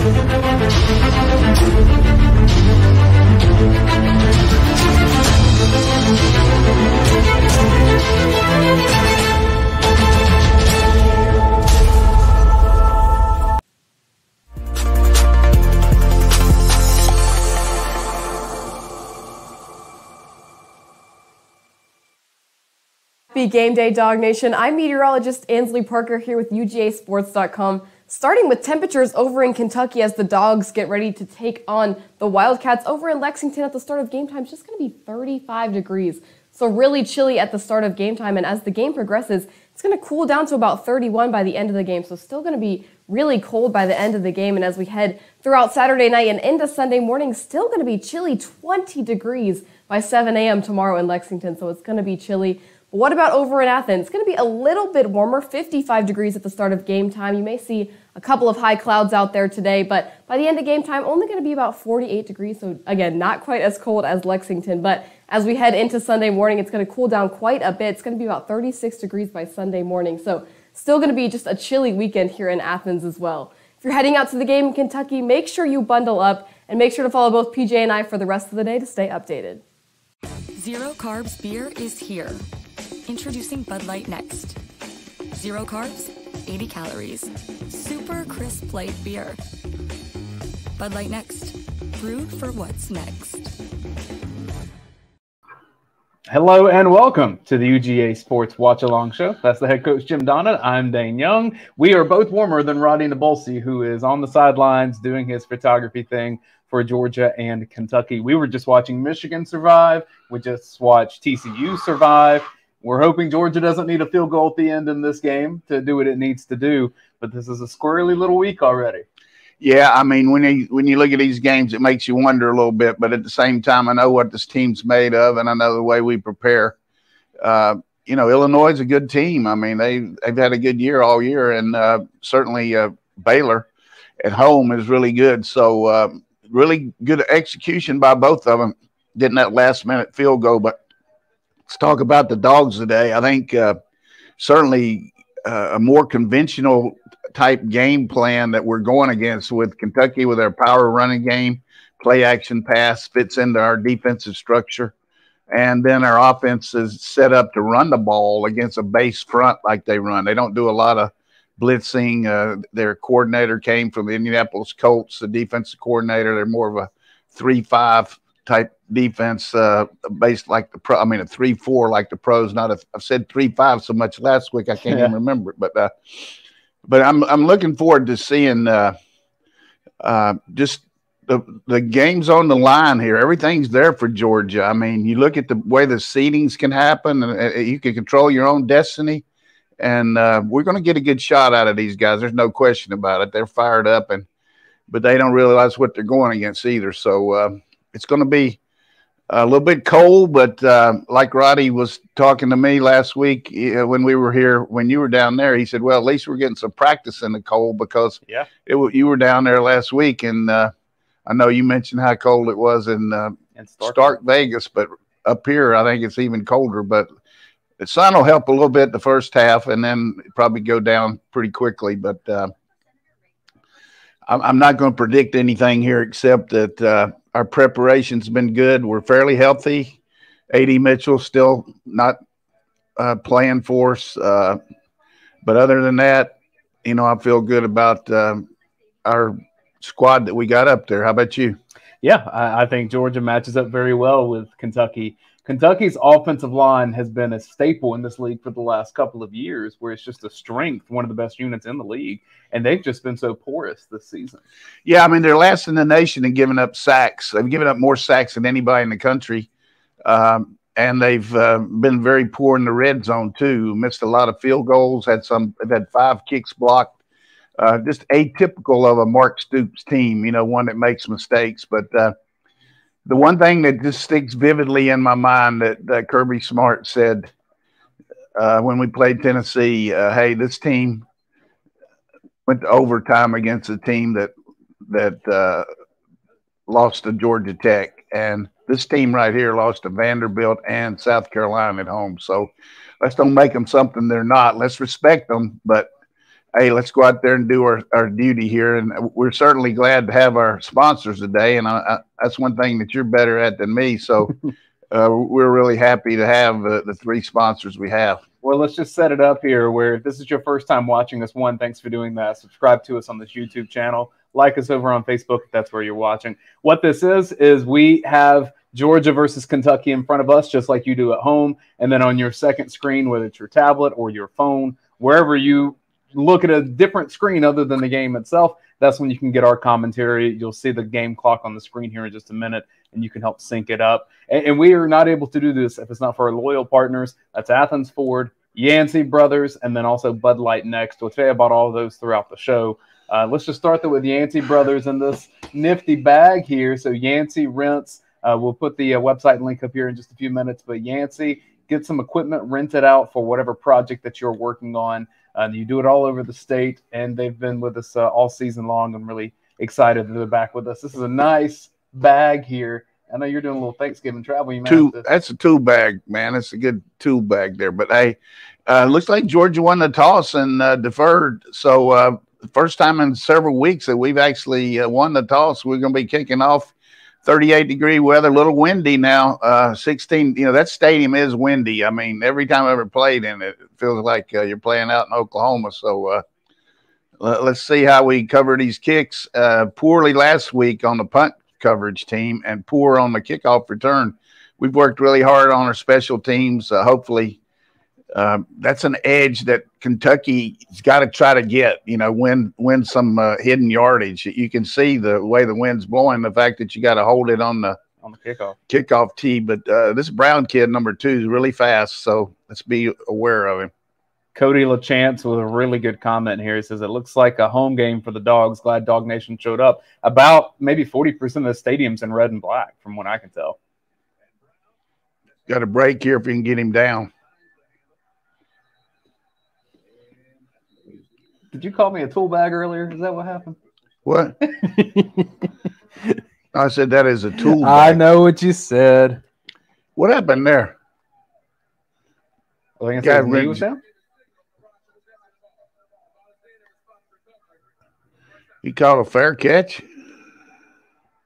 Happy game day, Dog Nation. I'm meteorologist Ansley Parker here with UGASports.com. Starting with temperatures over in Kentucky as the Dogs get ready to take on the Wildcats over in Lexington at the start of game time. It's just going to be 35 degrees. So, really chilly at the start of game time. And as the game progresses, it's going to cool down to about 31 by the end of the game. So, still going to be really cold by the end of the game. And as we head throughout Saturday night and into Sunday morning, still going to be chilly 20 degrees by 7 a.m. tomorrow in Lexington. So, it's going to be chilly. But what about over in Athens? It's going to be a little bit warmer, 55 degrees at the start of game time. You may see a couple of high clouds out there today, but by the end of game time, only going to be about 48 degrees. So again, not quite as cold as Lexington, but as we head into Sunday morning, it's going to cool down quite a bit. It's going to be about 36 degrees by Sunday morning. So still going to be just a chilly weekend here in Athens as well. If you're heading out to the game in Kentucky, make sure you bundle up and make sure to follow both PJ and I for the rest of the day to stay updated. Zero carbs beer is here. Introducing Bud Light Next. Zero carbs, 80 calories. Super crisp light beer. Bud Light Next. Brewed for what's next. Hello and welcome to the UGA Sports Watch Along Show. That's the head coach Jim Donnan. I'm Dayne Young. We are both warmer than Radi Nabulsi, who is on the sidelines doing his photography thing for Georgia and Kentucky. We were just watching Michigan survive. We just watched TCU survive. We're hoping Georgia doesn't need a field goal at the end in this game to do what it needs to do. But this is a squirrely little week already. Yeah, I mean, when you when you look at these games, it makes you wonder a little bit. But at the same time, I know what this team's made of, and I know the way we prepare. Uh, you know, Illinois is a good team. I mean, they they've had a good year all year, and uh, certainly uh, Baylor at home is really good. So, uh, really good execution by both of them, getting that last minute field goal. But let's talk about the dogs today. I think uh, certainly uh, a more conventional type game plan that we're going against with Kentucky with our power running game, play action pass fits into our defensive structure. And then our offense is set up to run the ball against a base front like they run. They don't do a lot of blitzing. Uh, their coordinator came from the Indianapolis Colts, the defensive coordinator. They're more of a three-five type defense, uh, based like the pro. I mean, a three-four like the pros. Not a. I've said three-five so much last week I can't yeah. even remember it. But uh, but I'm I'm looking forward to seeing uh, uh, just the the games on the line here. Everything's there for Georgia. I mean, you look at the way the seedings can happen, and uh, you can control your own destiny. And uh, we're going to get a good shot out of these guys. There's no question about it. They're fired up, and but they don't realize what they're going against either. So uh, it's going to be a little bit cold, but uh, like Radi was talking to me last week when we were here, when you were down there, he said, "Well, at least we're getting some practice in the cold because yeah, it, you were down there last week, and uh, I know you mentioned how cold it was in, uh, in Stark, Stark Vegas, but up here I think it's even colder. But the sun will help a little bit the first half, and then probably go down pretty quickly. But uh, I'm, I'm not going to predict anything here except that." Our preparation's been good. We're fairly healthy. AD Mitchell still not uh, playing for us, uh, but other than that, you know, I feel good about um, our squad that we got up there. How about you? Yeah, I, I think Georgia matches up very well with Kentucky. Kentucky's offensive line has been a staple in this league for the last couple of years, where it's just a strength, one of the best units in the league, and they've just been so porous this season. Yeah, I mean they're last in the nation in giving up sacks. They've given up more sacks than anybody in the country, um, and they've uh, been very poor in the red zone too. Missed a lot of field goals. Had some. They've had five kicks blocked. Uh, just atypical of a Mark Stoops team. You know, one that makes mistakes, but. Uh, the one thing that just sticks vividly in my mind that, that Kirby Smart said uh, when we played Tennessee, uh, hey, this team went to overtime against a team that that uh, lost to Georgia Tech, and this team right here lost to Vanderbilt and South Carolina at home. So let's don't make them something they're not. Let's respect them, but hey, let's go out there and do our, our duty here. And we're certainly glad to have our sponsors today. And I, I, that's one thing that you're better at than me. So uh, we're really happy to have uh, the three sponsors we have. Well, let's just set it up here where if this is your first time watching us, one, thanks for doing that. Subscribe to us on this YouTube channel. Like us over on Facebook if that's where you're watching. What this is, is we have Georgia versus Kentucky in front of us, just like you do at home. And then on your second screen, whether it's your tablet or your phone, wherever you look at a different screen other than the game itself, that's when you can get our commentary. You'll see the game clock on the screen here in just a minute, and you can help sync it up. And, and we are not able to do this if it's not for our loyal partners. That's Athens Ford, Yancey Brothers, and then also Bud Light Next. We'll tell you about all those throughout the show. Uh, let's just start with Yancey Brothers and this nifty bag here. So Yancey rents. Uh, we'll put the uh, website link up here in just a few minutes. But Yancey, get some equipment rented out for whatever project that you're working on. Uh, you do it all over the state, and they've been with us uh, all season long. I'm really excited that they're back with us. This is a nice bag here. I know you're doing a little Thanksgiving travel. You two, that's a tool bag, man. It's a good tool bag there. But hey, uh, looks like Georgia won the toss and uh, deferred. So uh, first time in several weeks that we've actually uh, won the toss. We're going to be kicking off 38 degree weather, a little windy now. Uh, 16, you know, that stadium is windy. I mean, every time I ever played in it, it feels like uh, you're playing out in Oklahoma. So uh, let's see how we cover these kicks. Uh, poorly last week on the punt coverage team and poor on the kickoff return. We've worked really hard on our special teams. Uh, hopefully, um, that's an edge that Kentucky's got to try to get. You know, win win some uh, hidden yardage. You can see the way the wind's blowing. The fact that you got to hold it on the on the kickoff kickoff tee. But uh, this Brown kid, number two, is really fast. So let's be aware of him. Cody LaChance with a really good comment here. He says, It looks like a home game for the dogs. Glad Dog Nation showed up. About maybe 40% of the stadium's in red and black, from what I can tell. Got a break here if you can get him down. Did you call me a tool bag earlier? Is that what happened? What? I said that is a tool. Bag. I know what you said. What happened there? I think his knee was down. He called a fair catch.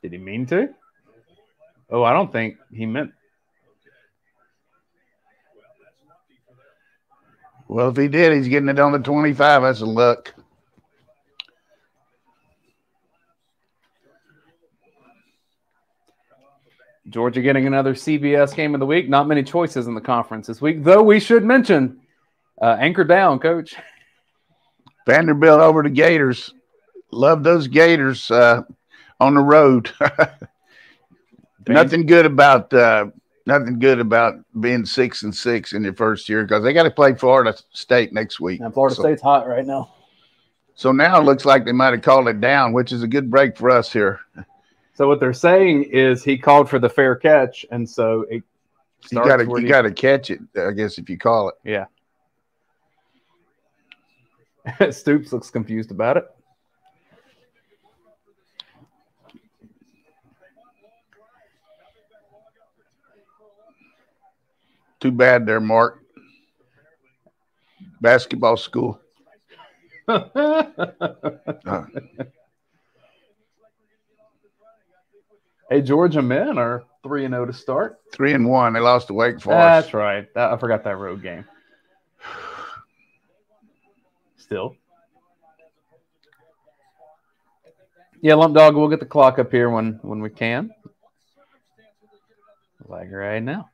Did he mean to? Oh, I don't think he meant Well, if he did, he's getting it on the 25. That's a luck. Georgia getting another CBS game of the week. Not many choices in the conference this week, though we should mention uh, anchor down, coach. Vanderbilt over the Gators. Love those Gators uh, on the road. Nothing good about uh, nothing good about being six and six in your first year because they got to play Florida State next week. And Florida so, State's hot right now. So now it looks like they might have called it down, which is a good break for us here. So what they're saying is he called for the fair catch, and so it you got to you got to catch it. I guess if you call it, yeah. Stoops looks confused about it. Too bad there, Mark. Basketball school. uh. Hey, Georgia men are three and zero oh to start. Three and one. They lost to Wake Forest. That's right. I forgot that road game. Still. Yeah, lump dog. We'll get the clock up here when when we can. Like right now.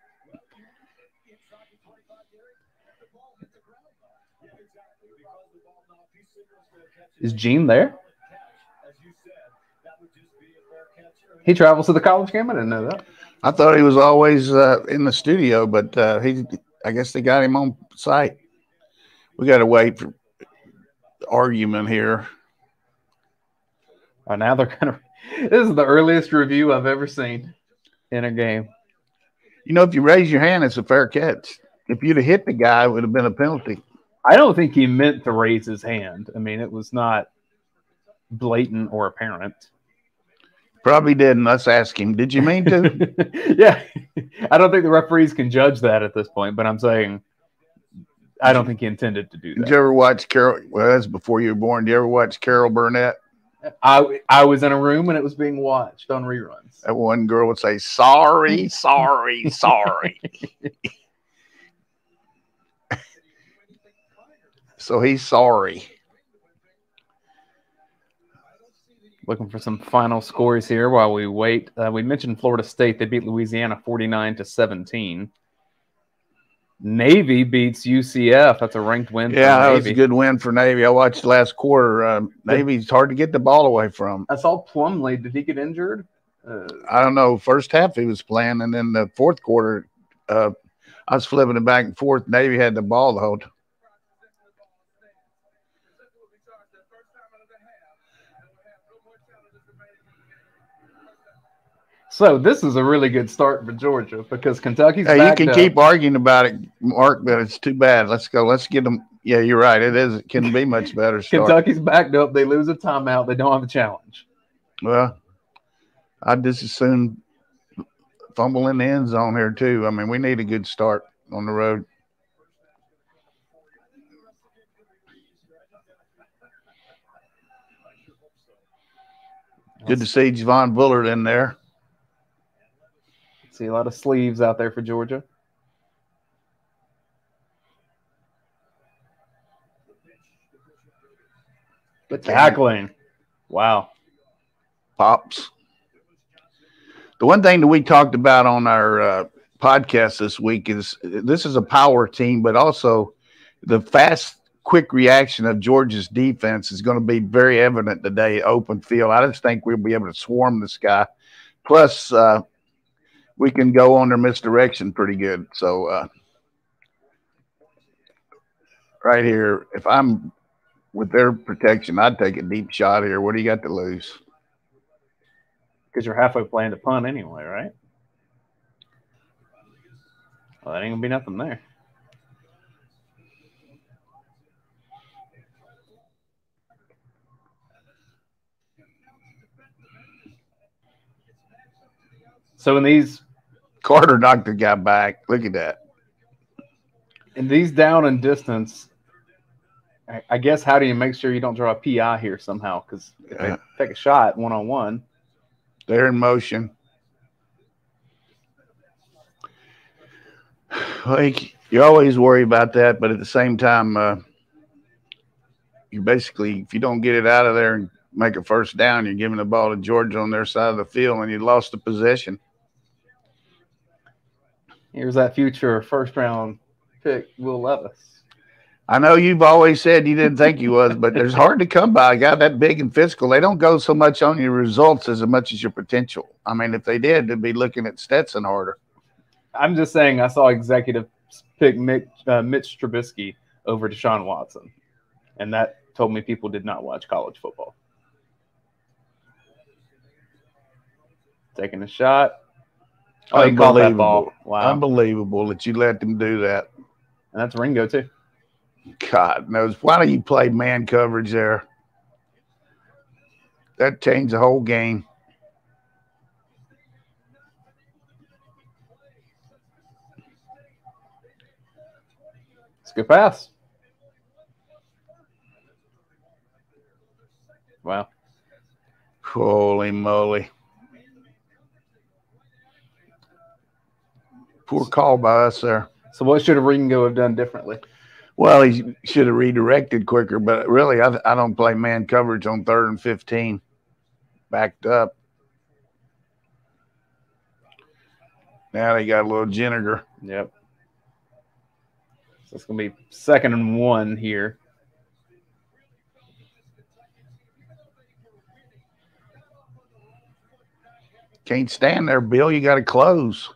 Is Gene there? He travels to the college game. I didn't know that. I thought he was always uh, in the studio, but uh, he, I guess they got him on site. We got to wait for argument here. Oh, now they're kind of. This is the earliest review I've ever seen in a game. You know, if you raise your hand, it's a fair catch. If you'd have hit the guy, it would have been a penalty. I don't think he meant to raise his hand. I mean, it was not blatant or apparent. Probably didn't. Let's ask him. Did you mean to? yeah. I don't think the referees can judge that at this point, but I'm saying I don't think he intended to do that. Did you ever watch Carol? Well, that's before you were born. Did you ever watch Carol Burnett? I I was in a room and it was being watched on reruns. That one girl would say, "Sorry, sorry, sorry." so he's sorry. Looking for some final scores here while we wait. Uh, we mentioned Florida State; they beat Louisiana forty-nine to seventeen. Navy beats UCF. That's a ranked win. Yeah, that was a good win for Navy. I watched last quarter. Um, Navy's hard to get the ball away from. I saw Plumlee. Did he get injured? Uh, I don't know. First half he was playing, and then the fourth quarter, uh, I was flipping it back and forth. Navy had the ball the whole time. So this is a really good start for Georgia because Kentucky's. Hey, you can up. keep arguing about it, Mark, but it's too bad. Let's go. Let's get them. Yeah, you're right. It is. It can be much better. Start. Kentucky's backed up. They lose a timeout. They don't have a challenge. Well, I'd just as soon fumble in the end zone here too. I mean, we need a good start on the road. Good to see Javon Bullard in there. See a lot of sleeves out there for Georgia. But tackling. Wow. Pops. The one thing that we talked about on our uh, podcast this week is this is a power team, but also the fast, quick reaction of Georgia's defense is going to be very evident today. Open field. I just think we'll be able to swarm this guy. Plus, uh, we can go on their misdirection pretty good. So, uh, right here, if I'm with their protection, I'd take a deep shot here. What do you got to lose? Because you're halfway playing the punt anyway, right? Well, that ain't gonna be nothing there. So in these Carter knocked the guy back. Look at that. And these down and distance, I, I guess how do you make sure you don't draw a PI here somehow? Because if Yeah. they take a shot one on one, They're in motion. Like you always worry about that, but at the same time, uh, you basically, if you don't get it out of there and make a first down, you're giving the ball to Georgia on their side of the field, and you lost the possession. Here's that future first round pick, Will Levis. I know you've always said you didn't think he was, but there's hard to come by a guy that big and physical. They don't go so much on your results as much as your potential. I mean, if they did, they'd be looking at Stetson harder. I'm just saying, I saw executive pick Mitch, uh, Mitch Trubisky over Deshaun Watson, and that told me people did not watch college football. Taking a shot. Oh, he caught that ball. Wow. Unbelievable that you let them do that. and that's Ringo, too. God knows. Why don't you play man coverage there? That changed the whole game. It's a good pass. Wow. Holy moly. Poor call by us there. So, what should Ringo have done differently? Well, he should have redirected quicker, but really, I, I don't play man coverage on third and 15. Backed up. Now they got a little Jenniger. Yep. So it's going to be second and one here. Can't stand there, Bill. You got to close.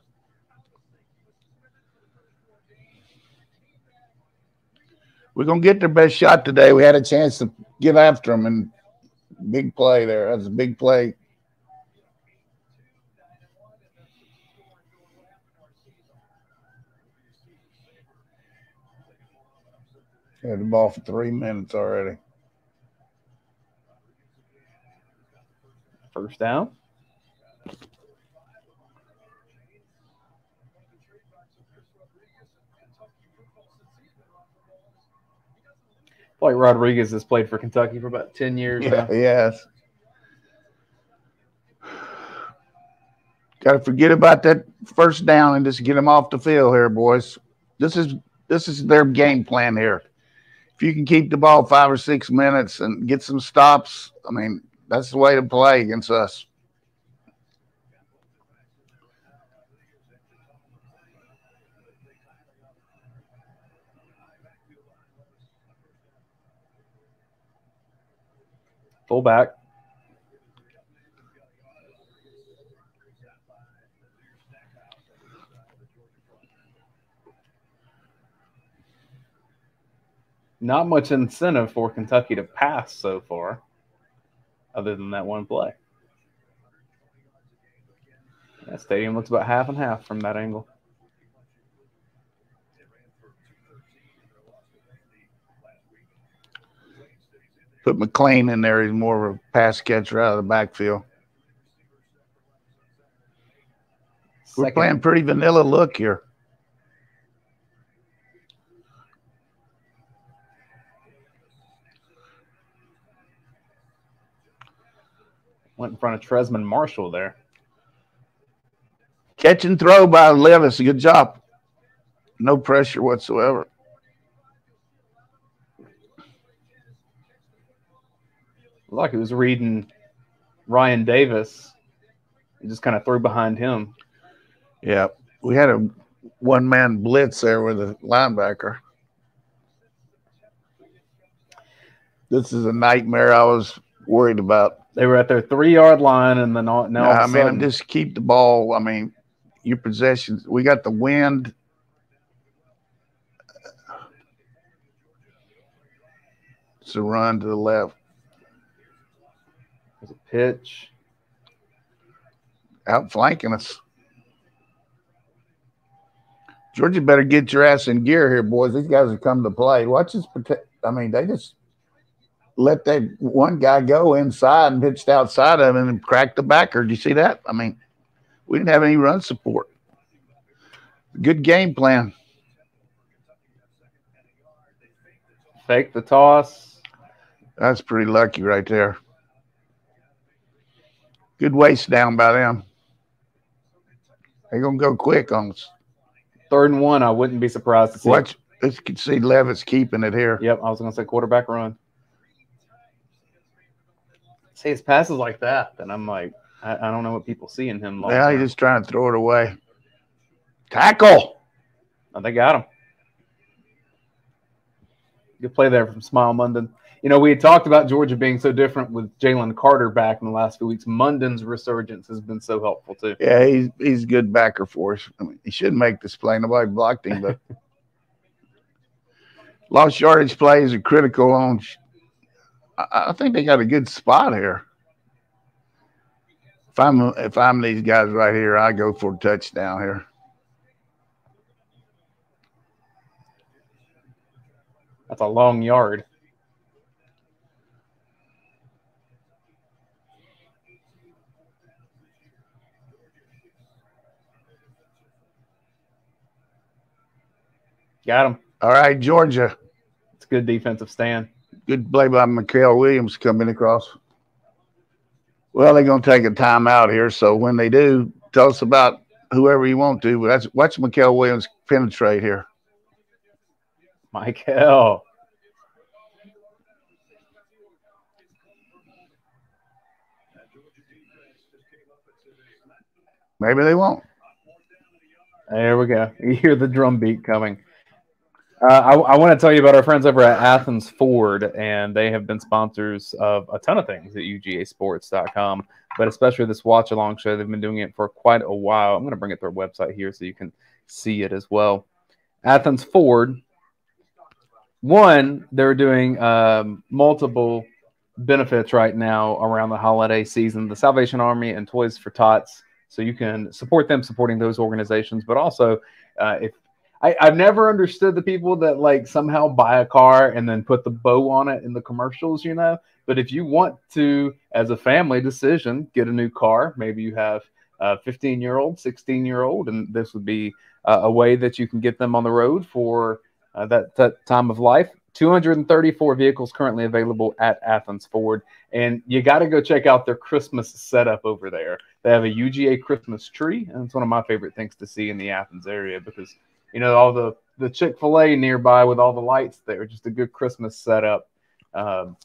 We're going to get their best shot today. We had a chance to get after them, and big play there. That's a big play. Had the ball for three minutes already. First down. Like Rodriguez has played for Kentucky for about 10 years Yeah, now. yes. Got to forget about that first down and just get them off the field here, boys. This is this is their game plan here. If you can keep the ball five or six minutes and get some stops, I mean, that's the way to play against us. Fullback. Not much incentive for Kentucky to pass so far, other than that one play. That stadium looks about half and half from that angle. Put McClain in there. He's more of a pass catcher out of the backfield. We're playing pretty vanilla look here. Went in front of Trezmen Marshall there. Catch and throw by Levis. Good job. No pressure whatsoever. Like he was reading Ryan Davis. He just kind of threw behind him. Yeah. We had a one man blitz there with a linebacker. This is a nightmare I was worried about. They were at their three yard line, and then all, now all I mean, sudden, just keep the ball. I mean, your possessions. We got the wind. It's a run to the left. There's a pitch. outflanking us. Georgia better get your ass in gear here, boys. These guys have come to play. Watch this. I mean, they just let that one guy go inside and pitched outside of him and cracked the backer. Did you see that? I mean, we didn't have any run support. Good game plan. Fake the toss. That's pretty lucky right there. Good waste down by them. They're gonna go quick on. Third and one. I wouldn't be surprised to see. Watch. Let's see Levis keeping it here. Yep, I was going to say quarterback run. See his passes like that, then I'm like, I, I don't know what people see in him. Yeah, he's just trying to throw it away. Tackle. Oh, they got him. Good play there from Smael Mondon. You know, we had talked about Georgia being so different with Jalen Carter back in the last few weeks. Mondon's resurgence has been so helpful too. Yeah, he's he's a good backer for us. I mean, he should make this play. Nobody blocked him, but lost yardage plays are critical on. I, I think they got a good spot here. If I'm if I'm these guys right here, I go for a touchdown here. That's a long yard. Got him. All right, Georgia. It's a good defensive stand. Good play by Mykel Williams coming across. Well, they're going to take a timeout here. So when they do, tell us about whoever you want to. But that's watch Mykel Williams penetrate here. Michael. Maybe they won't. There we go. You hear the drum beat coming. Uh, I, I want to tell you about our friends over at Athens Ford, and they have been sponsors of a ton of things at UGASports.com, but especially this watch along show. They've been doing it for quite a while. I'm going to bring it to their website here so you can see it as well. Athens Ford, one, they're doing um, multiple benefits right now around the holiday season. The Salvation Army and Toys for Tots so you can support them supporting those organizations but also uh, if I, i've never understood the people that like somehow buy a car and then put the bow on it in the commercials you know but if you want to as a family decision get a new car maybe you have a 15 year old 16 year old and this would be uh, a way that you can get them on the road for uh, that, that time of life 234 vehicles currently available at Athens Ford, and you got to go check out their Christmas setup over there. They have a UGA Christmas tree, and it's one of my favorite things to see in the Athens area because you know all the the Chick Fil A nearby with all the lights there, just a good Christmas setup. Um,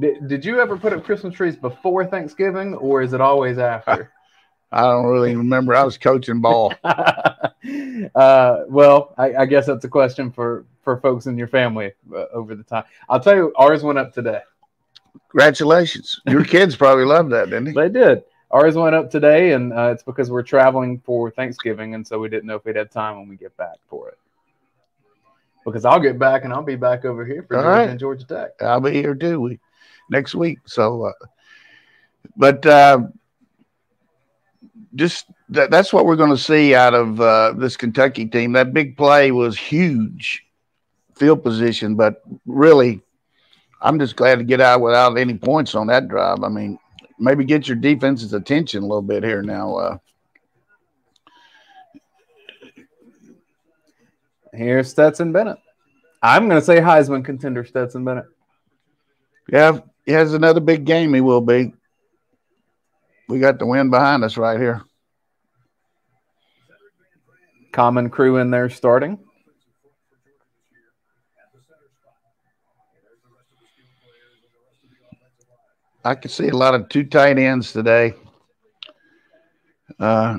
did, did you ever put up Christmas trees before Thanksgiving, or is it always after? I don't really remember. I was coaching ball. uh, well, I, I, guess that's a question for for folks in your family uh, over the time. I'll tell you, ours went up today. Congratulations! Your kids probably loved that, didn't they? They did. Ours went up today, and uh, it's because we're traveling for Thanksgiving, and so we didn't know if we'd have time when we get back for it. Because I'll get back, and I'll be back over here for Georgia right. Georgia Tech. I'll be here too. We next week. So, uh, but uh, just that, that's what we're going to see out of uh, this Kentucky team. That big play was huge field position, but really, I'm just glad to get out without any points on that drive. I mean, maybe get your defense's attention a little bit here now. Uh, Here's Stetson Bennett. I'm going to say Heisman contender Stetson Bennett. Yeah, he has another big game. He will be we got the wind behind us right here. Common crew in there starting. I can see a lot of two tight ends today. Uh,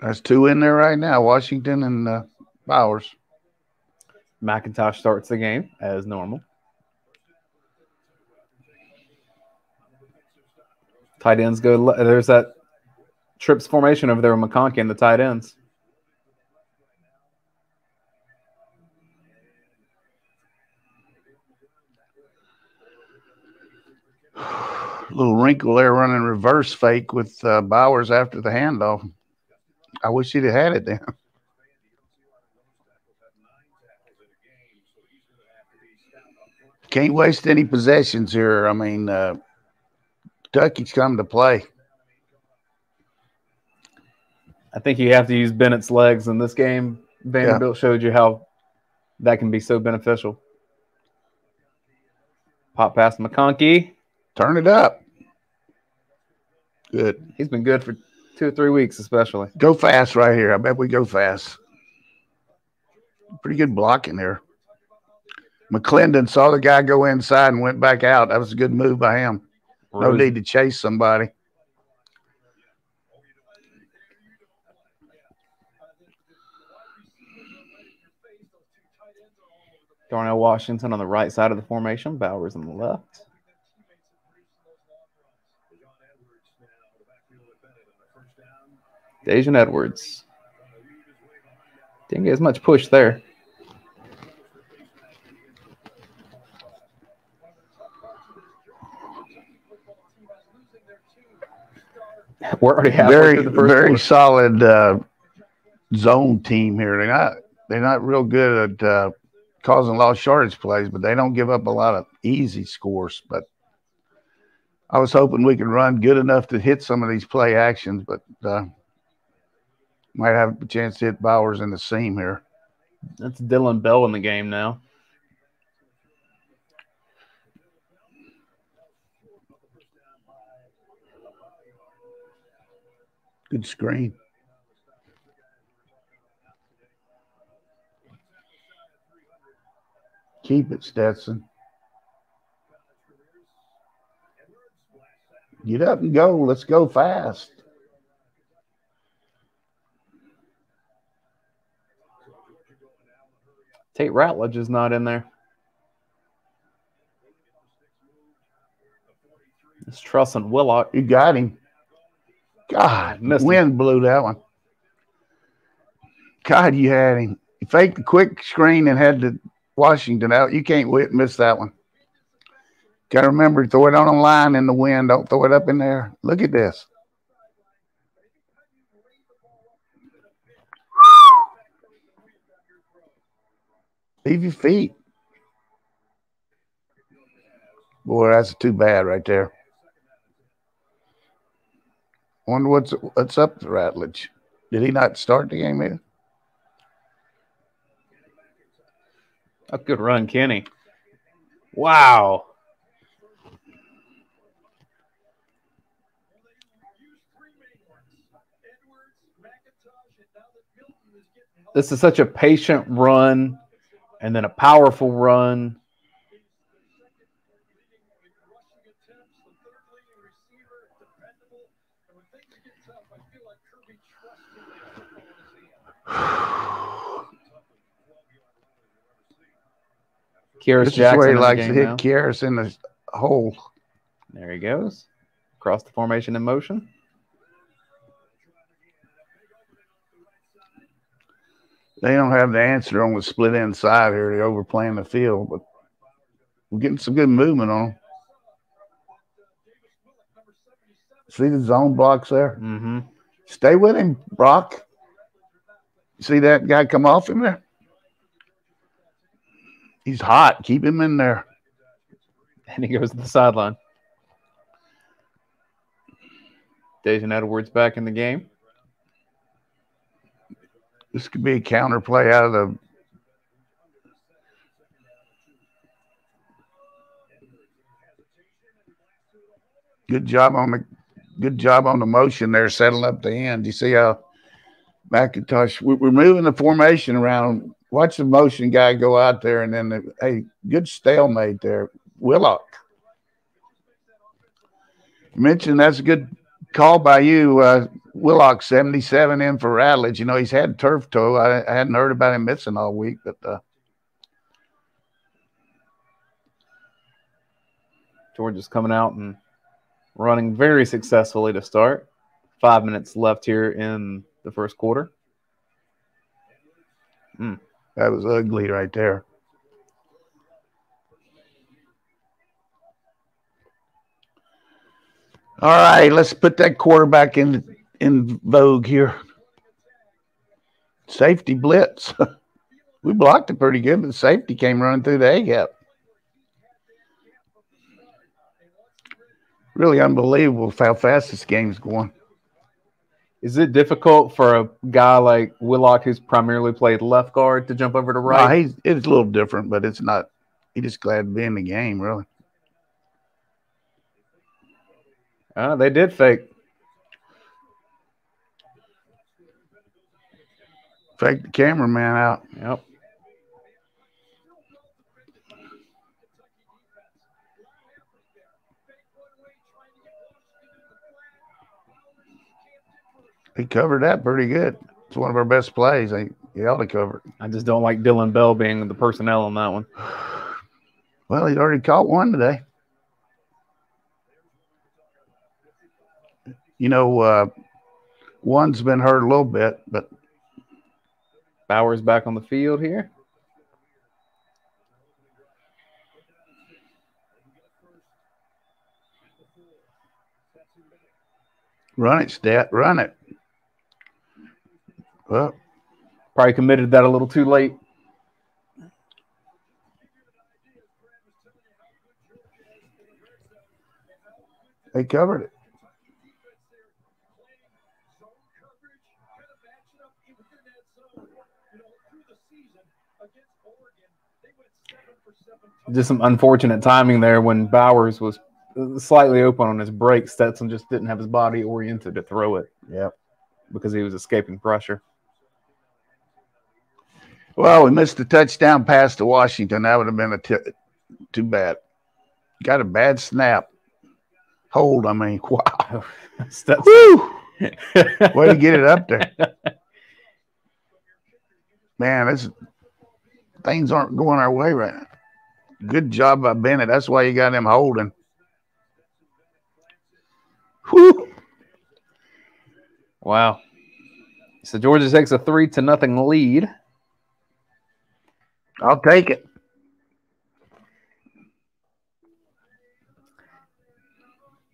there's two in there right now, Washington and uh, Bowers. McIntosh starts the game as normal. Tight ends go. There's that trips formation over there with McConkey and the tight ends. little wrinkle there running reverse fake with uh, Bowers after the handoff. I wish he'd have had it then. Can't waste any possessions here. I mean, uh, Kentucky's come to play. I think you have to use Bennett's legs in this game. Vanderbilt yeah. showed you how that can be so beneficial. Pop past McConkey. Turn it up. Good. He's been good for two or three weeks, especially. Go fast right here. I bet we go fast. Pretty good blocking there. McClendon saw the guy go inside and went back out. That was a good move by him. No need to chase somebody. Darnell Washington on the right side of the formation, Bowers on the left. Daijun Edwards. Didn't get as much push there. We're already very very quarter. solid uh, zone team here. They're not they're not real good at uh, causing a lot of shortage plays, but they don't give up a lot of easy scores. But I was hoping we could run good enough to hit some of these play actions, but uh, might have a chance to hit Bowers in the seam here. That's Dillon Bell in the game now. Good screen. Keep it, Stetson. Get up and go. Let's go fast. Tate Ratledge is not in there. It's Truss and Willock. You got him. God, wind blew that one. God, you had him. You faked the quick screen and had the Washington out. You can't wait, miss that one. Got to remember, throw it on a line in the wind. Don't throw it up in there. Look at this. Leave your feet. Boy, that's too bad right there. Wonder what's what's up with Ratledge. Did he not start the game either? A good run, Kenny. Wow. This is such a patient run and then a powerful run. Kyrus This is where he likes to hit now. Kyrus in the hole. There he goes. Across the formation in motion. They don't have the answer on the split inside here. They're overplaying the field, but we're getting some good movement on them. See the zone blocks there? Mm-hmm. Stay with him, Brock. You see that guy come off him there? He's hot. Keep him in there. And he goes to the sideline. Daijun Edwards back in the game. This could be a counter play out of the. Good job on the good job on the motion there, settling up the end. You see how McIntosh we- we're moving the formation around. Watch the motion guy go out there, and then the, hey, good stalemate there. Willock. You mentioned that's a good call by you. Uh, Willock, 77 in for Ratledge. You know, he's had turf toe. I, I hadn't heard about him missing all week, but uh, Georgia's coming out and running very successfully to start. Five minutes left here in the first quarter. That was ugly right there. All right, let's put that quarterback in in vogue here. Safety blitz. we blocked it pretty good, but safety came running through the A gap. Really unbelievable how fast this game's going. Is it difficult for a guy like Willock, who's primarily played left guard, to jump over to right? he's it's a little different, but it's not. He just glad to be in the game, really. Uh, they did fake. Fake the cameraman out. Yep. He covered that pretty good. It's one of our best plays. He, he ought to cover it. I just don't like Dillon Bell being the personnel on that one. Well, he's already caught one today. You know, uh, one's been hurt a little bit, but Bowers back on the field here. run it, stat, run it. Well, Probably committed that a little too late. they covered it. Just some unfortunate timing there when Bowers was slightly open on his break. Stetson just didn't have his body oriented to throw it Yep. because he was escaping pressure. Well, we missed the touchdown pass to Washington. That would have been a t- too bad. Got a bad snap. Hold, I mean, wow. Woo! Way to get it up there. Man, this things aren't going our way right now. Good job by Bennett. That's why you got him holding. Whew. Wow. So Georgia takes a three to nothing lead. I'll take it.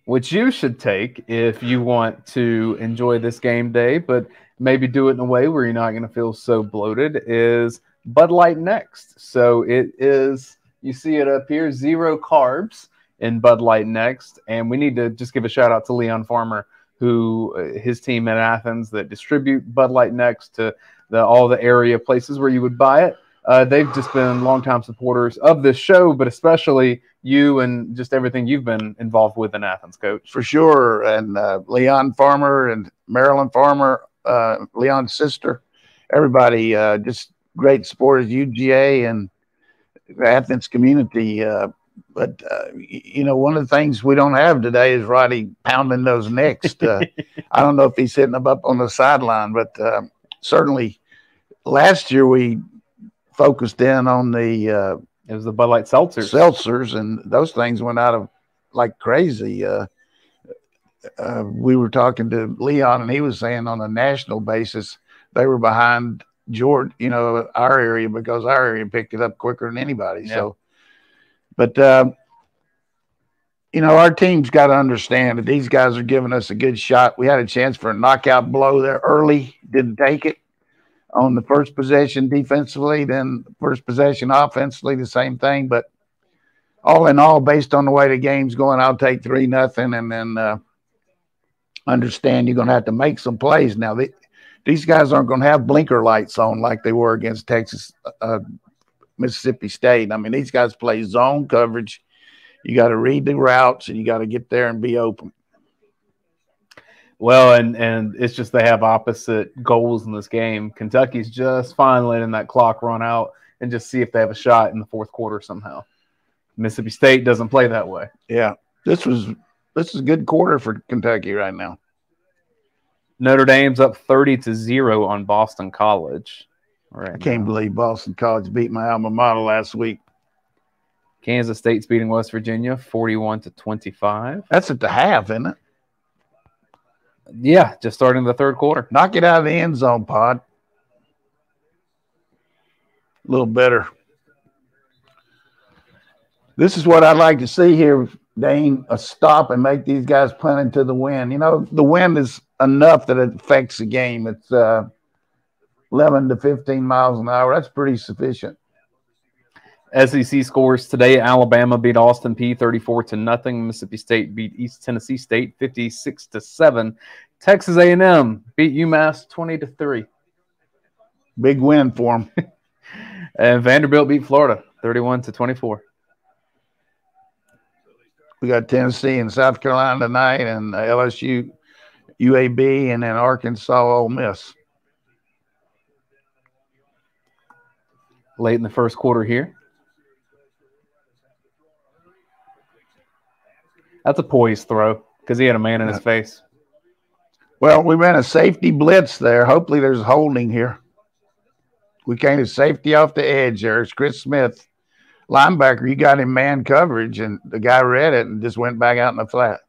which you should take if you want to enjoy this game day, but maybe do it in a way where you're not going to feel so bloated, is Bud Light Next. So it is, you see it up here, zero carbs in Bud Light Next. And we need to just give a shout out to Leon Farmer, who uh, his team in Athens that distribute Bud Light next to the, all the area places where you would buy it. Uh, they've just been longtime supporters of this show, but especially you and just everything you've been involved with in Athens, Coach. For sure. And uh, Leon Farmer and Marilyn Farmer, uh, Leon's sister, everybody uh, just great supporters, UGA and the Athens community. Uh, but, uh, you know, one of the things we don't have today is Radi pounding those necks. I don't know if he's hitting them up on the sideline, but certainly last year we focused in on the uh, it was the Bud Light seltzers, seltzers, and those things went out of like crazy. Uh, uh, we were talking to Leon, and he was saying on a national basis they were behind George, you know, our area because our area picked it up quicker than anybody. Yeah. So, but uh, you know, our team's got to understand that these guys are giving us a good shot. We had a chance for a knockout blow there early, didn't take it on the first possession defensively, then first possession offensively, the same thing. But all in all, based on the way the game's going, I'll take three nothing, and then uh, understand you're going to have to make some plays. Now, these guys aren't going to have blinker lights on like they were against Texas, uh, Mississippi State. I mean, these guys play zone coverage. You got to read the routes, and you got to get there and be open. Well, and and it's just they have opposite goals in this game. Kentucky's just fine letting that clock run out and just see if they have a shot in the fourth quarter somehow. Mississippi State doesn't play that way. Yeah, this was this is a good quarter for Kentucky right now. Notre Dame's up thirty to zero on Boston College. Right I can't now. believe Boston College beat my alma mater last week. Kansas State's beating West Virginia forty-one to twenty-five. That's at the half, isn't it? Yeah, just starting the third quarter. Knock it out of the end zone, pod. A little better. This is what I'd like to see here, Dayne. A stop and make these guys punt into the wind. You know, the wind is enough that it affects the game. It's uh, 11 to 15 miles an hour. That's pretty sufficient. SEC scores today: Alabama beat Austin Peay 34 to nothing. Mississippi State beat East Tennessee State 56 to seven. Texas A&M beat UMass 20 to three. Big win for them. and Vanderbilt beat Florida 31 to 24. We got Tennessee and South Carolina tonight, and LSU, UAB, and then Arkansas, Ole Miss. Late in the first quarter here. That's a poised throw because he had a man in his face. Well, we ran a safety blitz there. Hopefully, there's holding here. We came to safety off the edge there. It's Chris Smith, linebacker. You got him man coverage, and the guy read it and just went back out in the flat.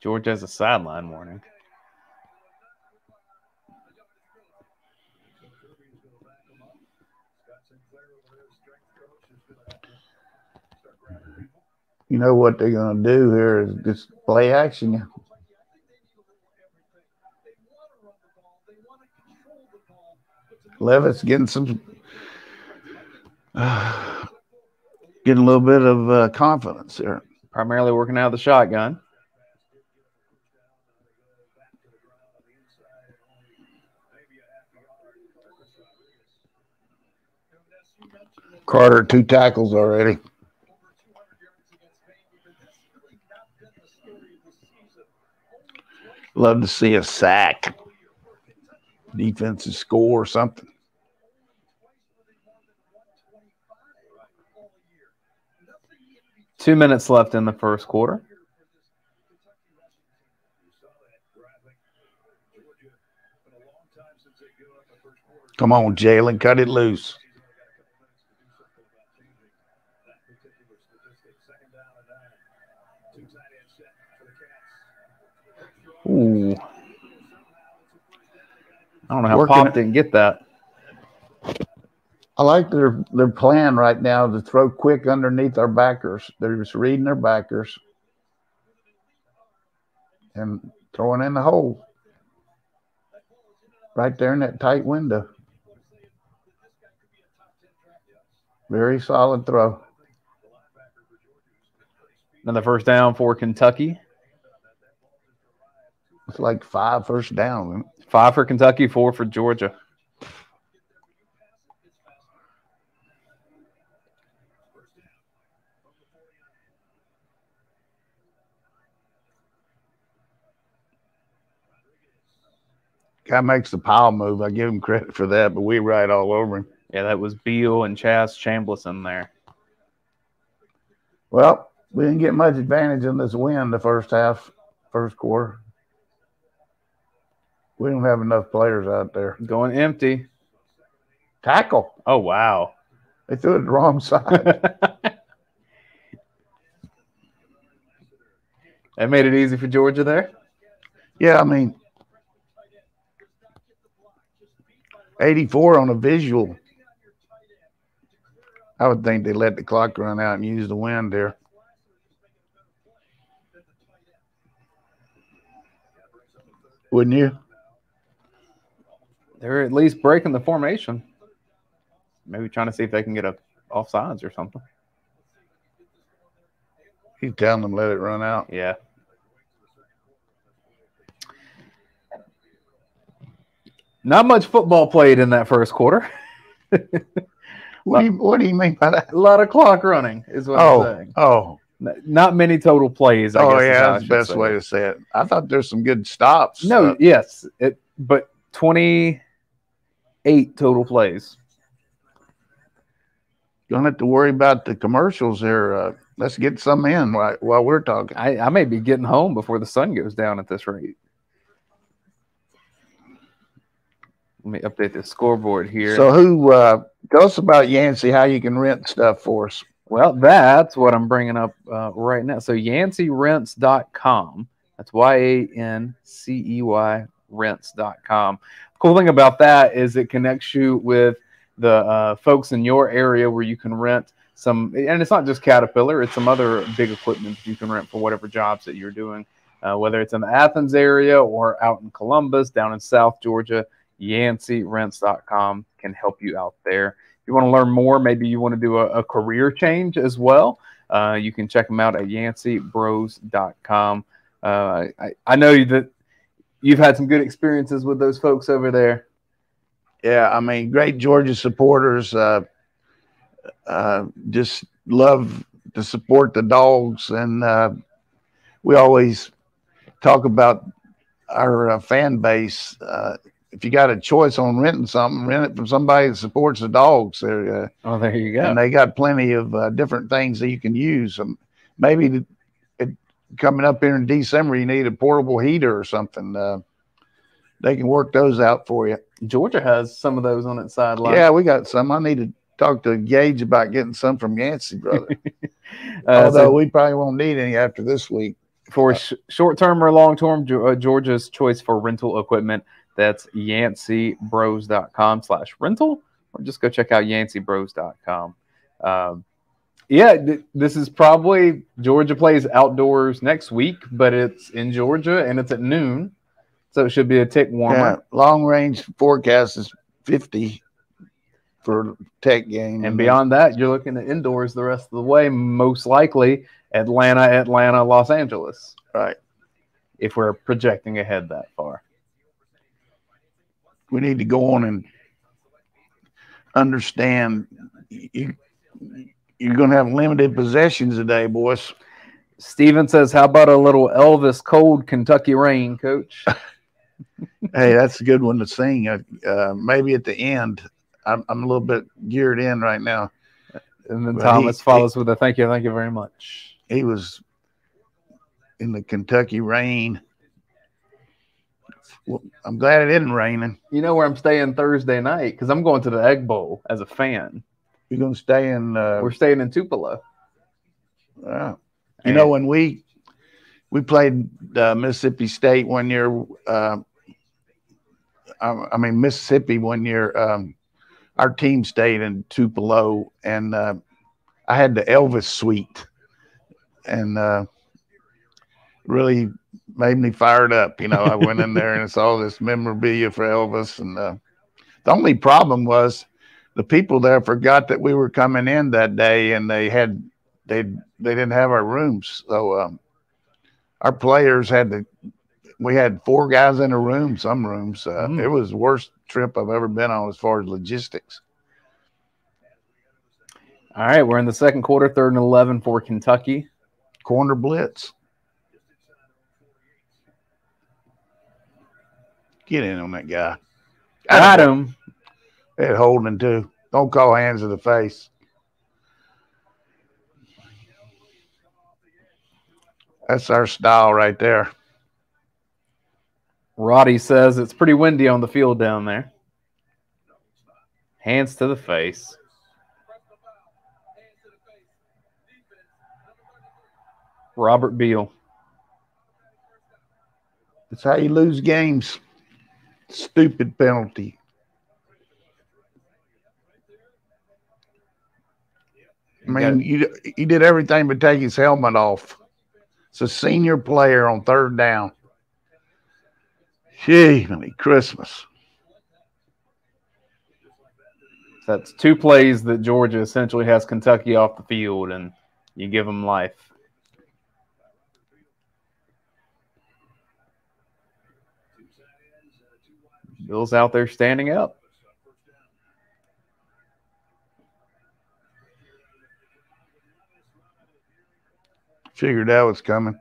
George has a sideline warning. You know what they're going to do here is just play action. Levis getting some, uh, getting a little bit of uh, confidence here. Primarily working out of the shotgun. Carter, two tackles already. Love to see a sack, defensive score or something. Two minutes left in the first quarter. Come on, Jalen, cut it loose. Ooh. I don't know how Working Pop didn't get that. I like their their plan right now to throw quick underneath our backers. They're just reading their backers and throwing in the hole right there in that tight window. Very solid throw. Another first down for Kentucky. It's like five first down. Five for Kentucky, four for Georgia. Guy makes the pile move. I give him credit for that, but we ride all over him. Yeah, that was Beal and Chaz Chambliss in there. Well, we didn't get much advantage in this win the first half, first quarter. We don't have enough players out there. Going empty. Tackle. Oh wow. They threw it the wrong side. that made it easy for Georgia there. yeah, I mean, 84 on a visual. I would think they let the clock run out and use the wind there. Wouldn't you? They're at least breaking the formation. Maybe trying to see if they can get a offsides or something. He's telling them let it run out. Yeah. Not much football played in that first quarter. What do you What do you mean by that? A lot of clock running is what I'm Oh, saying. oh, Not many total plays. I oh, guess yeah, that's the best say way to say it. I thought there's some good stops. No, Uh, yes, it, but 28 total plays. don't have to worry about the commercials here. Uh, let's get some in while, while we're talking. I, I may be getting home before the sun goes down at this rate. Let me update the scoreboard here. So, who? Uh, tell us about Yancey. How you can rent stuff for us? Well, that's what I'm bringing up uh, right now. So YanceyRents.com. That's Y A N C E Y rents.com. Cool thing about that is it connects you with the uh, folks in your area where you can rent some, and it's not just Caterpillar, it's some other big equipment that you can rent for whatever jobs that you're doing, uh, whether it's in the Athens area or out in Columbus, down in South Georgia. YanceyRents.com can help you out there If you want to learn more, maybe you want to do a, a career change as well, uh, you can check them out at yanceybros.com. Uh, I, I know that you've had some good experiences with those folks over there. Yeah, I mean, great Georgia supporters. Uh, uh, just love to support the dogs, and uh, we always talk about our uh, fan base. Uh, if you got a choice on renting something, rent it from somebody that supports the dogs. They're, uh, Oh, there you go. and they got plenty of uh, different things that you can use. Um, maybe the, it, coming up here in December, you need a portable heater or something. Uh, they can work those out for you. Georgia has some of those on its sideline. Yeah, we got some. I need to talk to Gage about getting some from Yancey, brother. Uh, Although so we probably won't need any after this week. for sh- short term or long term, uh, Georgia's choice for rental equipment. That's yancey.bros.com slash rental, or just go check out yanceybros.com. Um, yeah, th- this is probably Georgia plays outdoors next week, but it's in Georgia and it's at noon, so it should be a tick Yeah, warmer. long range forecast is 50 for tech game. And beyond that, you're looking at indoors the rest of the way, most likely Atlanta, Atlanta, Los Angeles, Right. if we're projecting ahead that far. We need to go on and understand you, you're going to have limited possessions today, boys. Steven says, How about a little Elvis cold Kentucky rain, coach? hey, that's a good one to sing. Uh, uh, maybe at the end. I'm, I'm a little bit geared in right now. And then Well, Thomas he- follows with a thank you, thank you very much. He was in the Kentucky rain. Well, I'm glad it isn't raining. You know where I'm staying Thursday night because I'm going to the Egg Bowl as a fan. You're going to stay in. Uh, We're staying in Tupelo. uh, you know, when we we played uh, Mississippi State one year, uh, I, I mean Mississippi one year. Um, our team stayed in Tupelo, and uh, I had the Elvis suite, and uh, really made me fired up. You know, I went in there and saw this memorabilia for Elvis, and uh, the only problem was the people there forgot that we were coming in that day, and they had they they didn't have our rooms, so um, our players had to we had four guys in a room. Some rooms. Uh, Mm. It was the worst trip I've ever been on as far as logistics. All right, we're in the second quarter, third and 11 for Kentucky. Corner blitz. Get in on that guy. Got him. Had holding too. Don't call hands to the face. That's our style right there. Radi says it's pretty windy on the field down there. Hands to the face. Robert Beal. That's how you lose games. Stupid penalty. I mean, you he did everything but take his helmet off. It's a senior player on third down. Gee, Merry Christmas. That's two plays that Georgia essentially has Kentucky off the field, and you give them life. Bill's out there standing up. Figured out what's coming.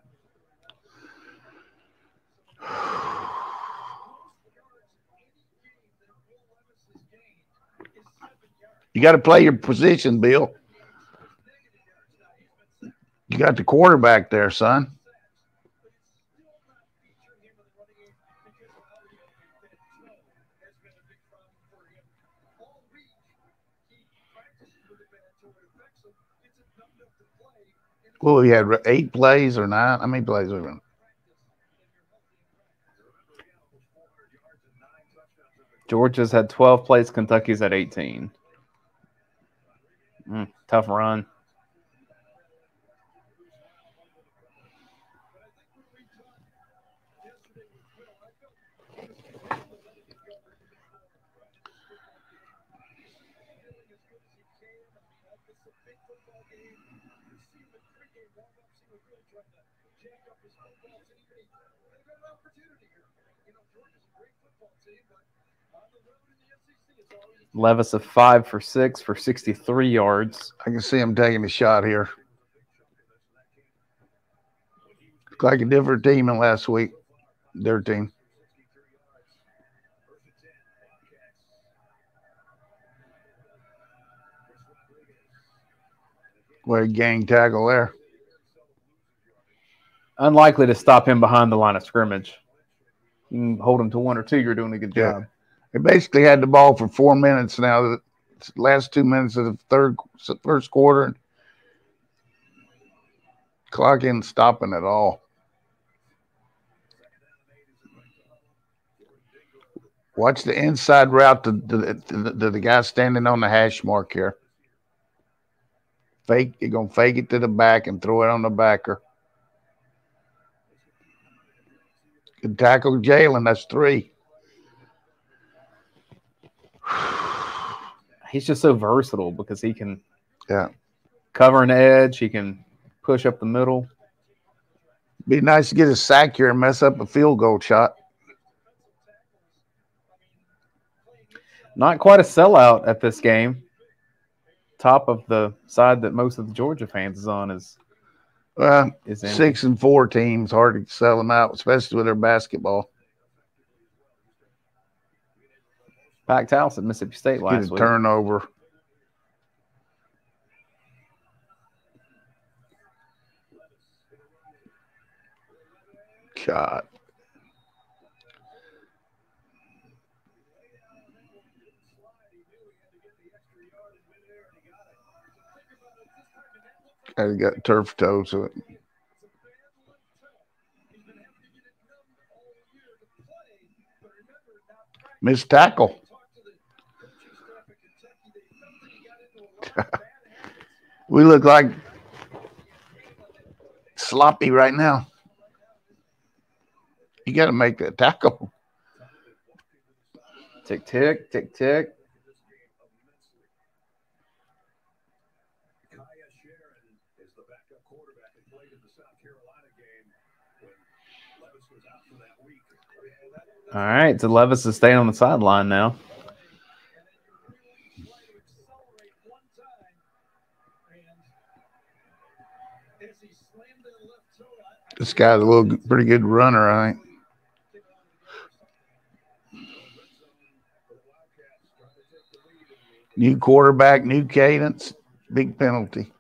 You got to play your position, Bill. You got the quarterback there, son. Well, we had eight plays or nine. How many plays we run? Georgia's had 12 plays, Kentucky's had 18. Mm, tough run. Levis of five for six for 63 yards. I can see him taking a shot here. Look like a different team than last week. Their team. What a gang tackle there. Unlikely to stop him behind the line of scrimmage. You can hold him to one or two. You're doing a good Yeah. job. They basically had the ball for four minutes now. The last two minutes of the third, first quarter. Clock ain't stopping at all. Watch the inside route to, to, to, to the guy standing on the hash mark here. Fake, you're gonna fake it to the back and throw it on the backer. Good tackle, Jalen. That's three. He's just so versatile because he can Yeah. cover an edge. He can push up the middle. Be nice to get a sack here and mess up a field goal shot. Not quite a sellout at this game. Top of the side that most of the Georgia fans is on is Well, is six and four teams hard to sell them out, especially with their basketball. Packed house at Mississippi State last a week. turnover. God. I got turf toe, so it, missed tackle. we look like sloppy right now. You got to make that tackle. Tick tick tick tick. All right, so Levis is staying on the sideline now. This guy's a little pretty good runner, I think. New quarterback, new cadence, big penalty.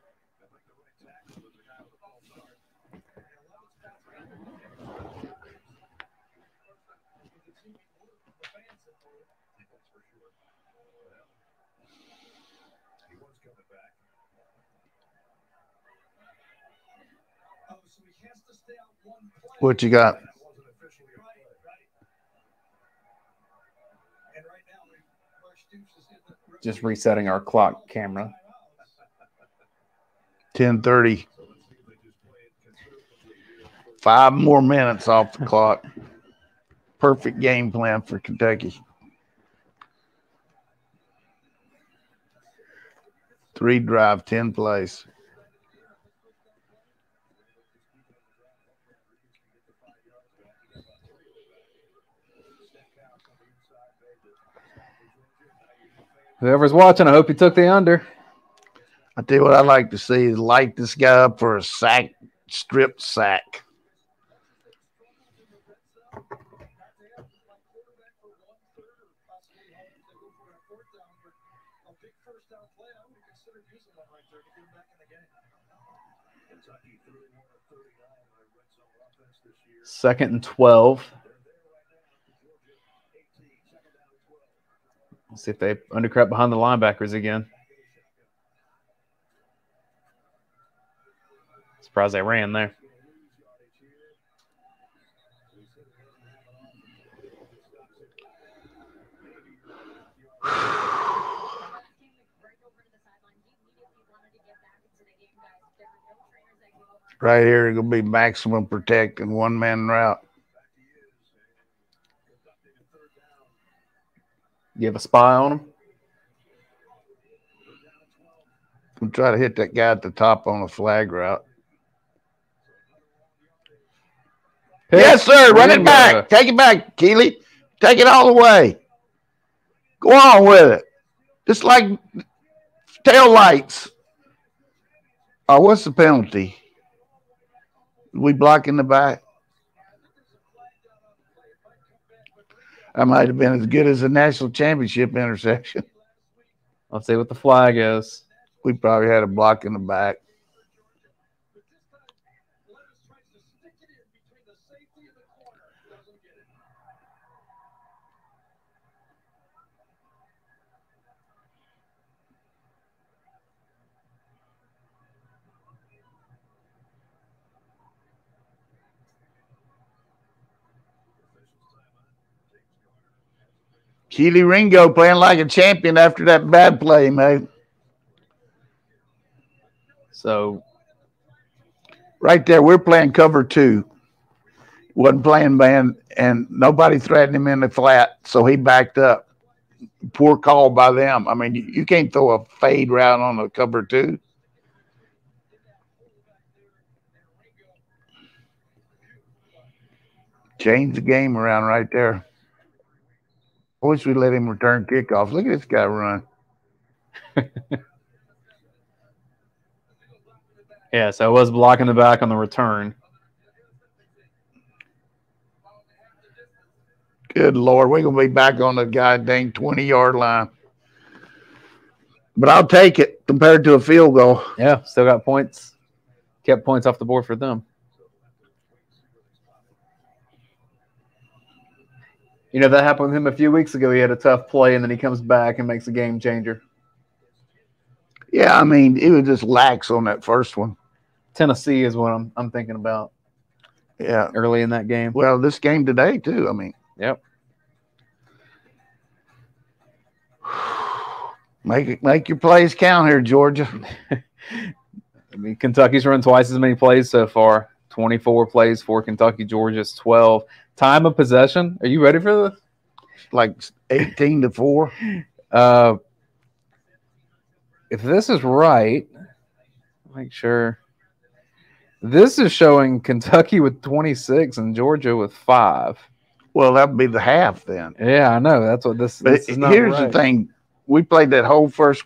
What you got? Just resetting our clock camera. 1030. Five more minutes off the clock. Perfect game plan for Kentucky. Three drive, 10 plays. Whoever's watching, I hope you took the under. I tell you what I'd like to see is light this guy up for a sack, strip sack. Second and 12. See if they undercut behind the linebackers again. Surprised they ran there. Right here, it'll be maximum protect and one man route. You have a spy on him? We'll try to hit that guy at the top on a flag route. Yes, sir. Run it back. Take it back, Kelee. Take it all the way. Go on with it. Just like tail lights. Oh, what's the penalty? We blocking the back? I might have been as good as a national championship interception. Let's see what the flag is. We probably had a block in the back. Kelee Ringo playing like a champion after that bad play, mate. So right there, we're playing cover two. Wasn't playing man, and nobody threatened him in the flat, so he backed up. Poor call by them. I mean, you, you can't throw a fade route on a cover two. Change the game around right there. I wish we let him return kickoff. Look at this guy run. yeah, so it was blocking the back on the return. Good Lord, we're gonna be back on the goddamn 20 yard line. But I'll take it compared to a field goal. Yeah, still got points. Kept points off the board for them. You know, that happened with him a few weeks ago. He had a tough play and then he comes back and makes a game changer. Yeah, I mean, he was just lax on that first one. Tennessee is what I'm I'm thinking about. Yeah. Early in that game. Well, this game today too. I mean. Yep. Make make your plays count here, Georgia. I mean, Kentucky's run twice as many plays so far. 24 plays for Kentucky. Georgia's 12. Time of possession. Are you ready for this? Like 18 to 4. Uh, if this is right, make sure. This is showing Kentucky with 26 and Georgia with five. Well, that would be the half then. Yeah, I know. That's what this, this is not here's right. the thing: we played that whole first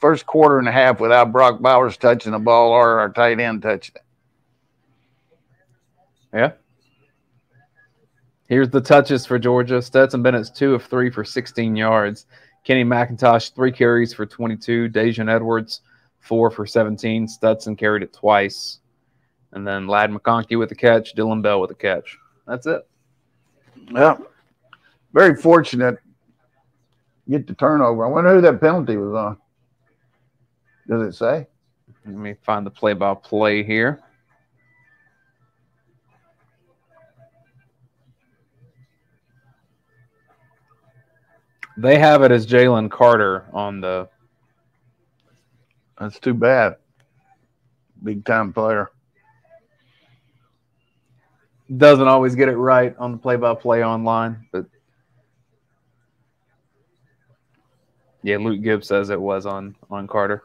first quarter and a half without Brock Bowers touching the ball or our tight end touching it. Yeah. Here's the touches for Georgia. Stetson Bennett's two of three for 16 yards. Kenny McIntosh, three carries for 22. Daijun Edwards, four for 17. Stetson carried it twice. And then Ladd McConkey with the catch. Dillon Bell with the catch. That's it. Yeah, very fortunate. Get the turnover. I wonder who that penalty was on. Does it say? Let me find the play by play here. They have it as Jalen Carter on the That's too bad. Big time player. doesn't always get it right on the play by play online, but yeah, Luke Gibbs says it was on on Carter.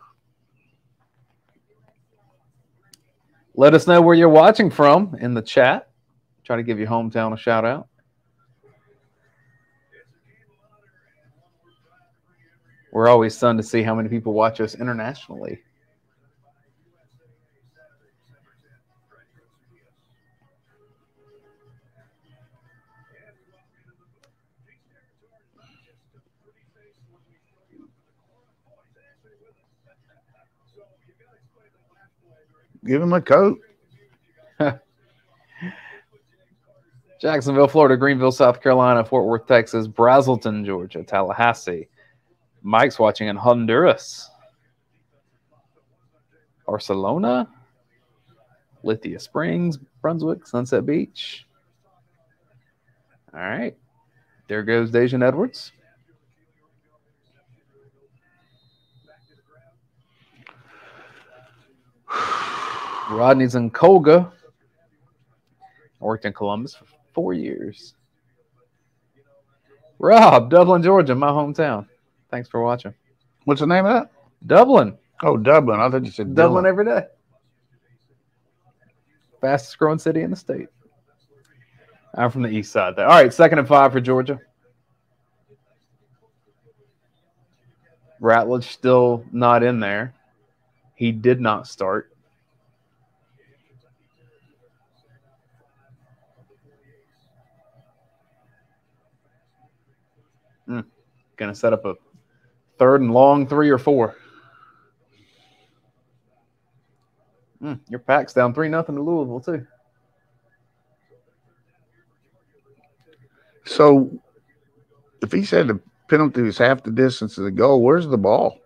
Let us know where you're watching from in the chat. Try to give your hometown a shout out. We're always stunned to see how many people watch us internationally. Give him a coat. Jacksonville, Florida, Greenville, South Carolina, Fort Worth, Texas, Braselton, Georgia, Tallahassee. Mike's watching in Honduras, Barcelona, Lithia Springs, Brunswick, Sunset Beach. All right. There goes Daijun Edwards. Rodney's in Colga. Worked in Columbus for four years. Rob, Dublin, Georgia, my hometown. Thanks for watching. What's the name of that? Dublin, Oh, Dublin. I thought you said Dublin every day. Fastest growing city in the state. I'm from the east side there. All right, second and five for Georgia. Ratledge still not in there. He did not start. Hmm. Gonna set up a third and long three or four. Hmm, your pack's down three nothing to Louisville too. So, if he said the penalty was half the distance of the goal, where's the ball?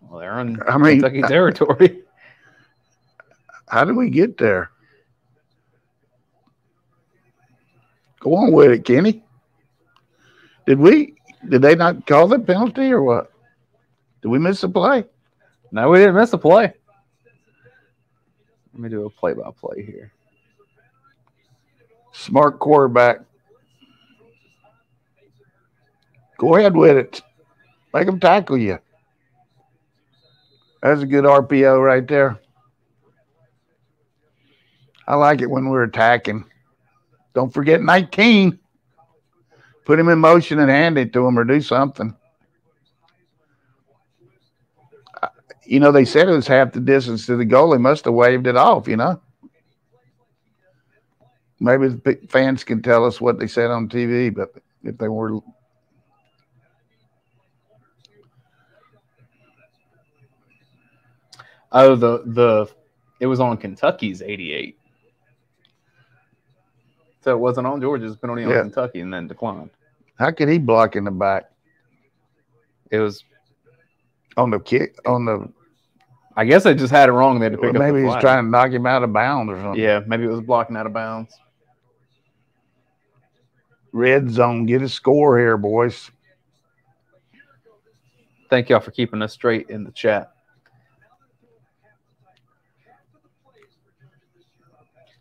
Well, they're in I mean, Kentucky territory. How did we get there? Go on with it, Kenny. Did we? Did they not call the penalty or what? Did we miss a play? No, we didn't miss a play. Let me do a play by play here. Smart quarterback. Go ahead with it. Make them tackle you. That's a good RPO right there. I like it when we're attacking. Don't forget 19. Put him in motion and hand it to him or do something. You know, they said it was half the distance to the goal. They must have waved it off, you know? Maybe the fans can tell us what they said on TV, but if they were Oh, the the it was on Kentucky's 88. So it wasn't on Georgia's penalty on Yeah. Kentucky and then declined. How could he block in the back It was on the kick on the? I guess they just had it wrong. They had to pick up maybe he's trying to knock him out of bounds or something. Yeah, maybe it was blocking out of bounds. Red zone, get a score here, boys. Thank y'all for keeping us straight in the chat.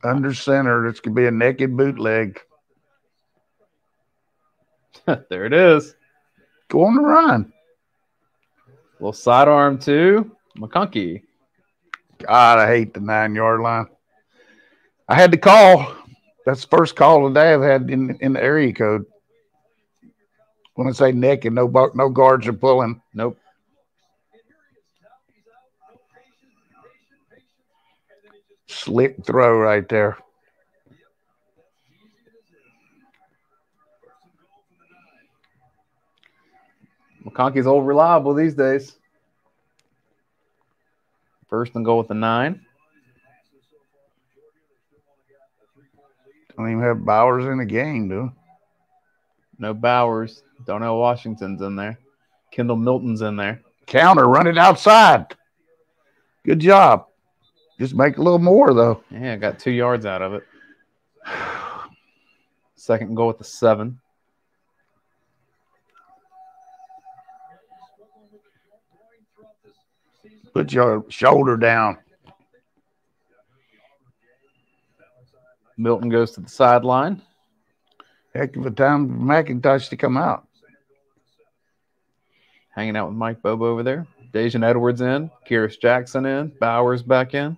Under center, this could be a naked bootleg. there it is. Go on the run. Little sidearm to McConkey. God, I hate the nine yard line. I had to call. That's the first call today I've had in in the area code. When I say naked, no no guards are pulling. Nope. Slick throw right there. McConkey's old reliable these days. First and goal with the nine. Don't even have Bowers in the game, do? No Bowers. Darnell Washington's in there. Kendall Milton's in there. Counter, run it outside. Good job. Just make a little more though. Yeah, got two yards out of it. Second goal with the seven. Put your shoulder down. Milton goes to the sideline. Heck of a time for McIntosh to come out. Hanging out with Mike Bobo over there. Daijun Edwards in. Kearis Jackson in. Bowers back in.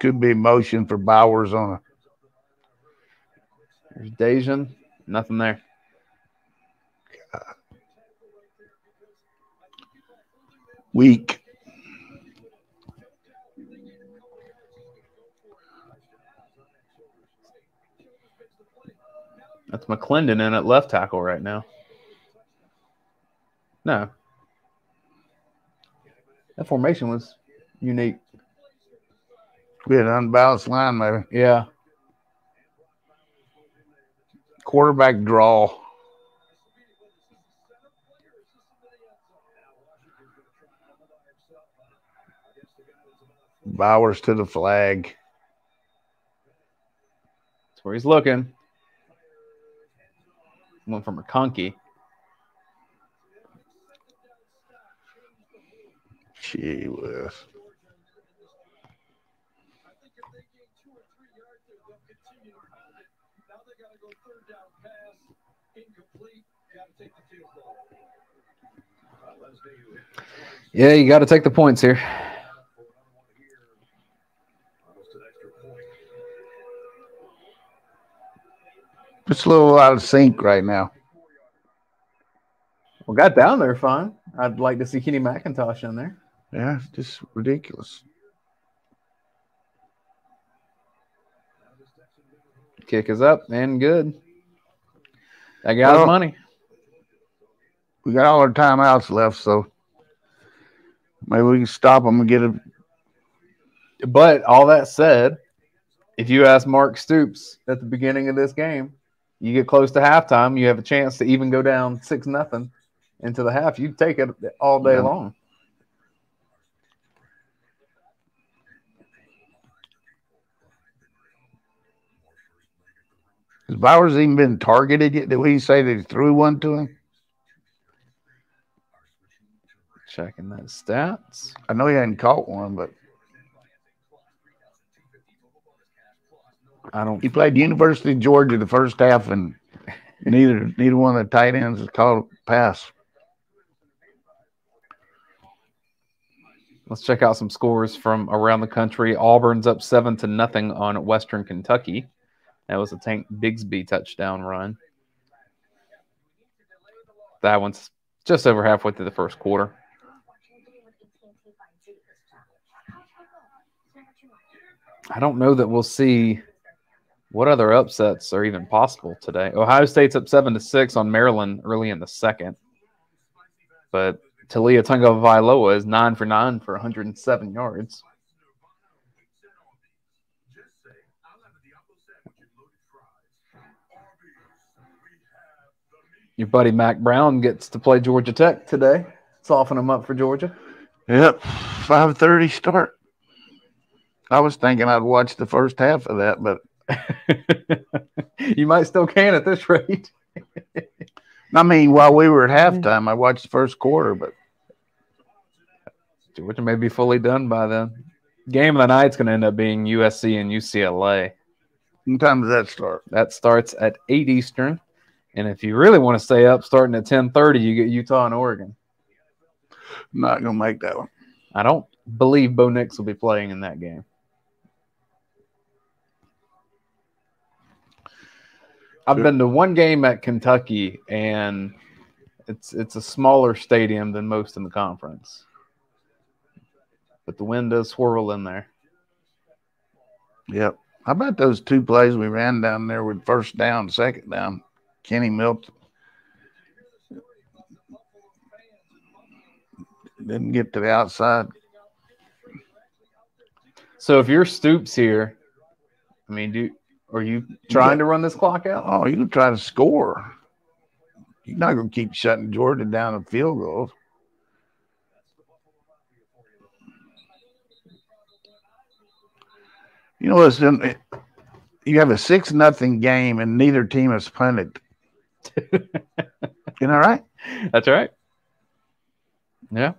Could be motion for Bowers on a There's Daijun. Nothing there. weak. That's McClendon in at left tackle right now. No. That formation was unique. We had an unbalanced line, maybe. Yeah. Quarterback draw. Bowers to the flag. That's where he's looking. Went from McConkey. Gee whiz. Yeah, you got to take the points here. It's a little out of sync right now. Well, got down there fine. I'd like to see Kenny McIntosh in there. Yeah, it's just ridiculous. Kick is up and good. That guy's Well- money. We got all our timeouts left, so maybe we can stop them and get a. But all that said, if you ask Mark Stoops at the beginning of this game, you get close to halftime, you have a chance to even go down six nothing into the half. You take it all day Yeah. long. Has Bowers even been targeted yet? Did we say that he threw one to him? Checking that stats. I know he hadn't caught one, but I don't he played University of Georgia the first half, and neither neither one of the tight ends has caught a pass. Let's check out some scores from around the country. Auburn's up seven to nothing on Western Kentucky. That was a Tank Bigsby touchdown run. That one's just over halfway through the first quarter. I don't know that we'll see what other upsets are even possible today. Ohio State's up seven to six on Maryland early in the second, but Taulia Tagovailoa is nine for nine for 107 yards. Your buddy Mack Brown gets to play Georgia Tech today. Soften him up for Georgia. Yep, five thirty start. I was thinking I'd watch the first half of that, but you might still can at this rate. I mean, while we were at halftime, I watched the first quarter, but Georgia may be fully done by then. Game of the night's going to end up being USC and UCLA. What time does that start? That starts at eight Eastern, and if you really want to stay up, starting at ten thirty, you get Utah and Oregon. Not gonna make that one. I don't believe Bo Nix will be playing in that game. I've been to one game at Kentucky, and it's it's a smaller stadium than most in the conference, but the wind does swirl in there. Yep. How about those two plays we ran down there with first down, second down? Kenny Milton didn't get to the outside. So if you're Stoops here, I mean, do are you trying to run this clock out? Oh, you can try to score. You're not going to keep shutting Georgia down in field goals. You know, it's in, you have a six nothing game and neither team has punted. you know, right? That's right. Yeah.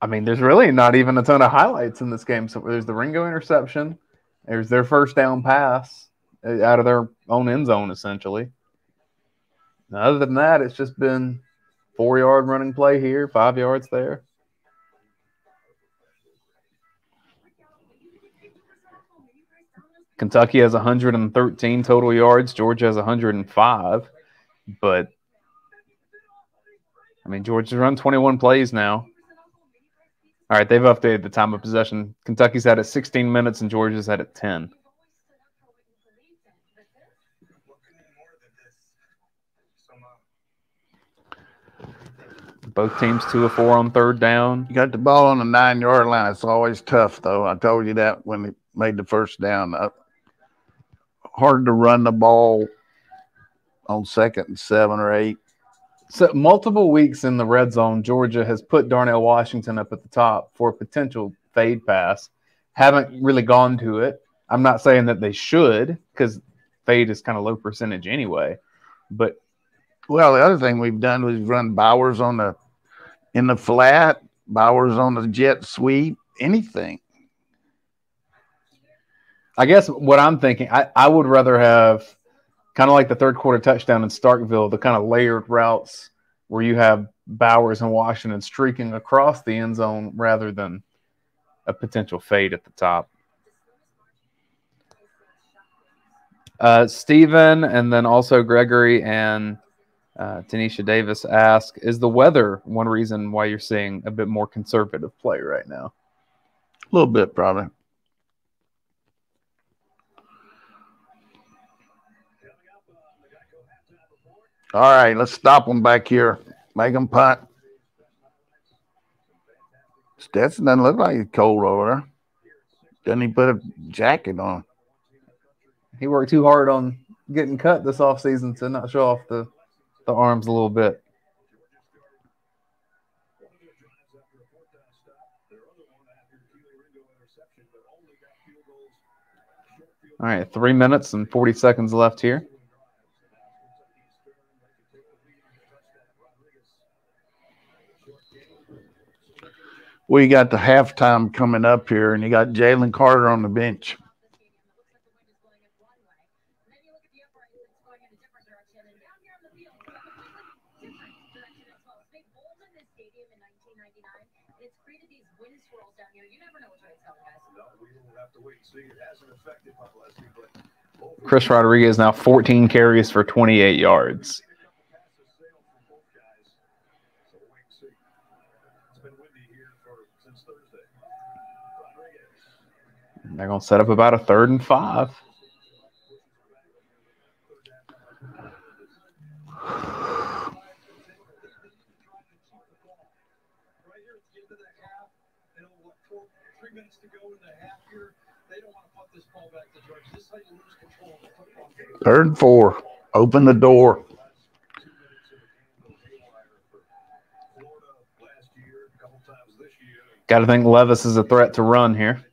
I mean, there's really not even a ton of highlights in this game. So there's the Ringo interception, there's their first down pass uh, out of their own end zone, essentially. Now, other than that, it's just been four yard running play here, five yards there. Kentucky has 113 total yards. Georgia has 105. But, I mean, Georgia's run 21 plays now. All right, they've updated the time of possession. Kentucky's had it 16 minutes and Georgia's had it 10. Both teams two or four on third down. You got the ball on the nine yard line. It's always tough, though. I told you that when they made the first down. Uh, hard to run the ball on second and seven or eight. So multiple weeks in the red zone, Georgia has put Darnell Washington up at the top for a potential fade pass. Haven't really gone to it. I'm not saying that they should because fade is kind of low percentage anyway. But well, the other thing we've done was run Bowers on the in the flat, Bowers on the jet sweep, anything. I guess what I'm thinking, I, I would rather have kind of like the third quarter touchdown in Starkville, the kind of layered routes where you have Bowers and Washington streaking across the end zone rather than a potential fade at the top. Uh, Stephen and then also Gregory and uh, Tanisha Davis ask Is the weather one reason why you're seeing a bit more conservative play right now? A little bit, probably. All right, let's stop them back here. Make them punt. Stetson doesn't look like he's cold over there. Doesn't he put a jacket on? He worked too hard on getting cut this offseason to not show off the, the arms a little bit. All right, three minutes and 40 seconds left here. We got the halftime coming up here, and you got Jalen Carter on the bench. Chris Rodriguez now 14 carries for 28 yards. They're going to set up about a third and five. Third and four. Open the door. Got to think Levis is a threat to run here.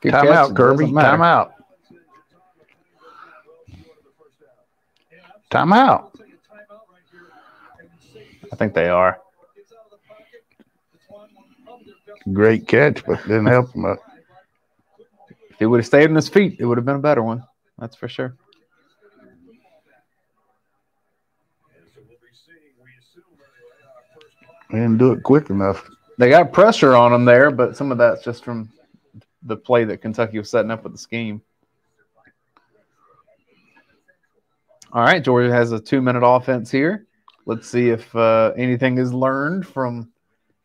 Good Time out, Kirby. Time out. Time out. I think they are. Great catch, but didn't help him. much. If he would have stayed on his feet, it would have been a better one. That's for sure. He didn't do it quick enough. They got pressure on them there, but some of that's just from the play that Kentucky was setting up with the scheme. All right, Georgia has a two-minute offense here. Let's see if uh, anything is learned from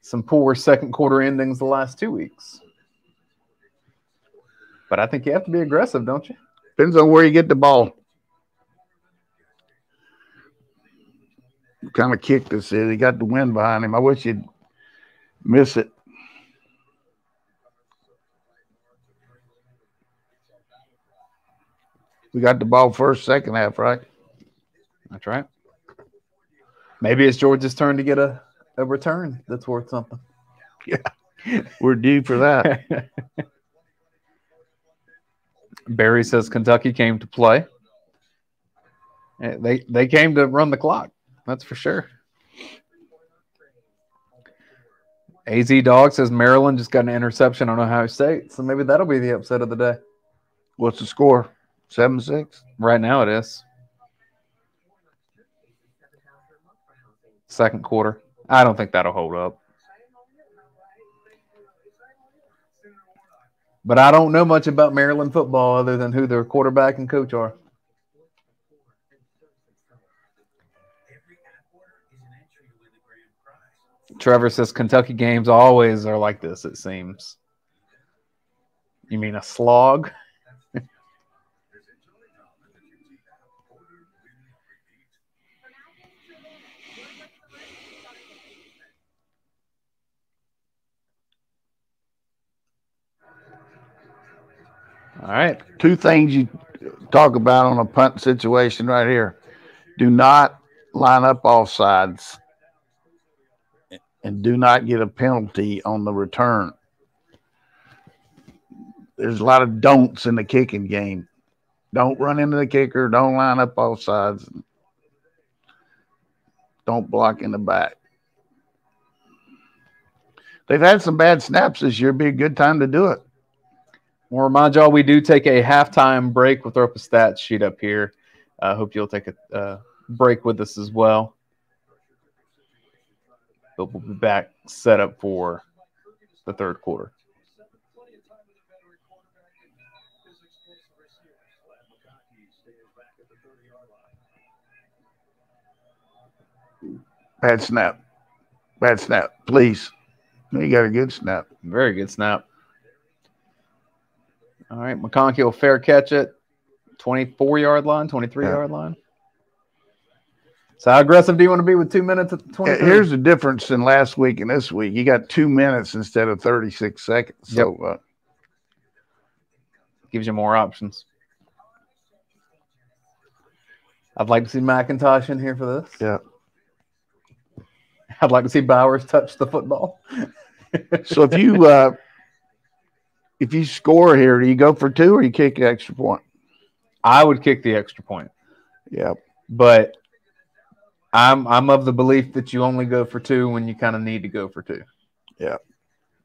some poor second quarter endings the last two weeks. But I think you have to be aggressive, don't you? Depends on where you get the ball. What kind of kick this is. He got the wind behind him. I wish you'd miss it. We got the ball first, second half, right? That's right. Maybe it's Georgia's turn to get a, a return that's worth something. Yeah. We're due for that. Barry says Kentucky came to play. They they came to run the clock. That's for sure. AZ Dog says Maryland just got an interception on Ohio State, so maybe that'll be the upset of the day. What's the score? Seven six. Right now, it is second quarter. I don't think that'll hold up. But I don't know much about Maryland football other than who their quarterback and coach are. Trevor says Kentucky games always are like this, it seems. You mean a slog? All right. Two things you talk about on a punt situation right here. Do not line up off sides and do not get a penalty on the return. There's a lot of don'ts in the kicking game. Don't run into the kicker. Don't line up off sides. Don't block in the back. They've had some bad snaps this year. Be a good time to do it. We'll remind y'all we do take a halftime break. We'll throw up a stats sheet up here. I hope you'll take a uh, break with us as well. But we'll be back set up for the third quarter. Bad snap. Bad snap. Please. You got a good snap. Very good snap. All right, McConkey will fair catch it. 24 yard line, 23 Yeah. yard line. So, how aggressive do you want to be with two minutes at 20? Here's the difference in last week and this week. You got two minutes instead of 36 seconds. So uh, gives you more options. I'd like to see McIntosh in here for this. Yeah. I'd like to see Bowers touch the football. so if you uh, if you score here, do you go for two or you kick the extra point? I would kick the extra point, Yeah. but I'm I'm of the belief that you only go for two when you kind of need to go for two. Yeah,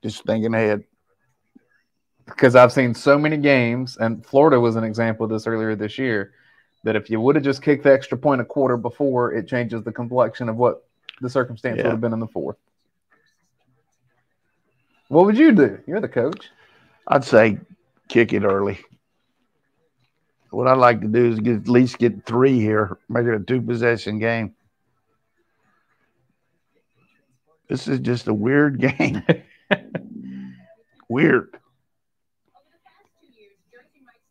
Just thinking ahead. Because I've seen so many games, and Florida was an example of this earlier this year, that if you would have just kicked the extra point a quarter before, it changes the complexion of what the circumstance Yeah. would have been in the fourth. What would you do? You're the coach. I'd say kick it early. What I'd like to do is get, at least get three here, make it a two possession game. This is just a weird game. weird.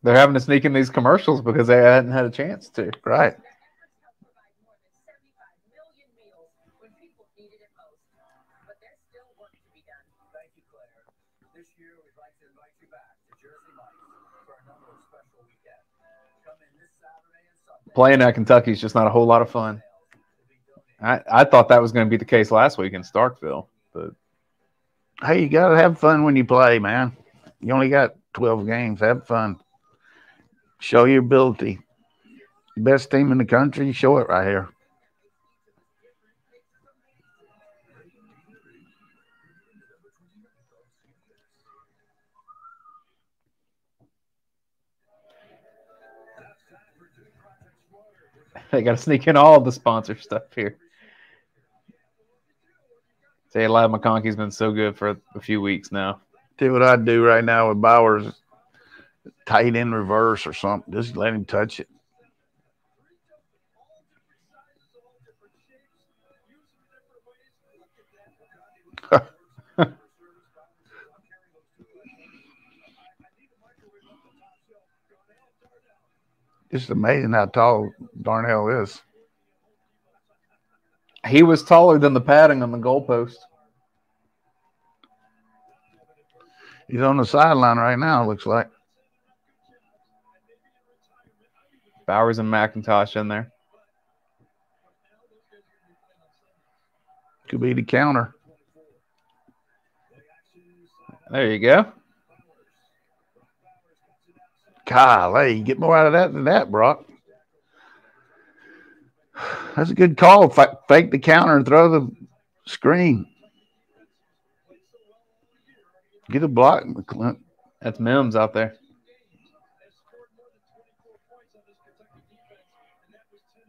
They're having to sneak in these commercials because they hadn't had a chance to. Right. Playing at Kentucky is just not a whole lot of fun. I, I thought that was going to be the case last week in Starkville, but Hey, you gotta have fun when you play, man. You only got twelve games. Have fun. Show your ability. Best team in the country. Show it right here. they got to sneak in all the sponsor stuff here. Say, Ladd McConkey's been so good for a few weeks now. Do what I'd do right now with Bowers. Tight in reverse or something. Just let him touch it. It's amazing how tall Darnell is. He was taller than the padding on the goalpost. He's on the sideline right now, looks like. Bowers and McIntosh in there. Could be the counter. There you go. Golly, get more out of that than that, Brock. That's a good call. F- fake the counter and throw the screen. Get a block, McClint. That's Mims out there.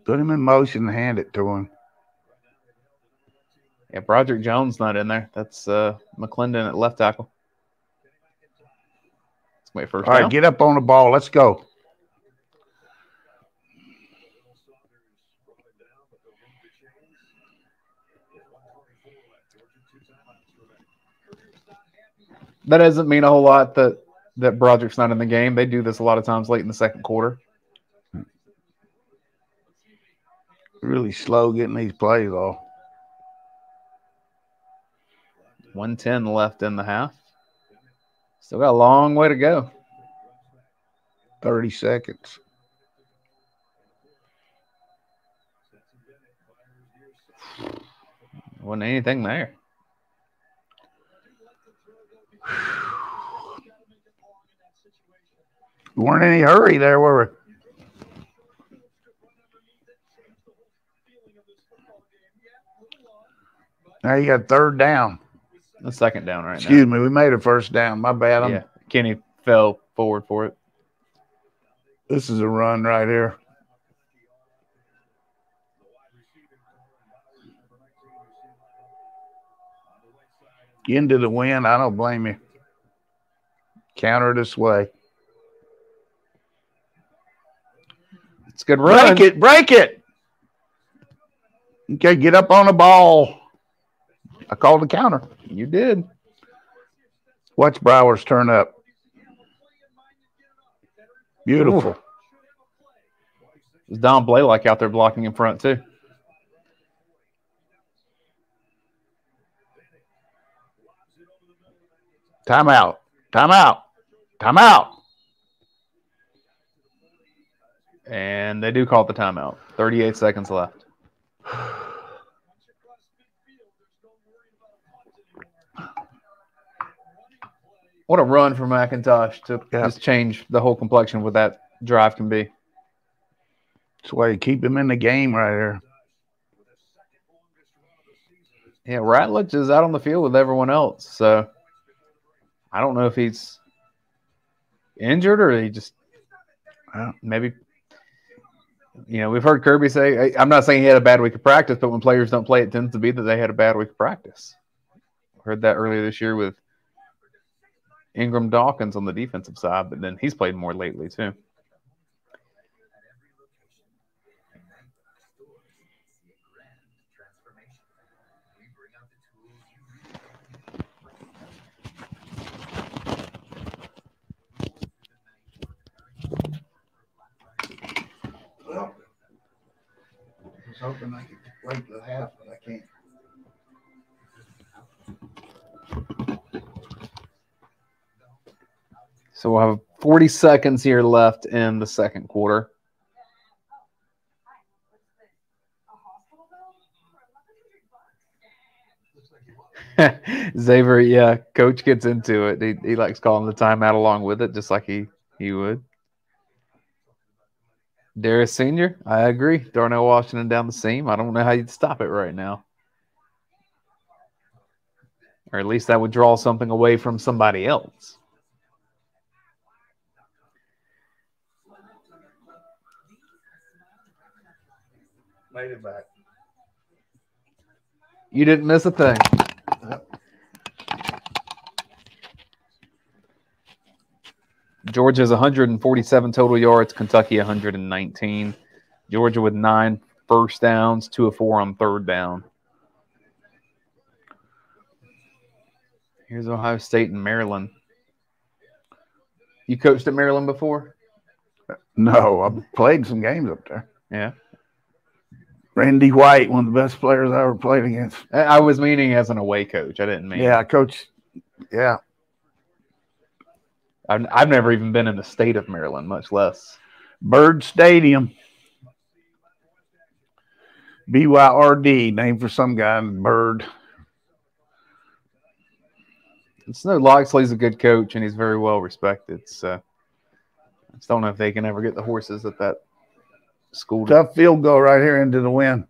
Put him in motion and hand it to him. Yeah, Broderick Jones not in there. That's uh, McClendon at left tackle. Wait first All right, get up on the ball. Let's go. That doesn't mean a whole lot that that Broderick's not in the game. They do this a lot of times late in the second quarter. Really slow getting these plays off. 110 left in the half. Still got a long way to go. 30 seconds. Wasn't anything there. We weren't in any hurry there, were we? Now you got third down. The second down right Excuse me, we made a first down. My bad. I'm, Yeah, Kenny fell forward for it. This is a run right here. Into the wind. I don't blame you. Counter this way. It's good run. Break it. Break it. Okay, get up on the ball. I called the counter. You did. Watch Bowers turn up. Beautiful. Ooh. There's Dom Blaylock out there blocking in front too. Timeout. Timeout. Timeout. And they do call the timeout. 38 seconds left. What a run for McIntosh to Yeah. just change the whole complexion of what that drive can be. That's why you keep him in the game right here. Yeah, Ratledge is out on the field with everyone else. So I don't know if he's injured or he just maybe. You know, we've heard Kirby say, I'm not saying he had a bad week of practice, but when players don't play, it tends to be that they had a bad week of practice. Heard that earlier this year with Ingram Dawkins on the defensive side, but then he's played more lately too. Well, I was hoping I could wait till half, but I can't. So we'll have 40 seconds here left in the second quarter. Xavier, yeah, coach gets into it. He, he likes calling the timeout along with it, just like he, he would. Darius Sr., I agree. Darnell Washington down the seam. I don't know how you'd stop it right now. Or at least that would draw something away from somebody else. Made it back. You didn't miss a thing. Georgia has 147 total yards, Kentucky 119. Georgia with nine first downs, two of four on third down. Here's Ohio State and Maryland. You coached at Maryland before? No, I played some games up there. Yeah. Randy White, one of the best players I ever played against. I I was meaning as an away coach. I didn't mean. Yeah, I coached. Yeah, I've, I've never even been in the state of Maryland, much less. Byrd Stadium. BYRD, named for some guy Byrd. It's no Locksley's a good coach and he's very well respected. So I just don't know if they can ever get the horses at that school. to- Tough field goal right here into the win.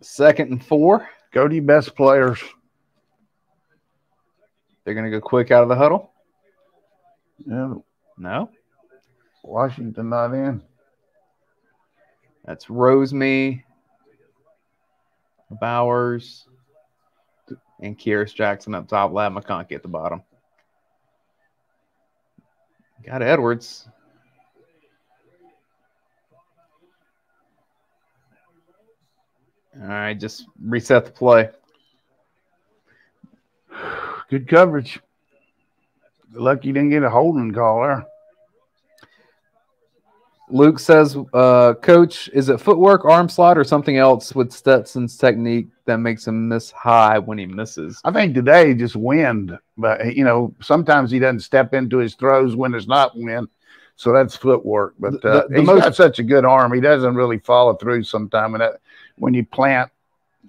Second and four. Go to your best players. They're going to go quick out of the huddle. Yeah, No, Washington not in. that's Rosemy, Bowers, and Kearis Jackson up top. Ladd McConkey at the bottom. Got Edwards. All right, just reset the play. Good coverage. Lucky you didn't get a holding call there. Luke says, uh, Coach, is it footwork, arm slide, or something else with Stetson's technique that makes him miss high when he misses? I think today just wind, but you know sometimes he doesn't step into his throws when there's not wind, so that's footwork. But The- uh, the- the he's most- got such a good arm; he doesn't really follow through sometime. And that, when you plant,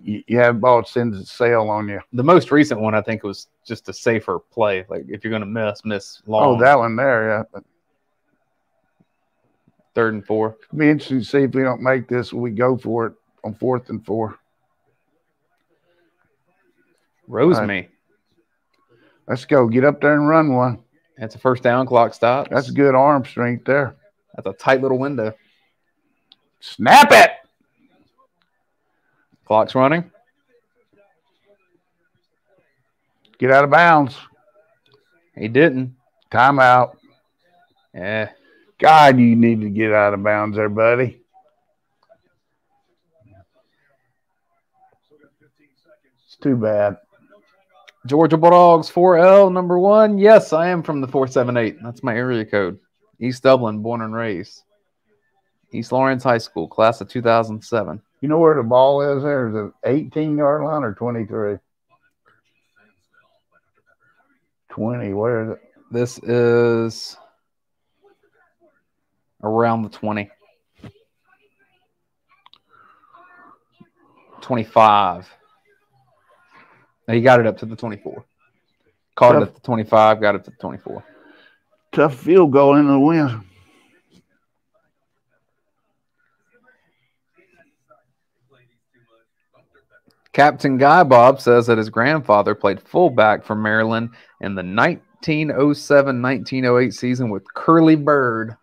you, you have ball sends its sail on you. The most recent one, I think, was just a safer play. Like if you're going to miss, miss long. Oh, that one there, yeah. Third and four. it'll be interesting to see if we don't make this. We go for it on fourth and four. Rose Right. me. Let's go. Get up there and run one. That's a first down. Clock stops. That's good arm strength there. That's a tight little window. Snap it. Clock's running. Get out of bounds. He didn't. Timeout. Yeah. God, you need to get out of bounds there, buddy. It's too bad. Georgia Bulldogs 4L number one. Yes, I am from the 478. That's my area code. East Dublin, born and raised. East Laurens High School, class of 2007. You know where the ball is there? Is it 18 yard line or 23? 20. Where is it? This is around the 20. 25. Now, He got it up to the 24. Caught it at the 25, got it to the 24. Tough field goal into the wind. Captain Guy Bob says that his grandfather played fullback for Maryland in the 1907 1908 season with Curley Byrd.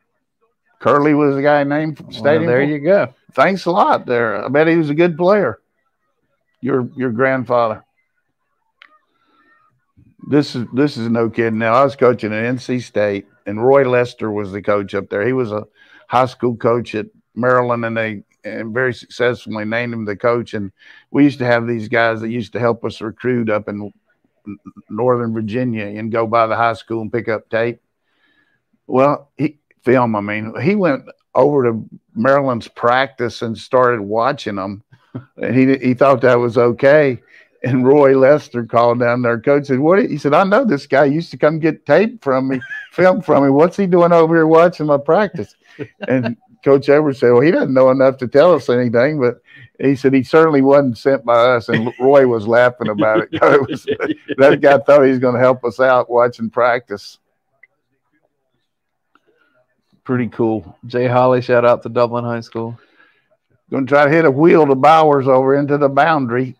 Curly was the guy named for the Well, stadium. there you go. Thanks a lot there. I bet he was a good player. Your your grandfather. This is this is no kidding. Now I was coaching at NC State, and Roy Lester was the coach up there. He was a high school coach at Maryland, and they and very successfully named him the coach. And we used to have these guys that used to help us recruit up in Northern Virginia and go by the high school and pick up tape. Well, he film. I mean, he went over to Maryland's practice and started watching them, and he he thought that was okay. and Roy Lester called down there. Coach said, "What?" He said, "I know this guy used to come get tape from me, film from me. What's he doing over here watching my practice?" And Coach Edwards said, "Well, he doesn't know enough to tell us anything, but." He said he certainly wasn't sent by us, and Roy was laughing about it. it was, that guy thought he was going to help us out watching practice. Pretty cool. Jay Holly, shout out to Dublin High School. Going to try to hit a wheel to Bowers over into the boundary.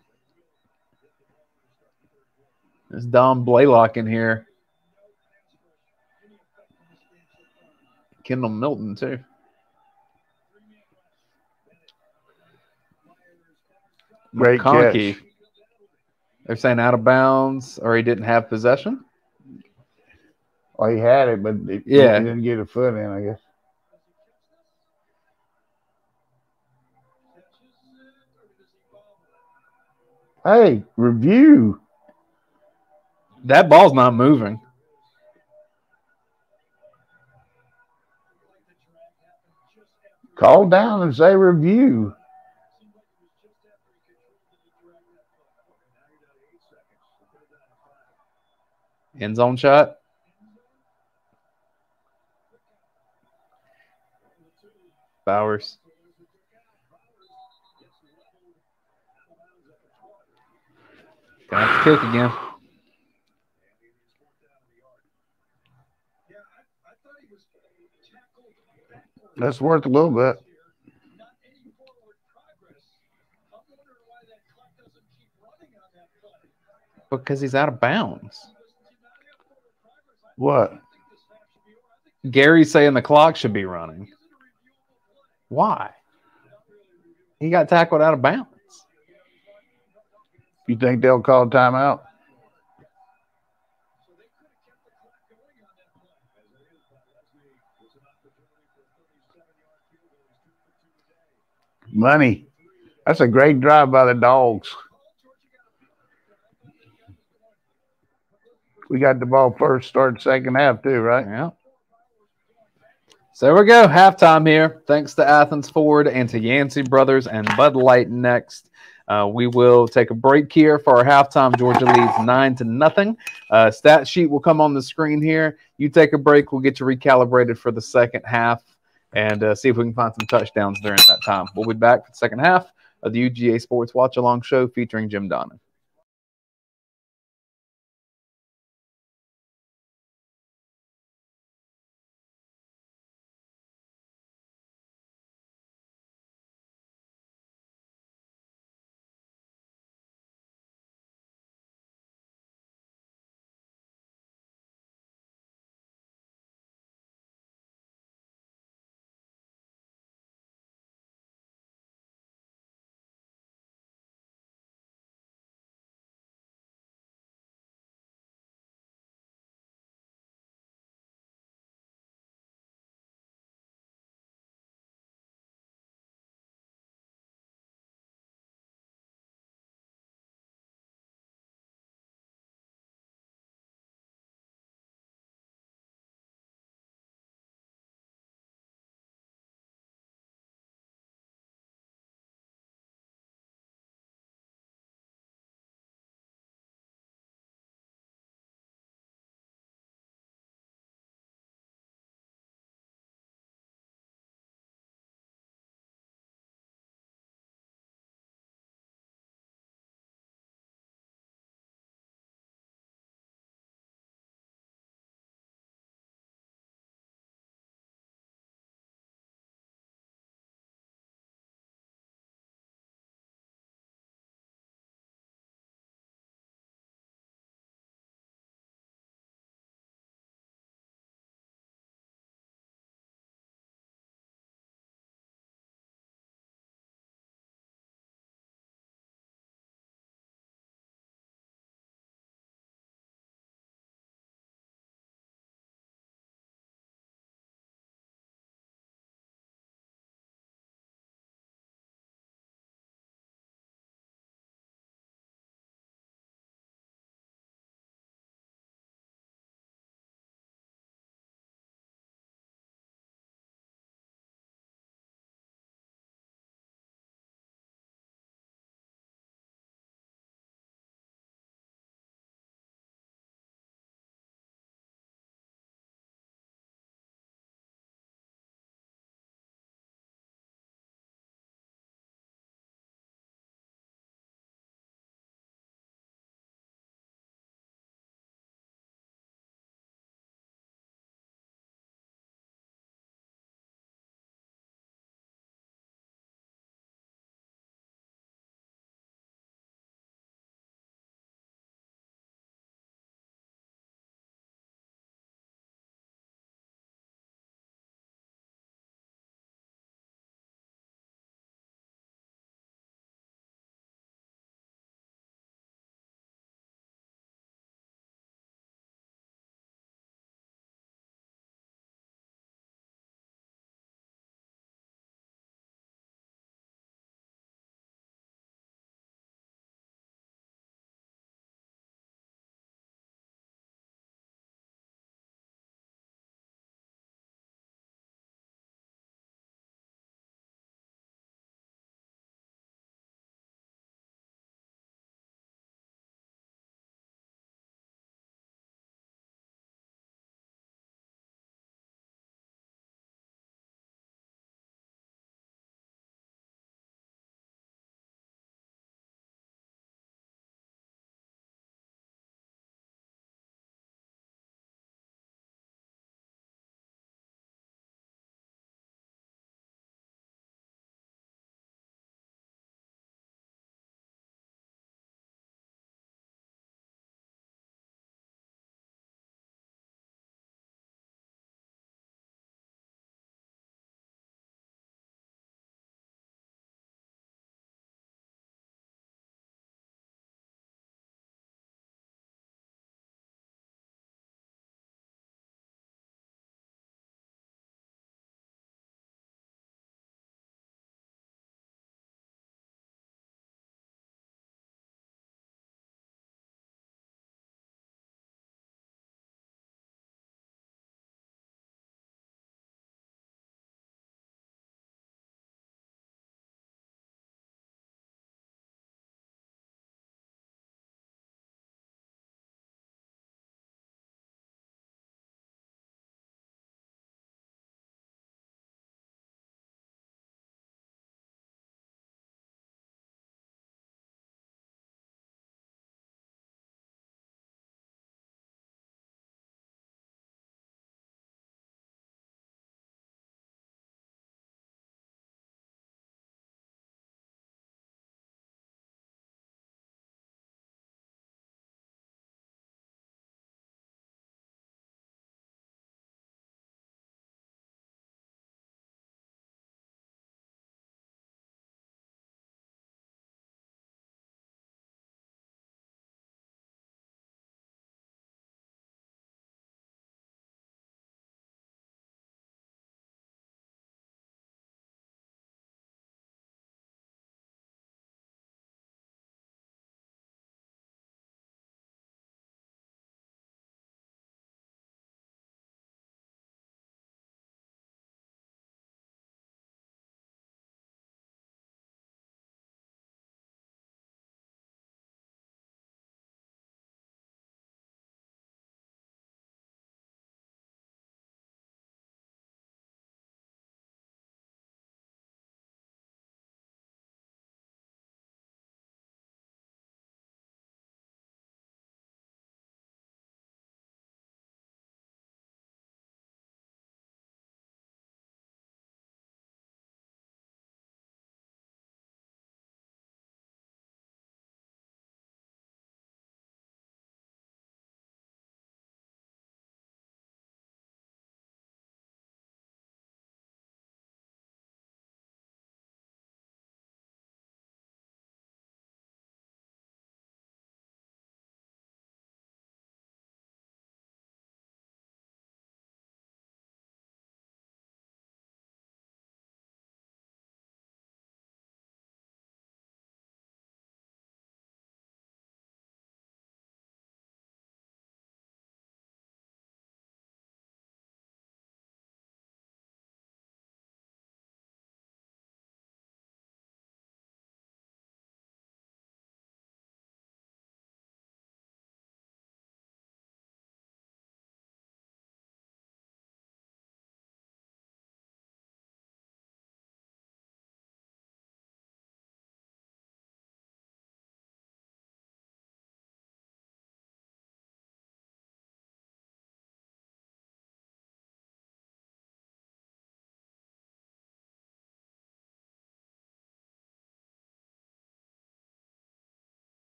There's Dom Blaylock in here. Kendall Milton, too. Great McConkey. catch. They're saying out of bounds or he didn't have possession. Well, he had it, but he, Yeah. he didn't get a foot in, I guess. Hey, review. That ball's not moving. Call down and say review. End zone shot. Bowers. Have to kick again. That's worth a little bit. Because he's out of bounds. What? Gary's saying the clock should be running. Why? He got tackled out of bounds. You think they'll call timeout? Money. That's a great drive by the dogs. We got the ball first, start second half too, right? Yeah. So there we go. Halftime here. Thanks to Athens Ford and to Yancey Brothers and Bud Light next. Uh, we will take a break here for our halftime. Georgia leads nine to nothing. Uh, stat sheet will come on the screen here. You take a break. We'll get you recalibrated for the second half and uh, see if we can find some touchdowns during that time. We'll be back for the second half of the UGA Sports Watch Along show featuring Jim Donnan.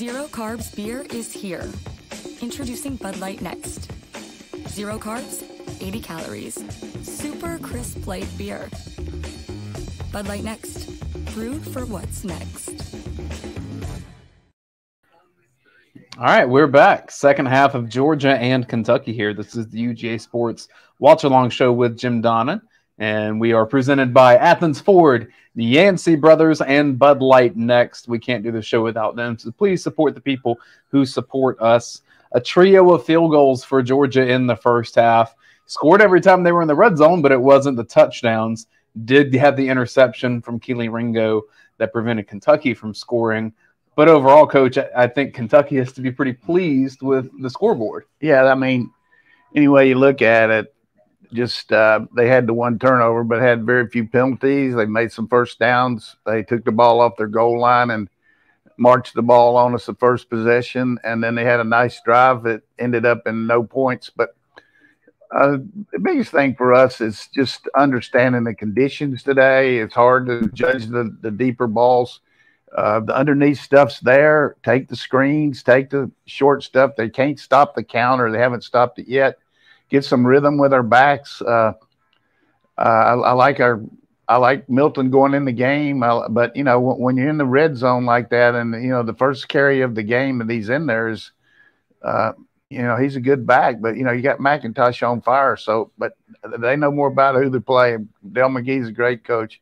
Zero carbs beer is here. Introducing Bud Light Next. Zero carbs, 80 calories. Super crisp light beer. Bud Light Next. Brewed for what's next. All right, we're back. Second half of Georgia and Kentucky here. This is the UGA Sports Watch Along Show with Jim Donnan, and we are presented by Athens Ford, the Yancey Brothers, and Bud Light Next. We can't do the show without them, so please support the people who support us. A trio of field goals for Georgia in the first half. Scored every time they were in the red zone, but it wasn't the touchdowns. Did have the interception from Kelee Ringo that prevented Kentucky from scoring. But overall, coach, I think Kentucky has to be pretty pleased with the scoreboard. Yeah, I mean, any way you look at it, just uh, they had the one turnover, but had very few penalties. They made some first downs. They took the ball off their goal line and marched the ball on us the first possession, and then they had a nice drive that ended up in no points. But uh, the biggest thing for us is just understanding the conditions today. It's hard to judge the, the deeper balls uh, the underneath stuff's there. Take the screens, take the short stuff. They can't stop the counter. They haven't stopped it yet. Get some rhythm with our backs. Uh, uh, I, I, like our, I like Milton going in the game. I, but you know, when, you're in the red zone like that, and you know, the first carry of the game and he's in there is, uh, you know, he's a good back. But you know, you got McIntosh on fire. So, but they know more about who they're playing. Dell McGee's a great coach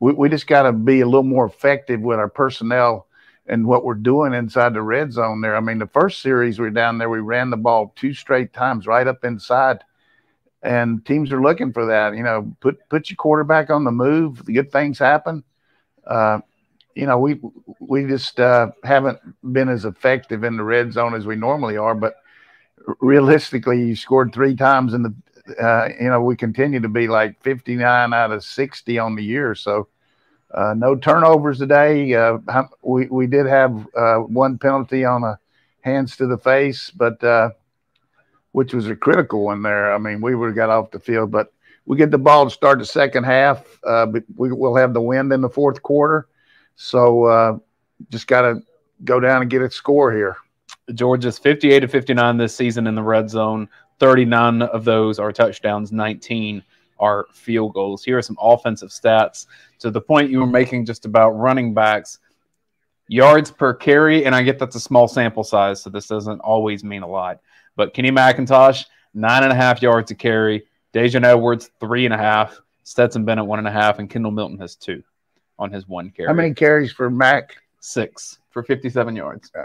we, we just got to be a little more effective with our personnel and what we're doing inside the red zone there. I mean, the first series we were down there, we ran the ball two straight times right up inside, and teams are looking for that. You know, put put your quarterback on the move. The good things happen. Uh, you know, we we just uh, haven't been as effective in the red zone as we normally are. But realistically, you scored three times in the uh, you know, we continue to be like 59 out of 60 on the year. So uh, no turnovers today. Uh, we, we did have uh, one penalty on a hands to the face, but uh, which was a critical one there. I mean, we would have got off the field, but we get the ball to start the second half. Uh, we will have the wind in the fourth quarter. So just got to go down and get a score here. Georgia's 58 to 59 this season in the red zone. 39 of those are touchdowns, 19 are field goals. Here are some offensive stats. To the point you were making just about running backs, yards per carry, and I get that's a small sample size, so this doesn't always mean a lot. But Kenny McIntosh, nine and a half yards to carry. Daijun Edwards, three and a half. Stetson Bennett, one and a half. And Kendall Milton has two on his one carry. How many carries for Mac? Six for 57 yards. Yeah.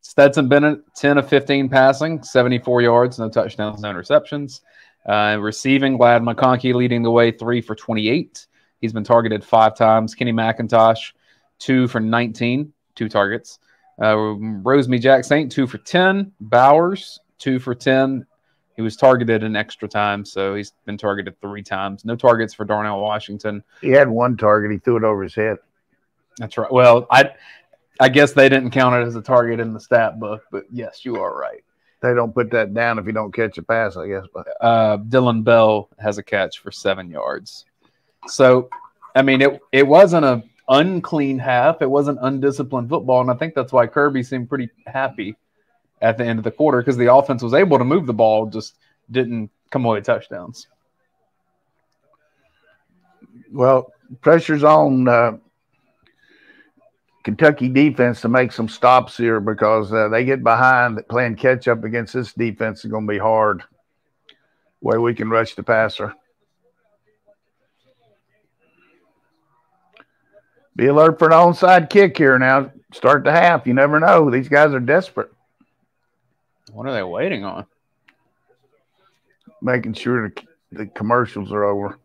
Stetson Bennett, 10 of 15 passing, 74 yards, no touchdowns, no interceptions. Uh, receiving, Ladd McConkey leading the way, three for 28. He's been targeted five times. Kenny McIntosh, two for 19, two targets. Uh, Rosemy-Jacksaint, two for 10. Bowers, two for 10. He was targeted an extra time, so he's been targeted three times. No targets for Darnell Washington. He had one target. He threw it over his head. That's right. Well, I I guess they didn't count it as a target in the stat book, but yes, you are right. They don't put that down if you don't catch a pass, I guess. But uh, Dillon Bell has a catch for seven yards. So, I mean, it it wasn't a unclean half. It wasn't undisciplined football, and I think that's why Kirby seemed pretty happy at the end of the quarter because the offense was able to move the ball, just didn't come away touchdowns. Well, pressure's on uh, Kentucky defense to make some stops here because uh, they get behind. Playing catch up against this defense is going to be hard. Way we can rush the passer. Be alert for an onside kick here now. Start the half. You never know. These guys are desperate. What are they waiting on? Making sure the, the commercials are over.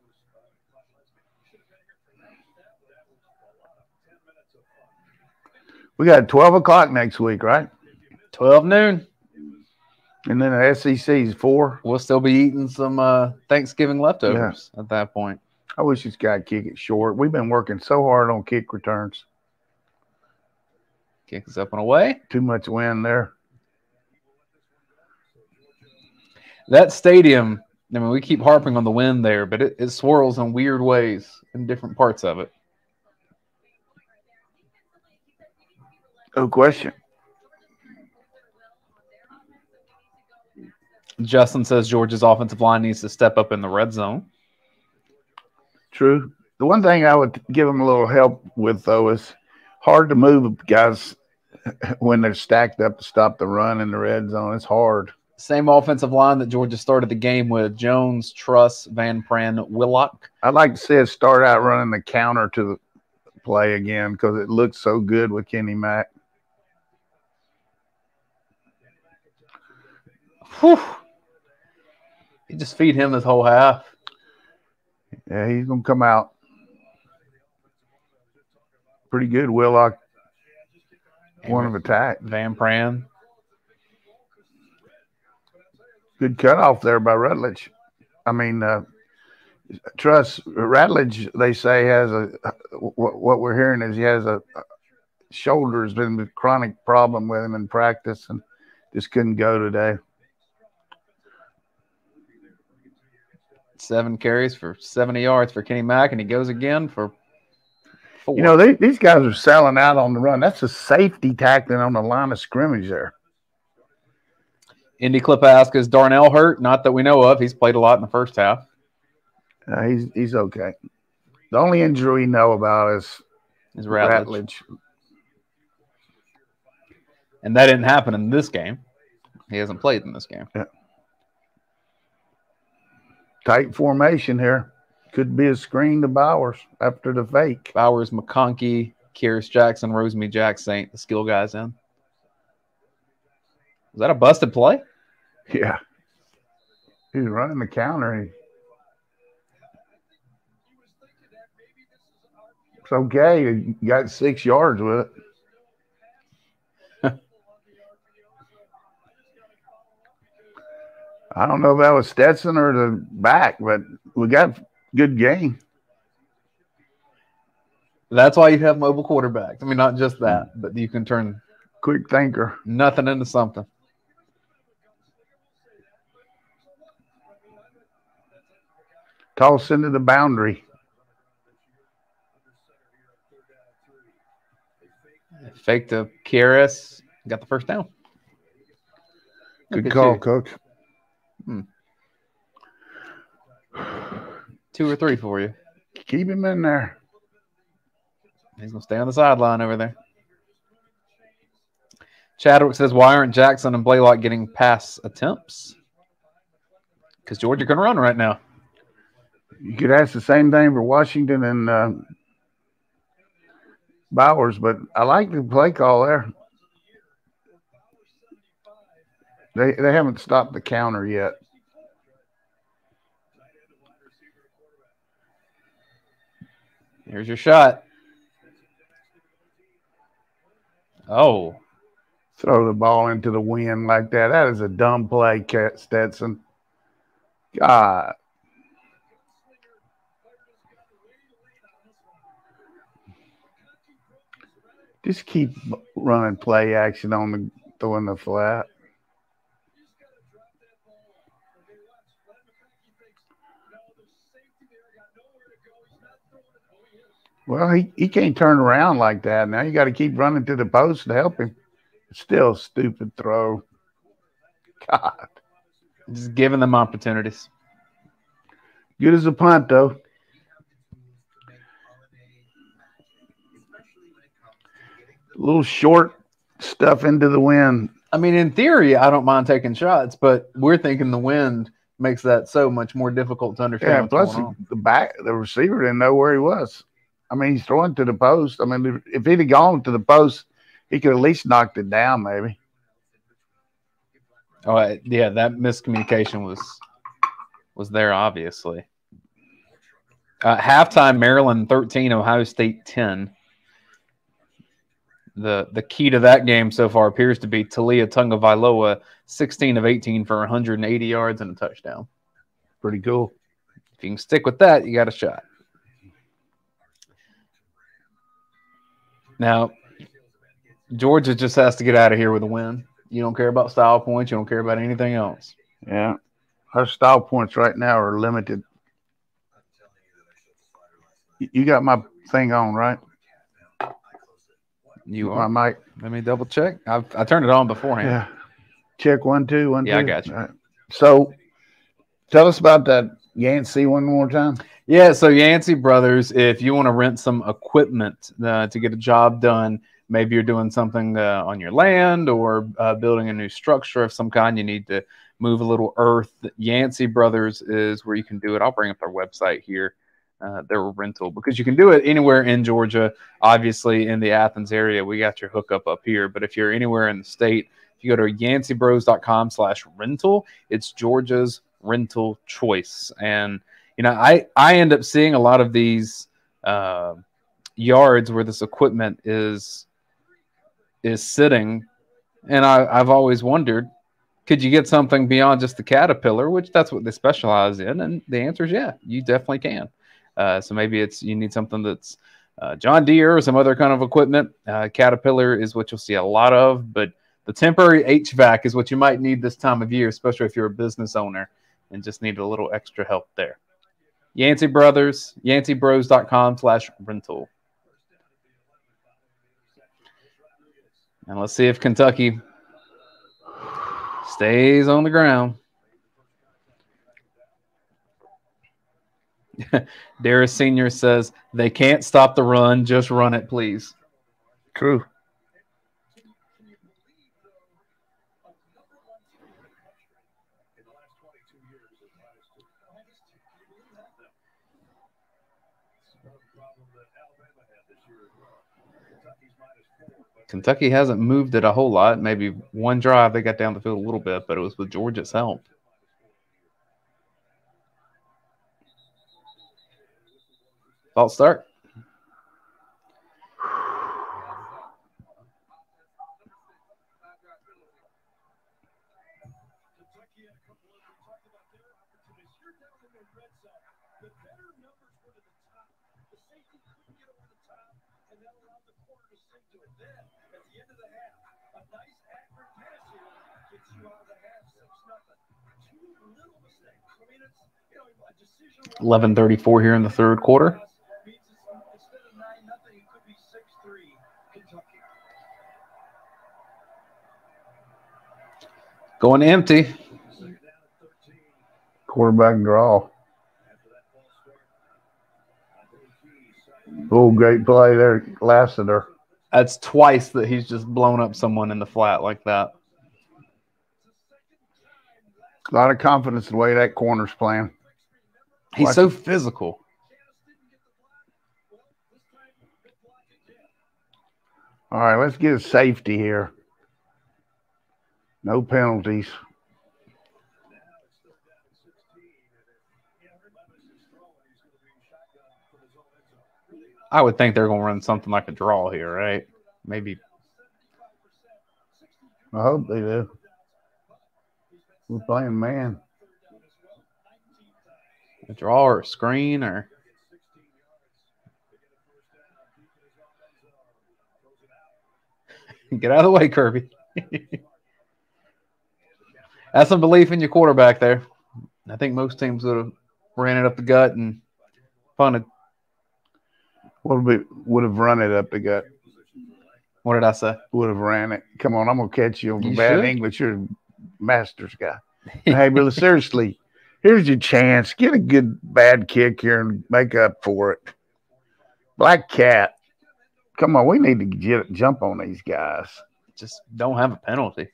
We got 12 o'clock next week, right? 12 noon. And then the SEC is four. We'll still be eating some uh, Thanksgiving leftovers yeah. at that point. I wish this guy kick it short. We've been working so hard on kick returns. Kick is up and away. Too much wind there. That stadium, I mean, we keep harping on the wind there, but it, it swirls in weird ways in different parts of it. Good question. Justin says Georgia's offensive line needs to step up in the red zone. True. The one thing I would give them a little help with, though, is hard to move guys when they're stacked up to stop the run in the red zone. It's hard. Same offensive line that Georgia started the game with Jones, Truss, Van Pran, Willock. I'd like to see it start out running the counter to the play again because it looks so good with Kenny Mack. Whew. You just feed him this whole half. Yeah, he's gonna come out pretty good. Willock, one of attack. Van Pran. Good cutoff there by Ratledge. I mean, uh, Truss Ratledge. They say has a what, what we're hearing is he has a, a shoulder has been a chronic problem with him in practice and just couldn't go today. Seven carries for 70 yards for Kenny Mack, and he goes again for four. You know, they, these guys are selling out on the run. That's a safety tackling on the line of scrimmage there. Indy Clip asks, is Darnell hurt? Not that we know of. He's played a lot in the first half. Uh, he's he's okay. The only injury we know about is Is Ratledge. And that didn't happen in this game. He hasn't played in this game. Tight formation here. Could be a screen to Bowers after the fake. Bowers, McConkey, Kearis Jackson, Rosemy-Jacksaint, the skill guys in. Was that a busted play? Yeah. He's running the counter. He- It's okay. He got six yards with it. I don't know if that was Stetson or the back, but we got good game. That's why you have mobile quarterbacks. I mean, not just that, but you can turn Quick thinker. nothing into something. Toss into the boundary. Fake to Kearis. Got the first down. Good call, you. coach. Two or three for you. Keep him in there. He's gonna stay on the sideline over there. Chadwick says, "Why aren't Jackson and Blaylock getting pass attempts? Because Georgia can run right now. You could ask the same thing for Washington and uh, Bowers, but I like the play call there. They they haven't stopped the counter yet. Here's your shot. Oh, Throw the ball into the wind like that. That is a dumb play, Cat Stetson. God. Just keep running play action on the throwing the flat. Well, he, he can't turn around like that. Now you got to keep running to the post to help him. Still a stupid throw. God. just giving them opportunities. Good as a punt, though. A little short stuff into the wind. I mean, in theory, I don't mind taking shots, but we're thinking the wind makes that so much more difficult to understand. Yeah, plus the back, the receiver didn't know where he was. I mean, he's throwing to the post. I mean, if he'd have gone to the post, he could at least knocked it down, maybe. Oh, yeah, that miscommunication was was there obviously. Uh, halftime, Maryland thirteen, Ohio State ten. The the key to that game so far appears to be Taulia Tagovailoa, sixteen of eighteen for 180 yards and a touchdown. Pretty cool. If you can stick with that, you got a shot. Now, Georgia just has to get out of here with a win. You don't care about style points. You don't care about anything else. Yeah. Our style points right now are limited. You- You got my thing on, right? You My are. mic. Let me double check. I've, I turned it on beforehand. Yeah. Check one, two, one, two. Yeah, I got you. Right. So tell us about that Yancey one more time. Yeah, so Yancey Brothers, if you want to rent some equipment uh, to get a job done, maybe you're doing something uh, on your land or uh, building a new structure of some kind, you need to move a little earth. Yancey Brothers is where you can do it. I'll bring up their website here. Uh, their rental because you can do it anywhere in Georgia. Obviously, in the Athens area, we got your hookup up here. But if you're anywhere in the state, if you go to yanceybros.com slash rental, it's Georgia's rental choice. And, you know, I, I end up seeing a lot of these uh, yards where this equipment is is sitting. And I, I've always wondered, could you get something beyond just the caterpillar, which that's what they specialize in? And the answer is yeah, you definitely can. Uh, so maybe it's you need something that's uh, John Deere or some other kind of equipment. Uh, Caterpillar is what you'll see a lot of, but the temporary HVAC is what you might need this time of year, especially if you're a business owner and just need a little extra help there. Yancey Brothers, yanceybros.com slash rental. And let's see if Kentucky stays on the ground. Darius Senior says they can't stop the run, just run it, please. True. Kentucky hasn't moved it a whole lot. Maybe one drive they got down the field a little bit, but it was with Georgia's help. False start. Eleven thirty-four here in the third quarter. Going empty. Quarterback draw. Oh, great play there, Lassiter. That's twice that he's just blown up someone in the flat like that. A lot of confidence in the way that corner's playing. He's Watch so physical. All right, let's get a safety here. No penalties. I would think they're going to run something like a draw here, right? Maybe. I hope they do. We're playing man. A draw or a screen or. Get out of the way, Kirby. That's some belief in your quarterback there. I think most teams would have ran it up the gut and punted. What would have, would have run it up the gut. What did I say? Would have ran it. Come on, I'm gonna catch you on you bad should. English. You're a master's guy. hey, brother, seriously, here's your chance. Get a good bad kick here and make up for it. Black cat. Come on, we need to get, jump on these guys. Just don't have a penalty.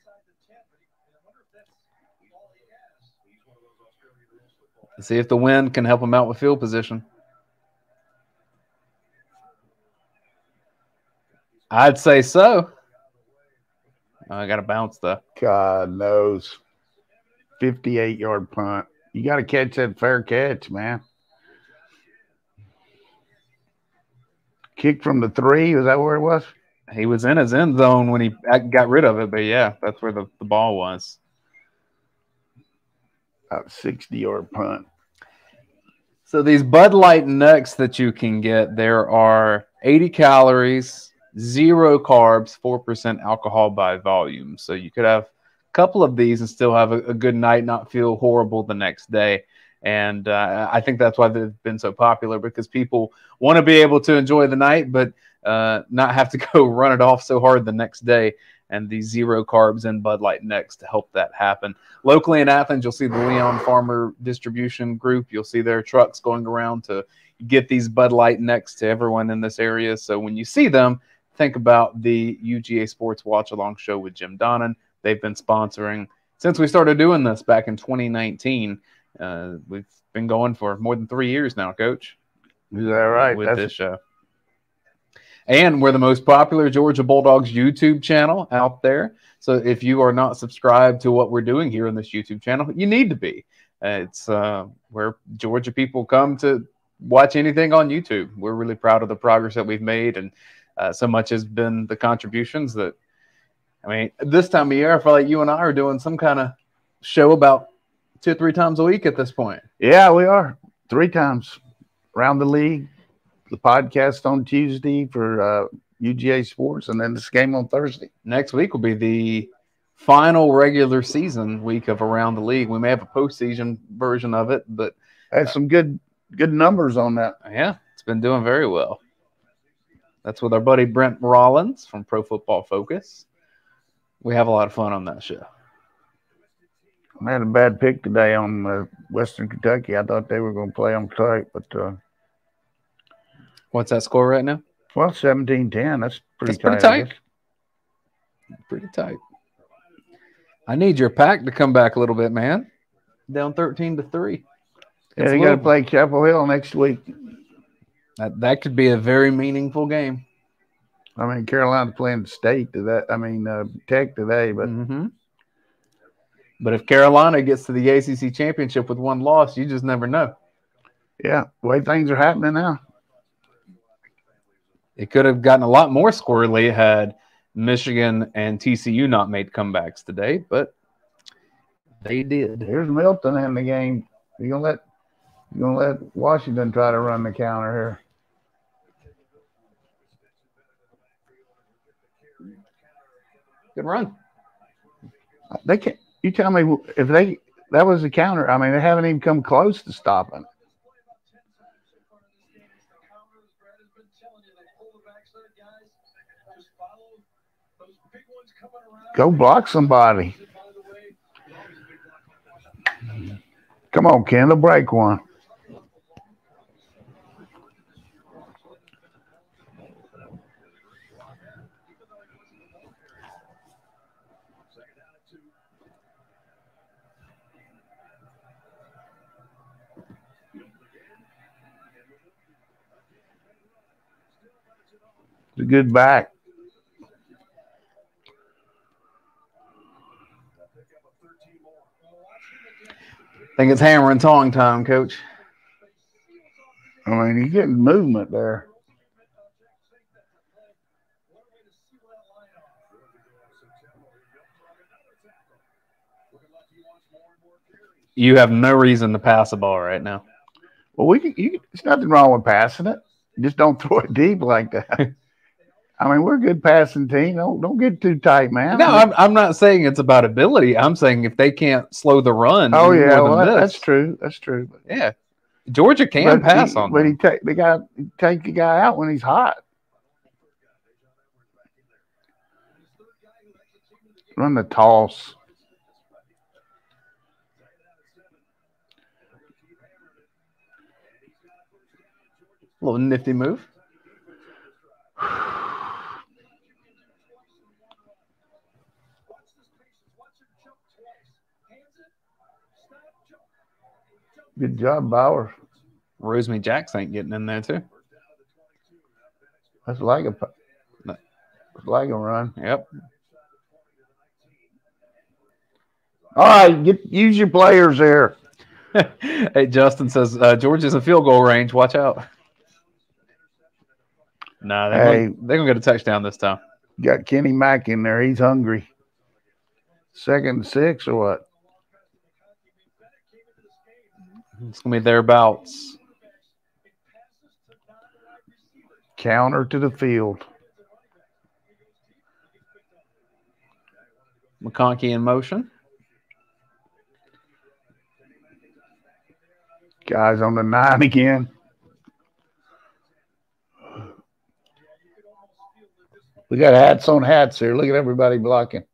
see if the wind can help him out with field position. I'd say so. Oh, I got to bounce though. God knows. 58 yard punt. You got to catch that fair catch, man. Kick from the three. Was that where it was? He was in his end zone when he got rid of it, but yeah, that's where the, the ball was. About 60 yard punt. So these Bud Light Next that you can get, there are 80 calories, zero carbs, 4% alcohol by volume. So you could have couple of these and still have a, a good night, not feel horrible the next day. And uh, I think that's why they've been so popular because people want to be able to enjoy the night, but uh, not have to go run it off so hard the next day. and the zero carbs and Bud Light next to help that happen. Locally in Athens, you'll see the Leon Farmer Distribution Group. You'll see their trucks going around to get these Bud Light next to everyone in this area. So when you see them, think about the UGA Sports Watch Along show with Jim Donnan. They've been sponsoring since we started doing this back in 2019. Uh, we've been going for more than three years now, Coach. Is that right? With That's... this show. And we're the most popular Georgia Bulldogs YouTube channel out there. So if you are not subscribed to what we're doing here on this YouTube channel, you need to be. It's uh, where Georgia people come to watch anything on YouTube. We're really proud of the progress that we've made, and uh, so much has been the contributions that. I mean, this time of year, I feel like you and I are doing some kind of show about two or three times a week at this point. Yeah, we are three times around the league. The podcast on Tuesday for uh, UGA Sports, and then this game on Thursday. Next week will be the final regular season week of Around the League. We may have a postseason version of it, but I had some good good numbers on that. Yeah, it's been doing very well. That's with our buddy Brent Rollins from Pro Football Focus. We have a lot of fun on that show. I had a bad pick today on uh, Western Kentucky. I thought they were going to play them tight, but uh, what's that score right now? Well, 17-10. That's pretty That's tight. Pretty tight. Pretty tight. I need your pack to come back a little bit, man. Down 13 to 3. Yeah, they got to play Chapel Hill next week. That that could be a very meaningful game. I mean, Carolina's playing state to that. I mean, uh, Tech today, but mm-hmm. but if Carolina gets to the ACC championship with one loss, you just never know. Yeah, way things are happening now. It could have gotten a lot more squirrely had Michigan and TCU not made comebacks today, but they did. Here's Milton in the game. You gonna let you gonna let Washington try to run the counter here? Good run. They can't. You tell me if they that was a counter. I mean, they haven't even come close to stopping. Go block somebody. Come on, Kendall, break one. A good back. I think it's hammer and tong time, coach. I mean, you're getting movement there. You have no reason to pass the ball right now. Well, we can, you, there's nothing wrong with passing it. Just don't throw it deep like that. I mean, we're a good passing team. Don't don't get too tight, man. No, I'm, I'm not saying it's about ability. I'm saying if they can't slow the run. Oh yeah, well, that's true. That's true. Yeah, Georgia can but pass he, on, but them. he take the guy take the guy out when he's hot. Run the toss. A little nifty move. Good job, Bowers. Rosemy-Jacksaint getting in there too. That's like a that's like a run. Yep. All right, get use your players there. hey, Justin says uh, George is a field goal range. Watch out. No, nah, they're, hey, gonna, they're gonna get a touchdown this time. Got Kenny Mack in there. He's hungry. Second six or what? It's gonna be thereabouts. Counter to the field. McConkey in motion. Guys on the nine again. We got hats on hats here. Look at everybody blocking.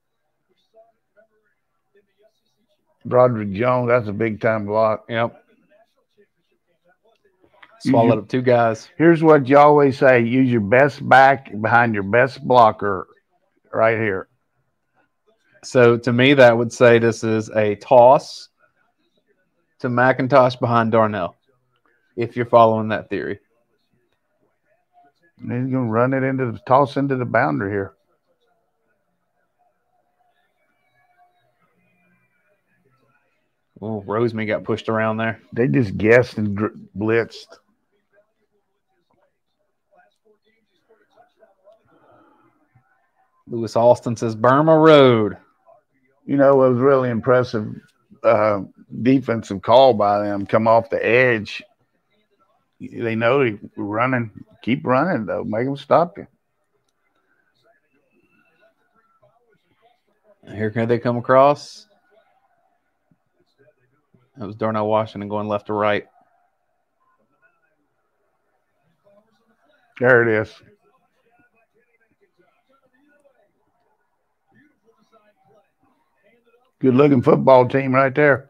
Broderick Jones, that's a big time block. Yep. Swallowed up two guys. Here's what you always say use your best back behind your best blocker right here. So to me, that would say this is a toss to McIntosh behind Darnell, if you're following that theory. And he's going to run it into the toss into the boundary here. Oh, Roseman got pushed around there. They just guessed and blitzed. Lewis Austin says Burma Road. You know, it was really impressive uh, defensive call by them. Come off the edge. They know they running. Keep running, though. Make them stop you. Here can they come across. That was Darnell Washington going left to right. There it is. Good looking football team right there.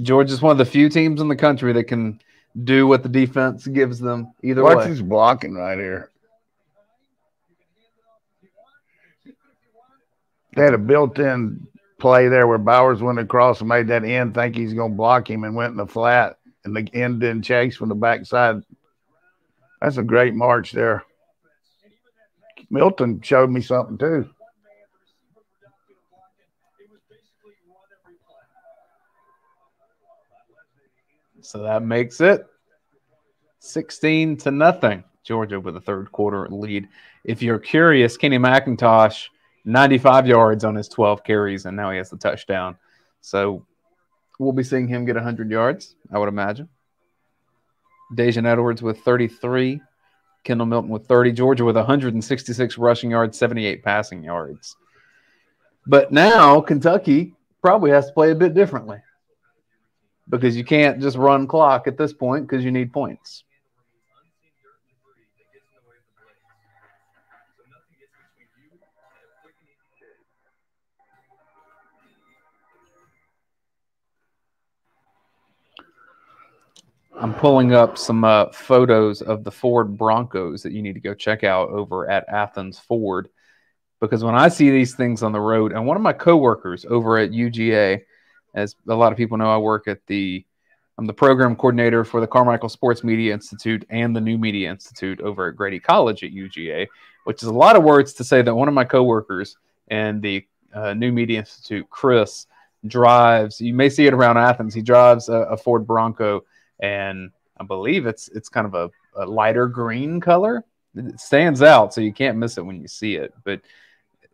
Georgia's one of the few teams in the country that can do what the defense gives them either Watch way. this blocking right here. They had a built-in play there where Bowers went across and made that end think he's going to block him and went in the flat, and the end didn't chase from the backside. That's a great march there. Milton showed me something too. So that makes it 16 to nothing. Georgia with a third quarter lead. If you're curious, Kenny McIntosh, 95 yards on his 12 carries, and now he has the touchdown. So we'll be seeing him get 100 yards, I would imagine. Daijun Edwards with 33. Kendall Milton with 30. Georgia with 166 rushing yards, 78 passing yards. But now Kentucky probably has to play a bit differently because you can't just run clock at this point because you need points. I'm pulling up some uh, photos of the Ford Broncos that you need to go check out over at Athens Ford. Because when I see these things on the road, and one of my coworkers over at UGA, as a lot of people know, I work at the I'm the program coordinator for the Carmical Sports Media Institute and the New Media Institute over at Grady College at UGA, which is a lot of words to say that one of my coworkers and the uh, New Media Institute, Chris, drives. You may see it around Athens. He drives a, a Ford Bronco, and I believe it's it's kind of a, a lighter green color. It stands out, so you can't miss it when you see it. But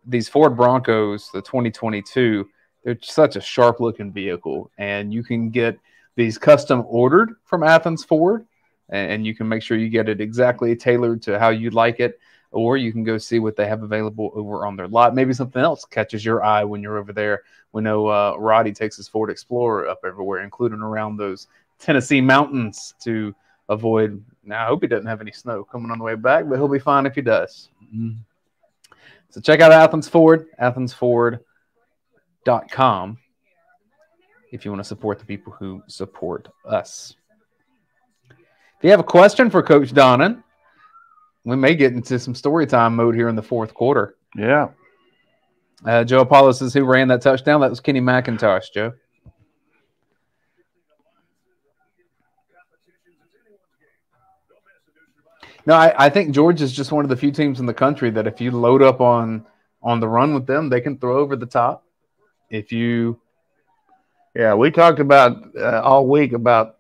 these Ford Broncos, the 2022, they're such a sharp looking vehicle, and you can get these custom ordered from Athens Ford, and you can make sure you get it exactly tailored to how you like it. Or you can go see what they have available over on their lot. Maybe something else catches your eye when you're over there. We know uh, Radi takes his Ford Explorer up everywhere, including around those Tennessee mountains to avoid. Now, I hope he doesn't have any snow coming on the way back, but he'll be fine if he does. Mhm. So check out Athens Ford, athensford.com if you want to support the people who support us. If you have a question for Coach Donnan, we may get into some story time mode here in the fourth quarter. Yeah. Uh, Joe Apollo says, Who ran that touchdown? That was Kenny McIntosh, Joe. No, I, I think Georgia is just one of the few teams in the country that if you load up on on the run with them, they can throw over the top. If you Yeah, we talked about uh, all week about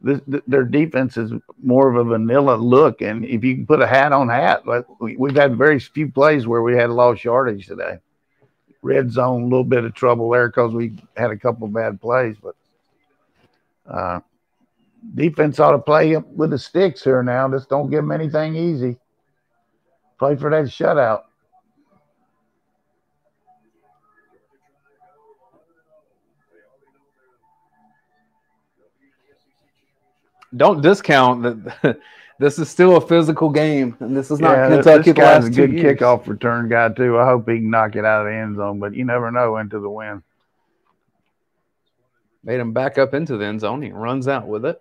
this, th- their defense is more of a vanilla look, and if you can put a hat on hat, like we, we've had very few plays where we had a lost yardage today. Red zone, a little bit of trouble there because we had a couple bad plays, but uh, defense ought to play with the sticks here now. Just don't give them anything easy. Play for that shutout. Don't discount that. this is still a physical game, and this is not yeah, Kentucky. This guy's a good years. kickoff return guy too. I hope he can knock it out of the end zone, but you never know into the wind. Made him back up into the end zone. He runs out with it.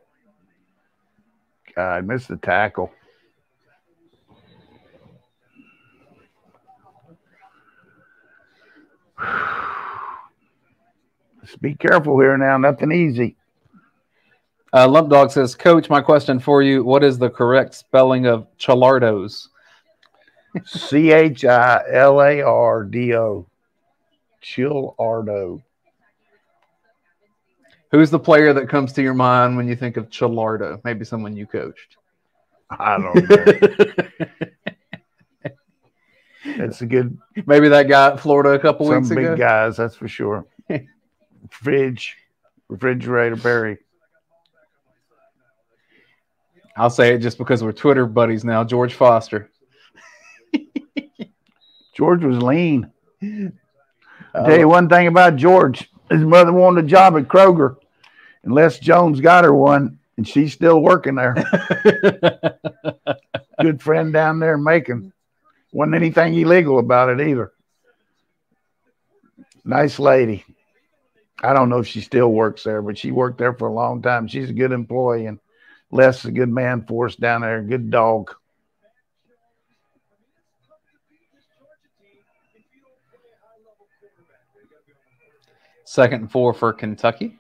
God, missed the tackle. Just be careful here now. Nothing easy. Uh, Lump Dog says, Coach, my question for you: What is the correct spelling of Chilardos? C H I L A R D O. Chill Ardo. Who's the player that comes to your mind when you think of Chilardo? Maybe someone you coached. I don't know. It's a good Maybe that guy at Florida a couple some weeks big guys, that's for sure. Fridge, refrigerator Barry. I'll say it just because we're Twitter buddies now. George Foster. George was lean. I'll Uh, tell you one thing about George. His mother wanted a job at Kroger, and Les Jones got her one, and she's still working there. Good friend down there in Macon. Wasn't anything illegal about it either. Nice lady. I don't know if she still works there, but she worked there for a long time. She's a good employee, and Les is a good man for us down there. Good dog. Second and four for Kentucky.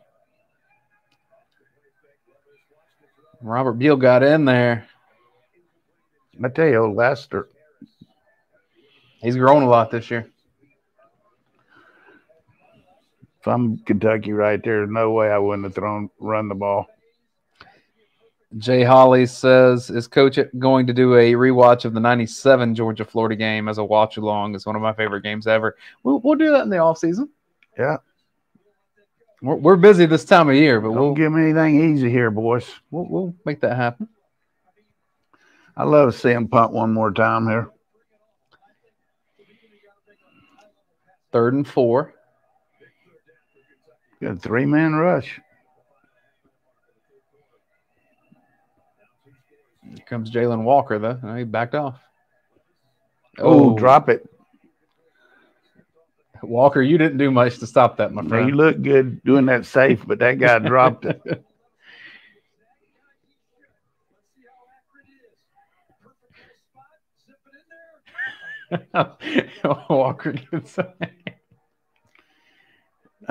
Robert Beal got in there. You, Lester, He's grown a lot this year. if I'm Kentucky right there, no way I wouldn't have thrown run the ball. Jay Holly says, "Is Coach going to do a rewatch of the '97 Georgia Florida game as a watch along? It's one of my favorite games ever. We'll, we'll do that in the off season. Yeah. We're, we're busy this time of year, but Don't we'll, give me anything easy here, boys. we'll we'll make that happen. I love seeing see punt one more time here. Third and four. Good three man rush. Here comes Jalon Walker though. He backed off. Oh, drop it. Walker, you didn't do much to stop that, my Now, friend. you look good doing that safe, but that guy dropped it. Walker gets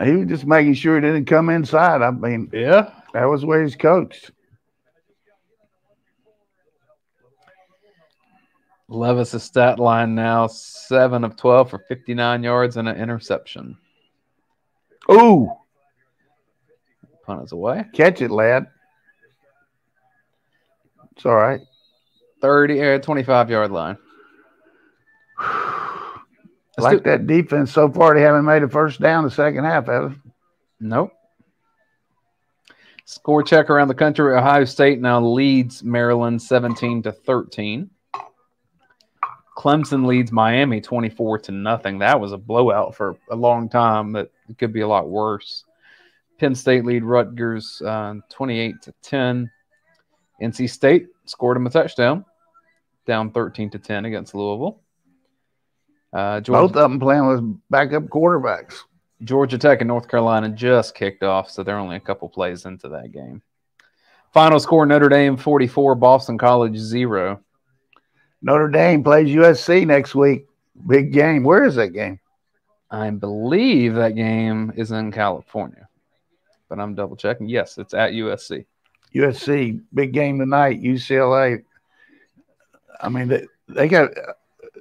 He was just making sure he didn't come inside. I mean, Yeah. that was where he's coached. Levis' stat line now seven of 12 for 59 yards and an interception. Ooh, Punt is away. catch it, lad. It's all right. 30 or 25 yard line. Like do- that defense so far, they haven't made a first down the second half, have they? Nope. Score check around the country. Ohio State now leads Maryland 17 to 13. Clemson leads Miami 24 to nothing. That was a blowout for a long time, but it could be a lot worse. Penn State lead Rutgers uh, 28 to 10. NC State scored him a touchdown, down 13 to 10 against Louisville. Uh, Georgia, Both of them playing with backup quarterbacks. Georgia Tech and North Carolina just kicked off, so they're only a couple plays into that game. Final score Notre Dame 44, Boston College 0. Notre Dame plays USC next week. Big game. Where is that game? I believe that game is in California, but I'm double checking. Yes, it's at USC. USC, big game tonight. UCLA. I mean, they, they got uh,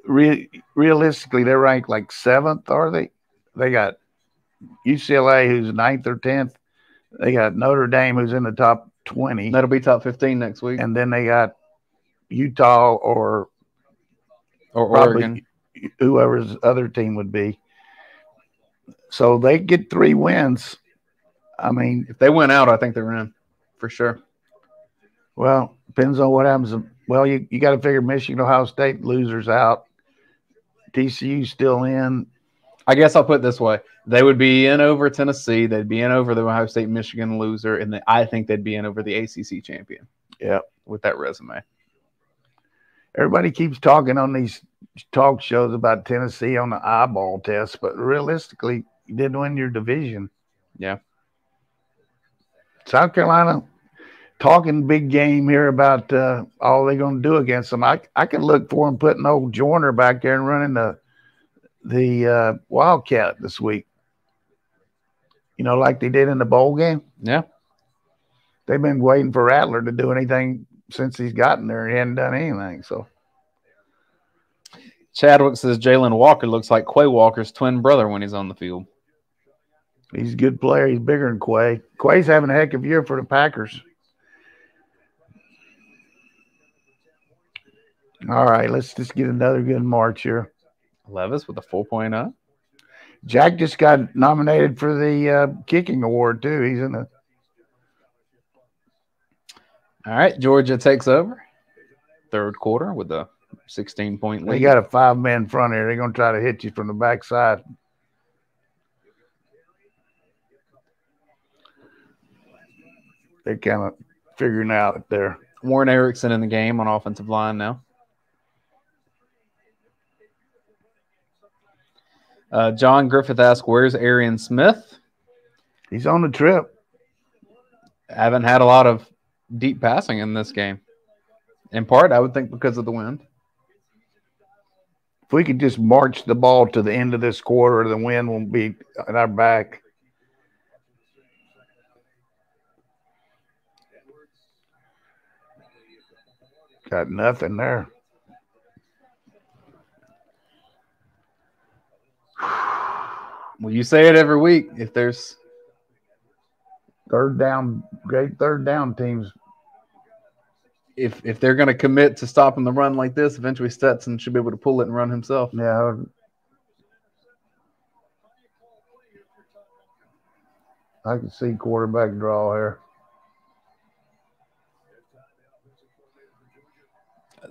re, realistically, they're ranked like seventh, are they? They got UCLA, who's ninth or tenth. They got Notre Dame, who's in the top 20. That'll be top 15 next week, And then they got Utah or or Oregon. whoever's other team would be. So they get three wins. I mean, If they win out, I think they're in for sure. Well, depends on what happens. Well, you, you got to figure Michigan, Ohio State losers out. TCU still in. I guess I'll put it this way: they would be in over Tennessee, they'd be in over the Ohio State Michigan loser, and they, I think they'd be in over the ACC champion. Yeah. with that resume. Everybody keeps talking on these talk shows about Tennessee on the eyeball test, but realistically, you didn't win your division. Yeah. South Carolina talking big game here about uh, all they're going to do against them. I I could look for them putting old Joyner back there and running the the uh, Wildcat this week. You know, like they did in the bowl game. Yeah, They've been waiting for Rattler to do anything since he's gotten there. He hadn't done anything. So Chadwick says Jalon Walker looks like Quay Walker's twin brother when he's on the field. he's a good player. He's bigger than Quay. Quay's having a heck of a year for the Packers. All right, let's just get another good march here. Levis with a oh. 4.0. Jack just got nominated for the uh, kicking award too. He's in the All right, Georgia takes over third quarter with a 16 point lead. they got a five man front here. They're gonna try to hit you from the backside. They're kind of figuring out there. Warren Ericson in the game on offensive line now. Uh, John Griffith asks, "Where's Arian Smith?" He's on the trip. Haven't had a lot of deep passing in this game. In part, I would think because of the wind. If we could just march the ball to the end of this quarter, the wind won't be at our back. Got nothing there. Well, you say it every week. If there's Third down, great third down teams. If if they're going to commit to stopping the run like this, eventually Stetson should be able to pull it and run himself. Yeah. I can see quarterback draw here.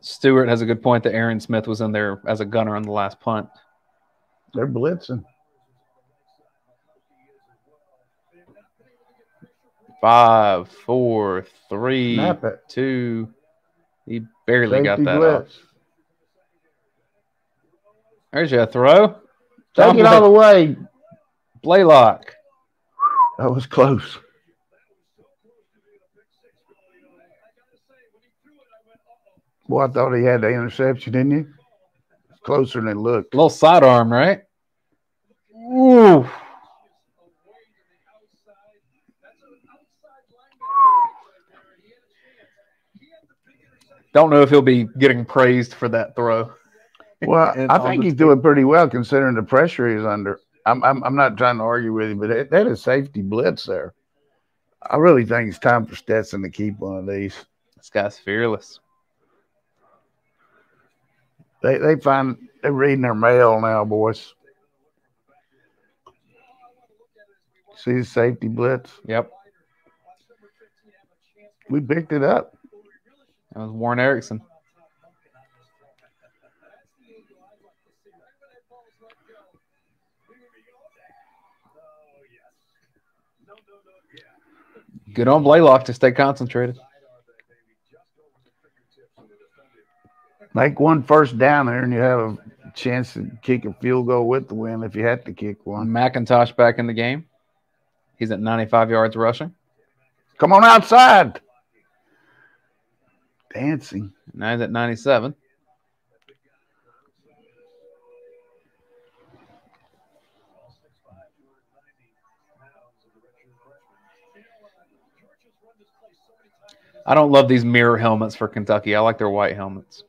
Stewart has a good point that Arian Smith was in there as a gunner on the last punt. They're blitzing. Five, four, three, Snap it. two. He barely got that off. There's your throw. Take it all the way. Blaylock. That was close. Boy, I thought he had the interception, didn't you? Closer than it looked. A little sidearm, right? Ooh. Don't know if he'll be getting praised for that throw. Well, And I think he's doing pretty well considering the pressure he's under. I'm, I'm, I'm not trying to argue with him, but that, that is safety blitz there. I really think it's time for Stetson to keep one of these. This guy's fearless. They they find they're reading their mail now, boys. See the safety blitz? Yep. We picked it up. That was Warren Ericson. Good on Blaylock to stay concentrated. Make one first down there, and you have a chance to kick a field goal with the win if you had to kick one. McIntosh back in the game. He's at 95 yards rushing. Come on outside. Dancing. He's at 97. I don't love these mirror helmets for Kentucky. I like their white helmets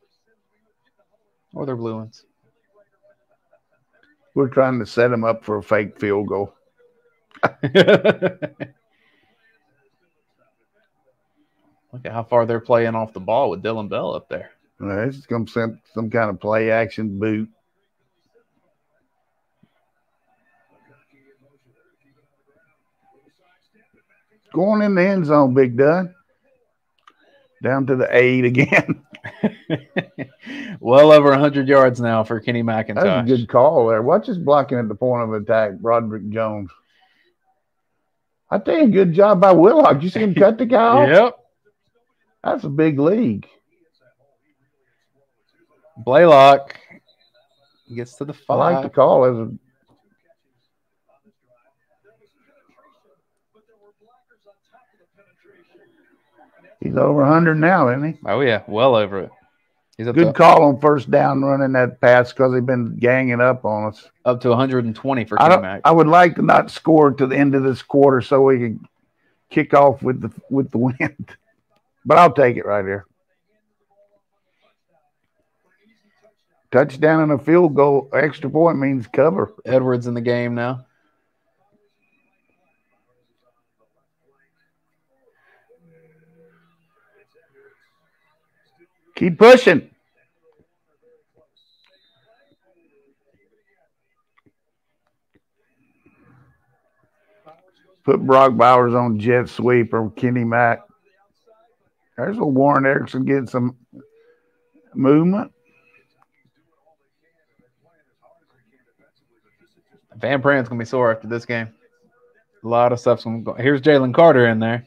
or their blue ones. We're trying to set them up for a fake field goal. Look at how far they're playing off the ball with Dillon Bell up there. Uh, It's going to send some kind of play action boot. Going in the end zone, Big Dud. Down to the eight again. well over 100 yards now for Kenny McIntosh. That's a good call there. Watch his blocking at the point of attack, Broderick Jones. I tell you, good job by Willock. You see him cut the guy off? Yep. That's a big league. Blaylock gets to the I five. like the call. As a, he's over 100 now, isn't he? Oh yeah, well over it. He's Good to, call on first down running that pass because they've been ganging up on us. up to 120 for I, Kenny don't, Mac. I would like to not score to the end of this quarter so we can kick off with the with the wind. But I'll take it right here. Touchdown and a field goal, extra point means cover. Edwards in the game now. Keep pushing. Put Brock Bowers on jet sweep or Kenny Mack. There's a Warren Ericson getting some movement. Van Pran's gonna be sore after this game. A lot of stuff's gonna go. Here's Jalen Carter in there.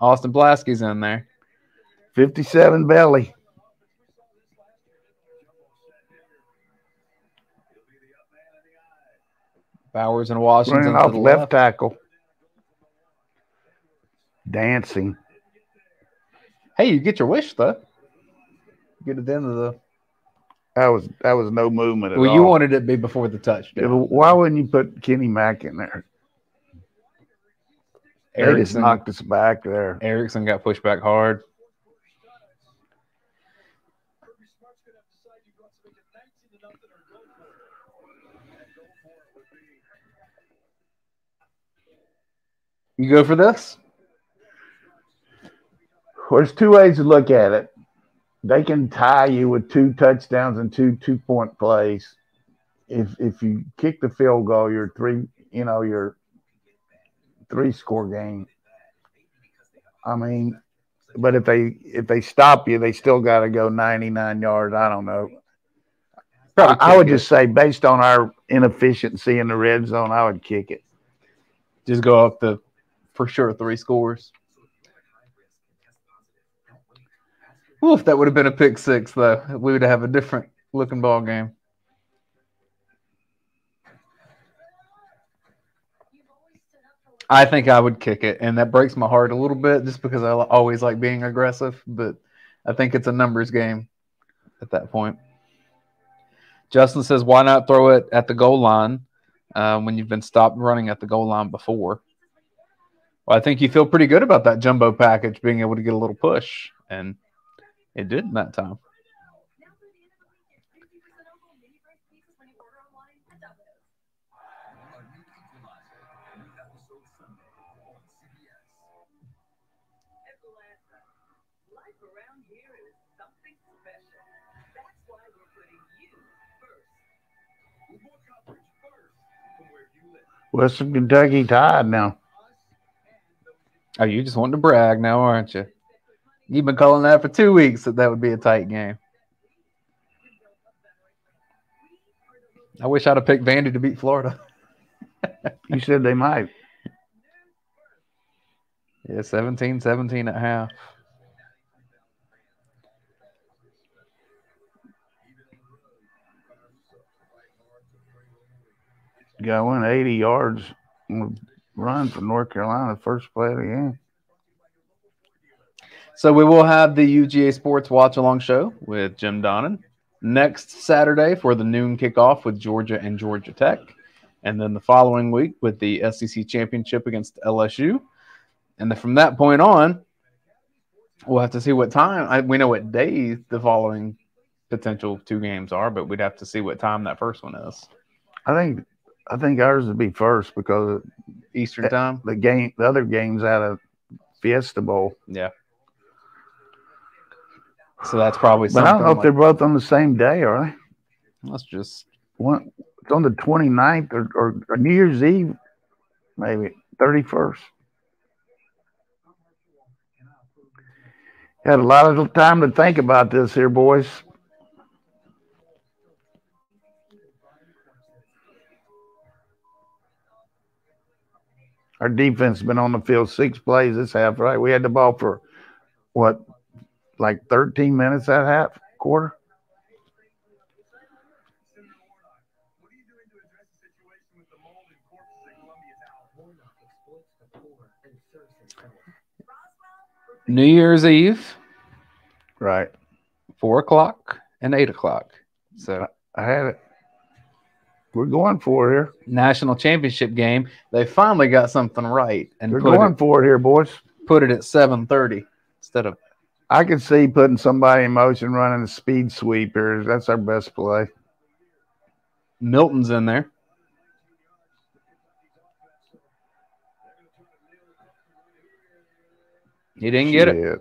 Austin Blaske's in there. 57 belly. Bowers and Washington Running off the left, left. tackle. Dancing. Hey, you get your wish though. Get it into the. That was that was no movement at Well, all. you wanted it to be before the touchdown. Why wouldn't you put Kenny Mack in there? Ericson, knocked us back there. Ericson got pushed back hard. You go for this? There's two ways to look at it. They can tie you with two touchdowns and two two point plays. If if you kick the field goal, you're three, you know, you're three score game. I mean, but if they if they stop you, they still got to go 99 yards. I don't know. I, I would it. just say, based on our inefficiency in the red zone, I would kick it. just go up the for sure three scores. Oof, that would have been a pick six though. We would have a different looking ball game. I think I would kick it, and that breaks my heart a little bit just because I always like being aggressive. But I think it's a numbers game at that point. Justin says, "Why not throw it at the goal line uh, when you've been stopped running at the goal line before?" Well, I think you feel pretty good about that jumbo package being able to get a little push, and it did in that time. Western Kentucky tied now. Oh, you just wanting to brag now, aren't you? You've been calling that for two weeks that that would be a tight game. I wish I'd have picked Vandy to beat Florida. You said they might. Yeah, 17 17 at half. Guy went 80 yards run for North Carolina, first play of the game. So we will have the UGA Sports Watch Along show with Jim Donnan next Saturday for the noon kickoff with Georgia and Georgia Tech. And then the following week with the SEC Championship against LSU. And then from that point on, we'll have to see what time. I, we know what days the following potential two games are, but we'd have to see what time that first one is. I think I think ours would be first because Eastern time. the game, the other games out of Fiesta Bowl. Yeah. So that's probably But. I don't know if like- they're both on the same day, are they? let's just One, it's on the 29th or, or, or New Year's Eve, maybe 31st. Had a lot of time to think about this here, boys. Our defense has been on the field six plays this half, right? We had the ball for what, like 13 minutes that half quarter? New Year's Eve, Right. four o'clock and eight o'clock. So I had it. We're going for it here. national championship game. They finally got something right and We're going it, for it here, boys. put it at seven thirty instead of I could see putting somebody in motion running the speed sweepers. That's our best play. Milton's in there. He didn't get it.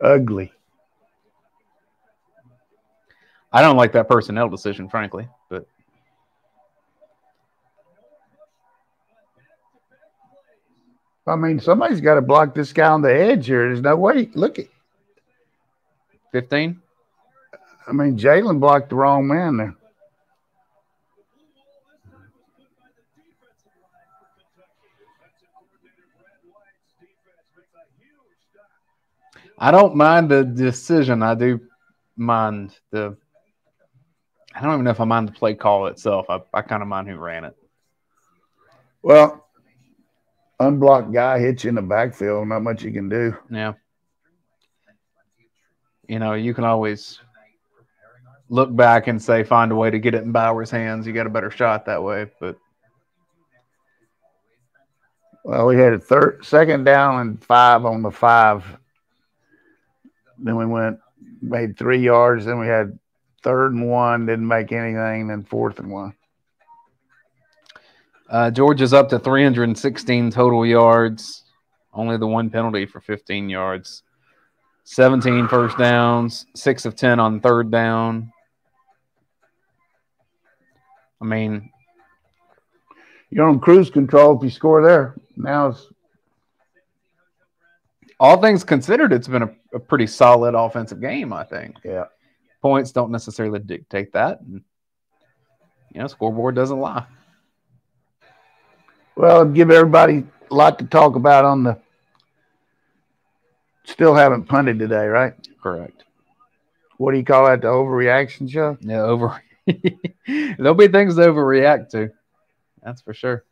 Ugly. I don't like that personnel decision, frankly, I mean, somebody's got to block this guy on the edge here. There's no way. Look at. 15. I mean, Jalen blocked the wrong man there. I don't mind the decision. I do mind the. I don't even know if I mind the play call itself. I, I kind of mind who ran it. Well, unblocked guy hits you in the backfield. Not much you can do. Yeah. You know, you can always look back and say, find a way to get it in Bowers' hands. You got a better shot that way. But Well, we had a third, second down and five on the five. Then we went, made three yards. Then we had third and one, didn't make anything. Then fourth and one. Uh, Georgia's up to 316 total yards, only the one penalty for 15 yards. 17 first downs, six of 10 on third down. I mean, You're on cruise control if you score there. Now it's all things considered, it's been a, a pretty solid offensive game, I think. yeah. Points don't necessarily dictate that. And, you know, scoreboard doesn't lie. Well, give everybody a lot to talk about on the. Still haven't punted today, right? Correct. What do you call that? The overreaction show? Yeah, over. There'll be things to overreact to. That's for sure.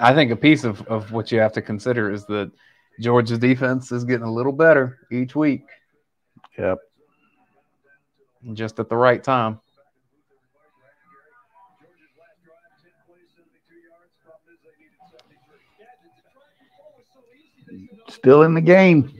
I think a piece of, of what you have to consider is that Georgia's defense is getting a little better each week, Yep. just at the right time. Still in the game.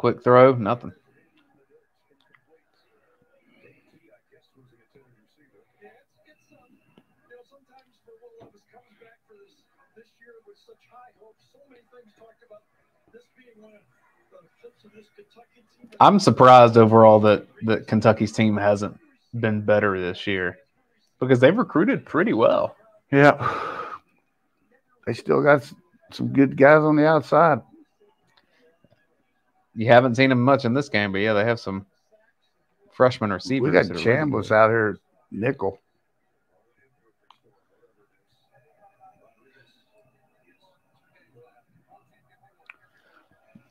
Quick throw, nothing. I'm surprised overall that that Kentucky's team hasn't been better this year because they've recruited pretty well. Yeah. They still got some good guys on the outside. You haven't seen him much in this game, but yeah, they have some freshman receivers. We got Chambliss out here nickel.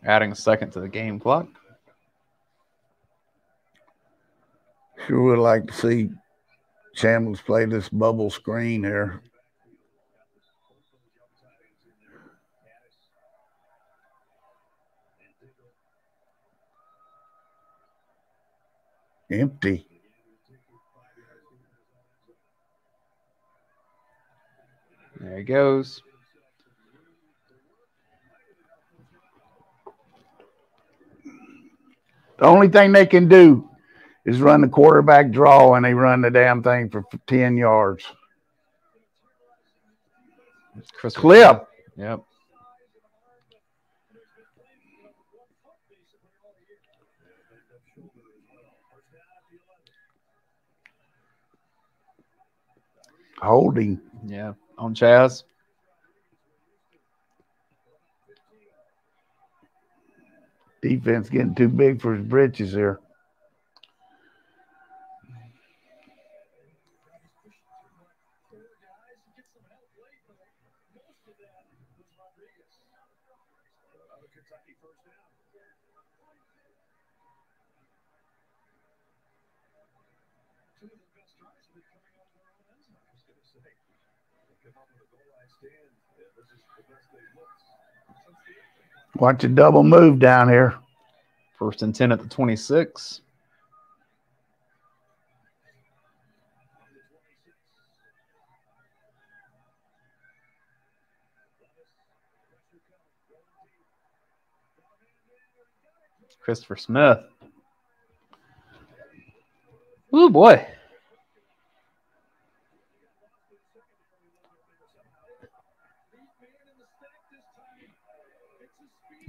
adding a second to the game clock. Sure would like to see Chambliss play this bubble screen here. Empty. There he goes. The only thing they can do is run the quarterback draw, and they run the damn thing for 10 yards. Chris Clip. Yep. Holding. Yeah. On Chaz. Defense getting too big for his britches here. Watch a double move down here. First and 10 at the 26. Christopher Smith. Oh boy.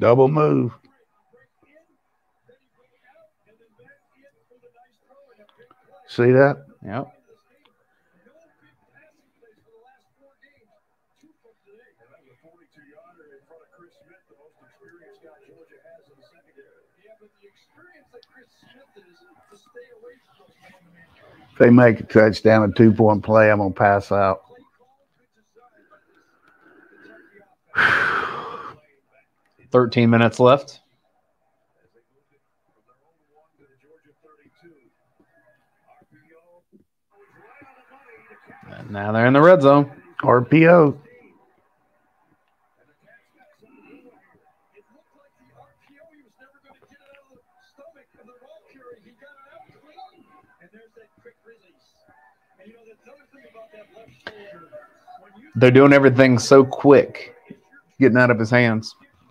Double move. See that? Yep. If they make a touchdown, a two point play, I'm going to pass out. Thirteen minutes left. And now they're in the red zone. RPO. They're doing everything so quick, getting out of his hands.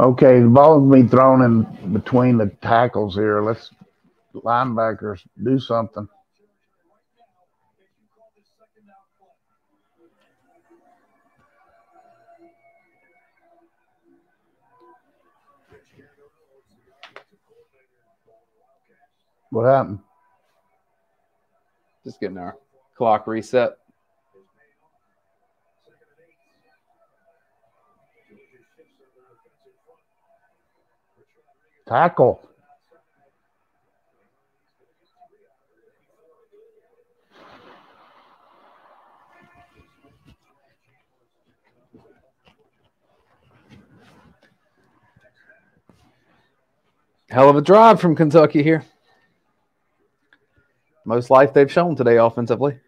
Okay, the ball's being thrown in between the tackles here. Let's linebackers do something. What happened? Just getting our clock reset. Tackle. Hell of a drive from Kentucky here. Most life they've shown today offensively.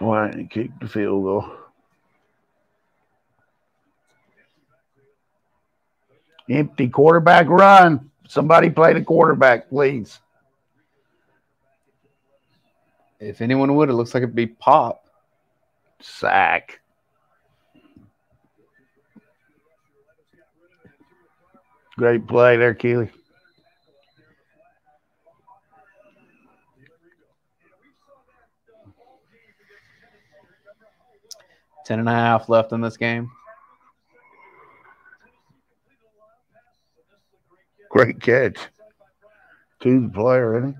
Why he kick the field goal? Empty quarterback run. Somebody play the quarterback, please. If anyone would, it looks like it'd be Pop. Sack. Great play there, Kelee. Ten and a half left in this game. Great catch. To the player, isn't he?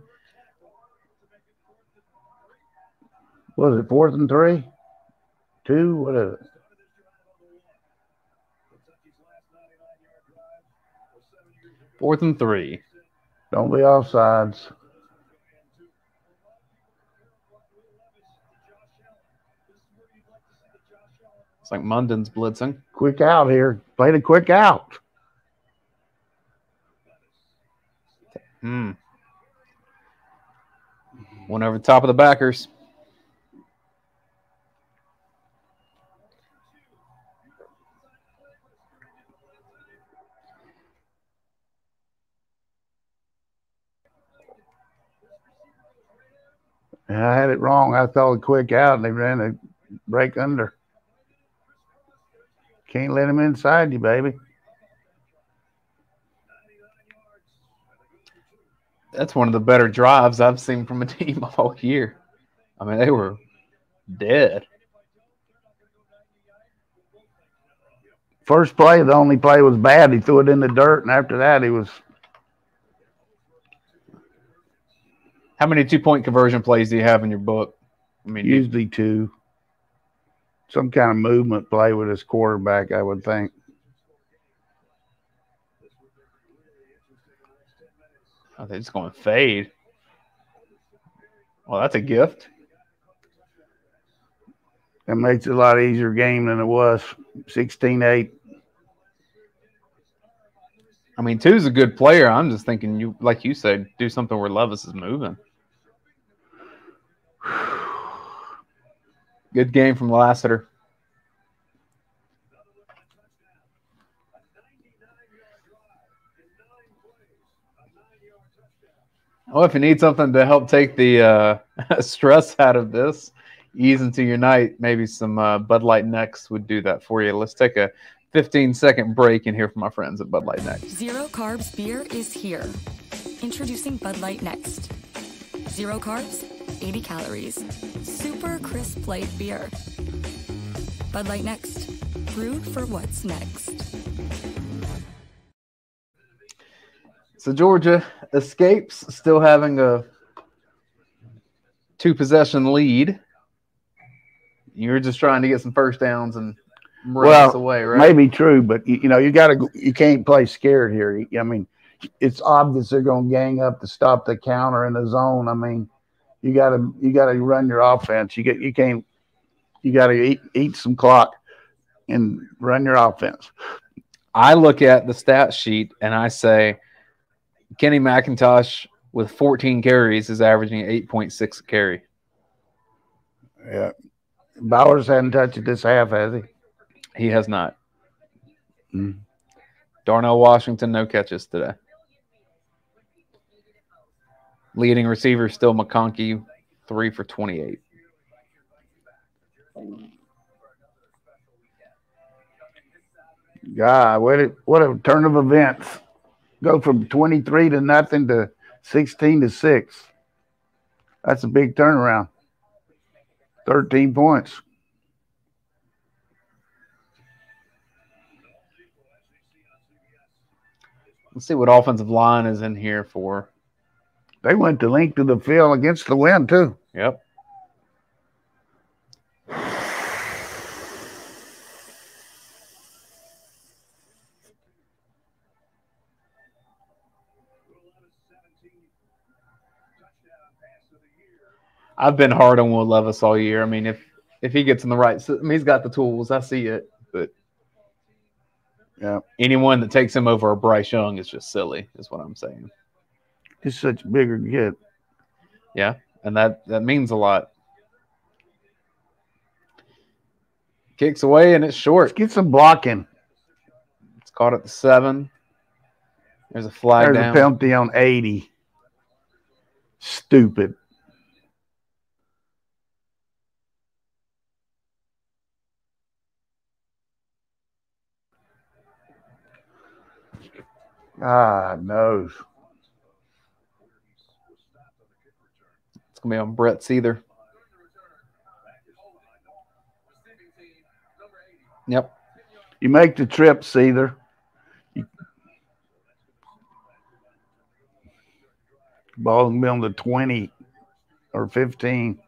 Was it fourth and three? two. What is it? Fourth and three. Don't be offsides. It's like Mondon's blitzing. Quick out here. Play the quick out. Hmm. One over the top of the backers. I had it wrong. I thought quick out and they ran a break under. Can't let him inside you, baby. That's one of the better drives I've seen from a team all year. I mean, they were dead. First play, the only play was bad. He threw it in the dirt, and after that, he was How many two point conversion plays do you have in your book? I mean, usually two. Some kind of movement play with his quarterback, I would think. Oh, they're just going to fade. Well, that's a gift. It makes it a lot easier game than it was. 16-8. I mean, two's a good player. I'm just thinking you, like you said, do something where Levis is moving. Good game from Lassiter. Well, if you need something to help take the uh, stress out of this, ease into your night, maybe some uh, Bud Light Next would do that for you. Let's take a 15 second break and hear from our friends at Bud Light Next. Zero carbs beer is here. Introducing Bud Light Next. Zero carbs, 80 calories. Super crisp light beer. Bud Light Next. Brewed for what's next. So Georgia escapes, still having a two possession lead. You're just trying to get some first downs and run Well, us away, right? Maybe true, but you, you know, you got to, you can't play scared here. I mean, it's obvious they're going to gang up to stop the counter in the zone. I mean, you got to, you got to run your offense. You get, you can't, you got to eat, eat some clock and run your offense. I look at the stat sheet and I say Kenny McIntosh with 14 carries is averaging 8.6 carry. Yeah. Bowers hadn't touched it this half, has he? He has not. Mm. Darnell Washington, no catches today. Leading receiver still McConkey, three for 28. God, what a, what a turn of events. Go from 23 to nothing to 16 to 6. That's a big turnaround. 13 points. Let's see what offensive line is in here for. They went the length of the field against the wind, too. Yep. I've been hard on Will Levis all year. I mean, if if he gets in the right, I mean, he's got the tools. I see it, but Yeah. anyone that takes him over a Bryce Young is just silly. Is what I'm saying. He's such a bigger kid. Yeah, and that that means a lot. Kicks away and it's Let's short. get some blocking. It's caught at the seven. There's a flag There's down. a penalty on 80. Stupid. Ah, God knows. It's gonna be on Brett either. Yep. You make the trips either. You, ball can be on the 20 or 15.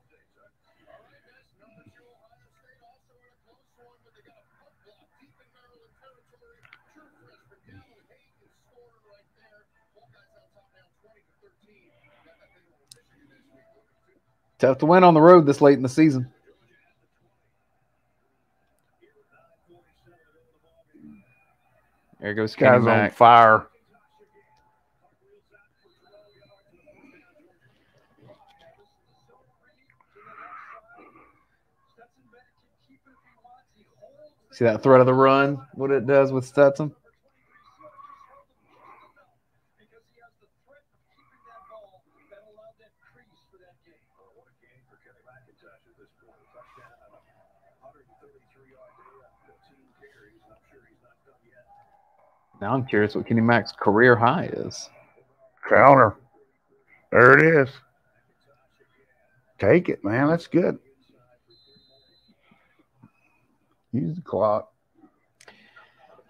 Tough to win on the road this late in the season. There goes Kenny Guys on fire. See that threat of the run? What it does with Stetson? Now I'm curious what Kenny Mack's career high is. Counter. There it is. Take it, man. That's good. Use the clock.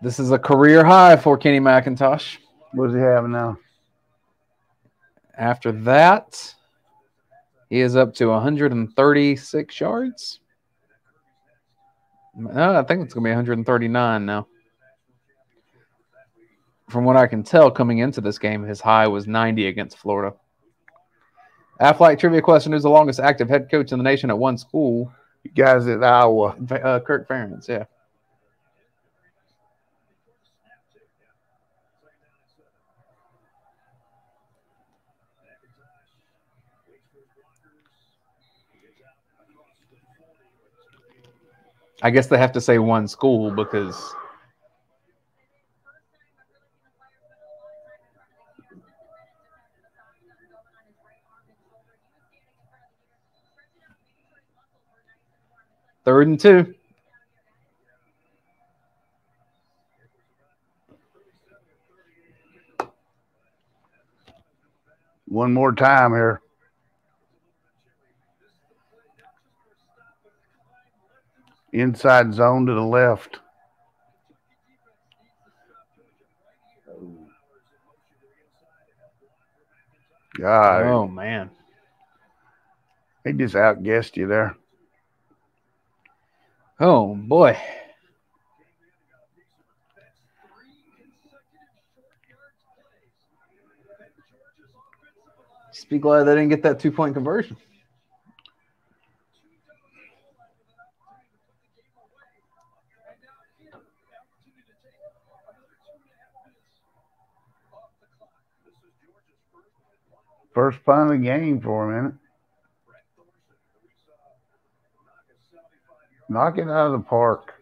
This is a career high for Kenny McIntosh. What does he have now? After that, he is up to 136 yards. No, I think it's going to be 139 now. From what I can tell, coming into this game, his high was 90 against Florida. Aflac trivia question: Who's the longest active head coach in the nation at one school? You guys at Iowa. Uh, Kirk Ferentz, yeah. I guess they have to say one school because third and two. One more time here. Inside zone to the left. God, Oh man. he just outguessed you there. Oh boy. Just be glad they didn't get that two point conversion. First punt of the game for a minute. Knock it out of the park.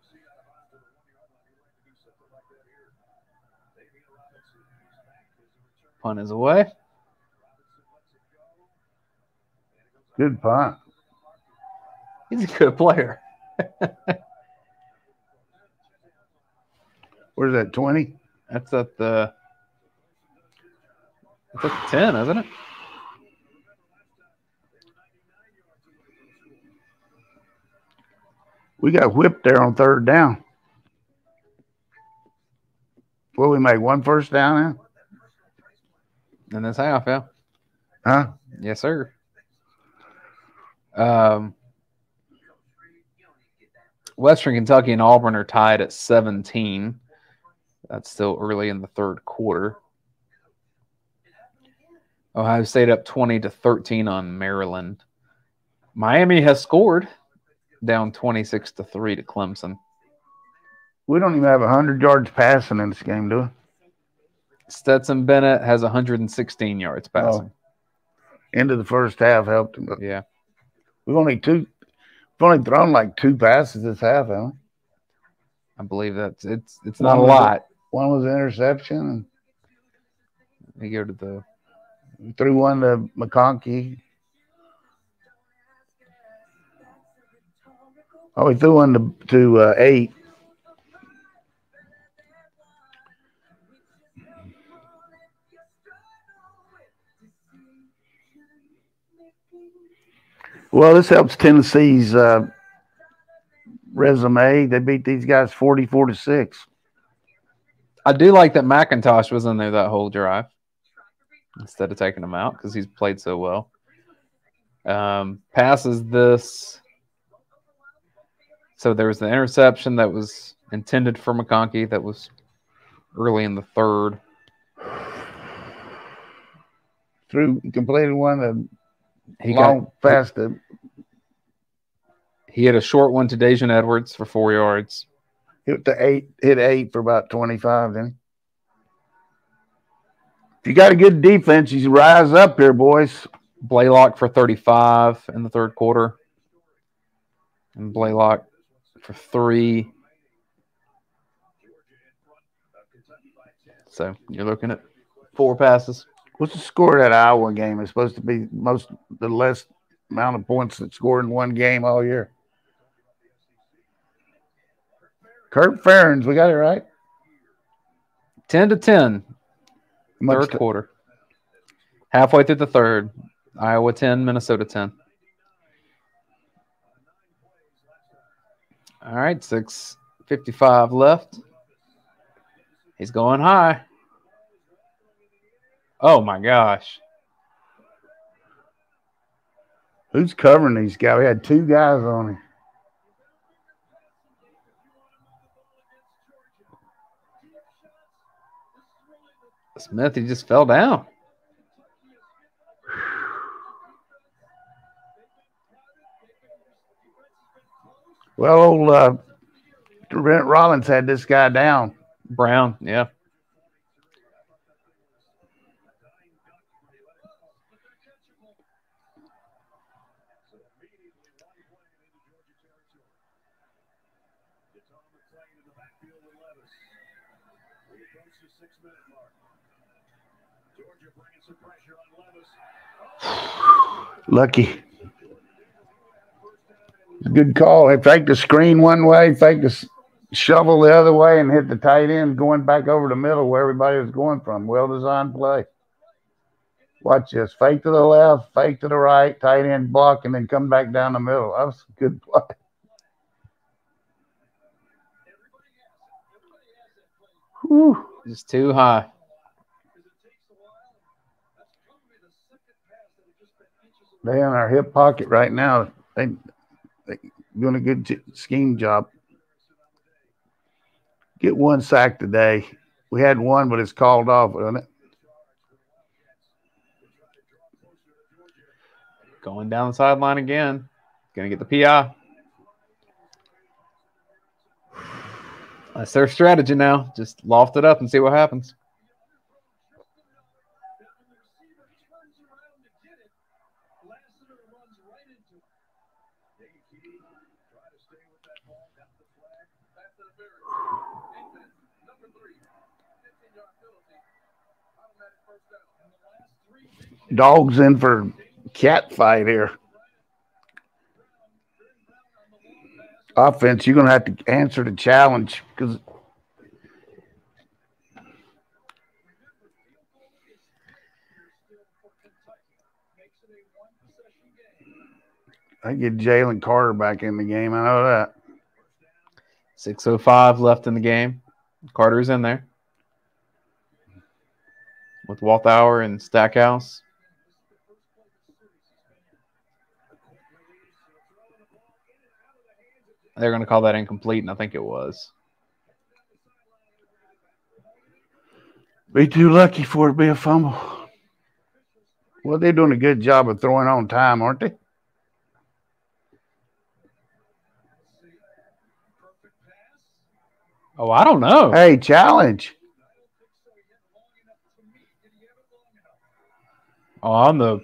Punt is away. Good punt. He's a good player. Where's that? 20? That's at the that's at the ten, isn't it? We got whipped there on third down. Well, we made one first down In this half, yeah. now? Huh? Yes, sir. Um, Western Kentucky and Auburn are tied at 17. That's still early in the third quarter. Ohio State up 20 to 13 on Maryland. Miami has scored down 26 to 3 to Clemson. We don't even have 100 yards passing in this game, do we? Stetson Bennett has 116 yards oh. passing. End of the first half helped him. Yeah. we've only two, we've only thrown like two passes this half, haven't we? I believe that's it's it's not a lot. One was an interception You go to the and threw one to McConkey. Oh, he threw one to, to uh, eight. Well, this helps Tennessee's uh, resume. They beat these guys 44 to 6. I do like that McIntosh was in there that whole drive instead of taking him out because he's played so well. Um, passes this. So there was the interception that was intended for McConkey that was early in the third. Threw completed one to He long got pass to he had a short one to Daijun Edwards for four yards. hit the eight, hit eight for about 25, then. If you got a good defense, you rise up here, boys. Blaylock for 35 in the third quarter. And Blaylock for three. So you're looking at four passes. What's the score of that Iowa game? It's supposed to be most the less amount of points that scored in one game all year. Kirk Ferentz, we got it right. 10 to 10, Much third quarter. Halfway through the third. Iowa 10, Minnesota 10. All right, 655 left. He's going high. Oh my gosh. Who's covering these guys? We had two guys on him. Smith, he just fell down. Well, old uh, Brent Rollins had this guy down. Brown, yeah. Lucky. Good call. He faked the screen one way, faked the shovel the other way, and hit the tight end going back over the middle where everybody was going from. Well designed play. Watch this. Fake to the left, fake to the right, tight end block, and then come back down the middle. That was a good play. Whew. Just too high. They in our hip pocket right now. They, they doing a good scheme job. Get one sack today. We had one, but it's called off, isn't it? Going down the sideline again. Gonna get the PI. That's their strategy now. Just loft it up and see what happens. Dogs in for cat fight here. Offense, you're gonna have to answer the challenge because I get Jalen Carter back in the game. I know that. 605 left in the game. Carter's in there. With Walthour and Stackhouse. They're going to call that incomplete, and I think it was. Be too lucky for it to be a fumble. Well, they're doing a good job of throwing on time, aren't they? Oh, I don't know. Hey, challenge. Oh, on the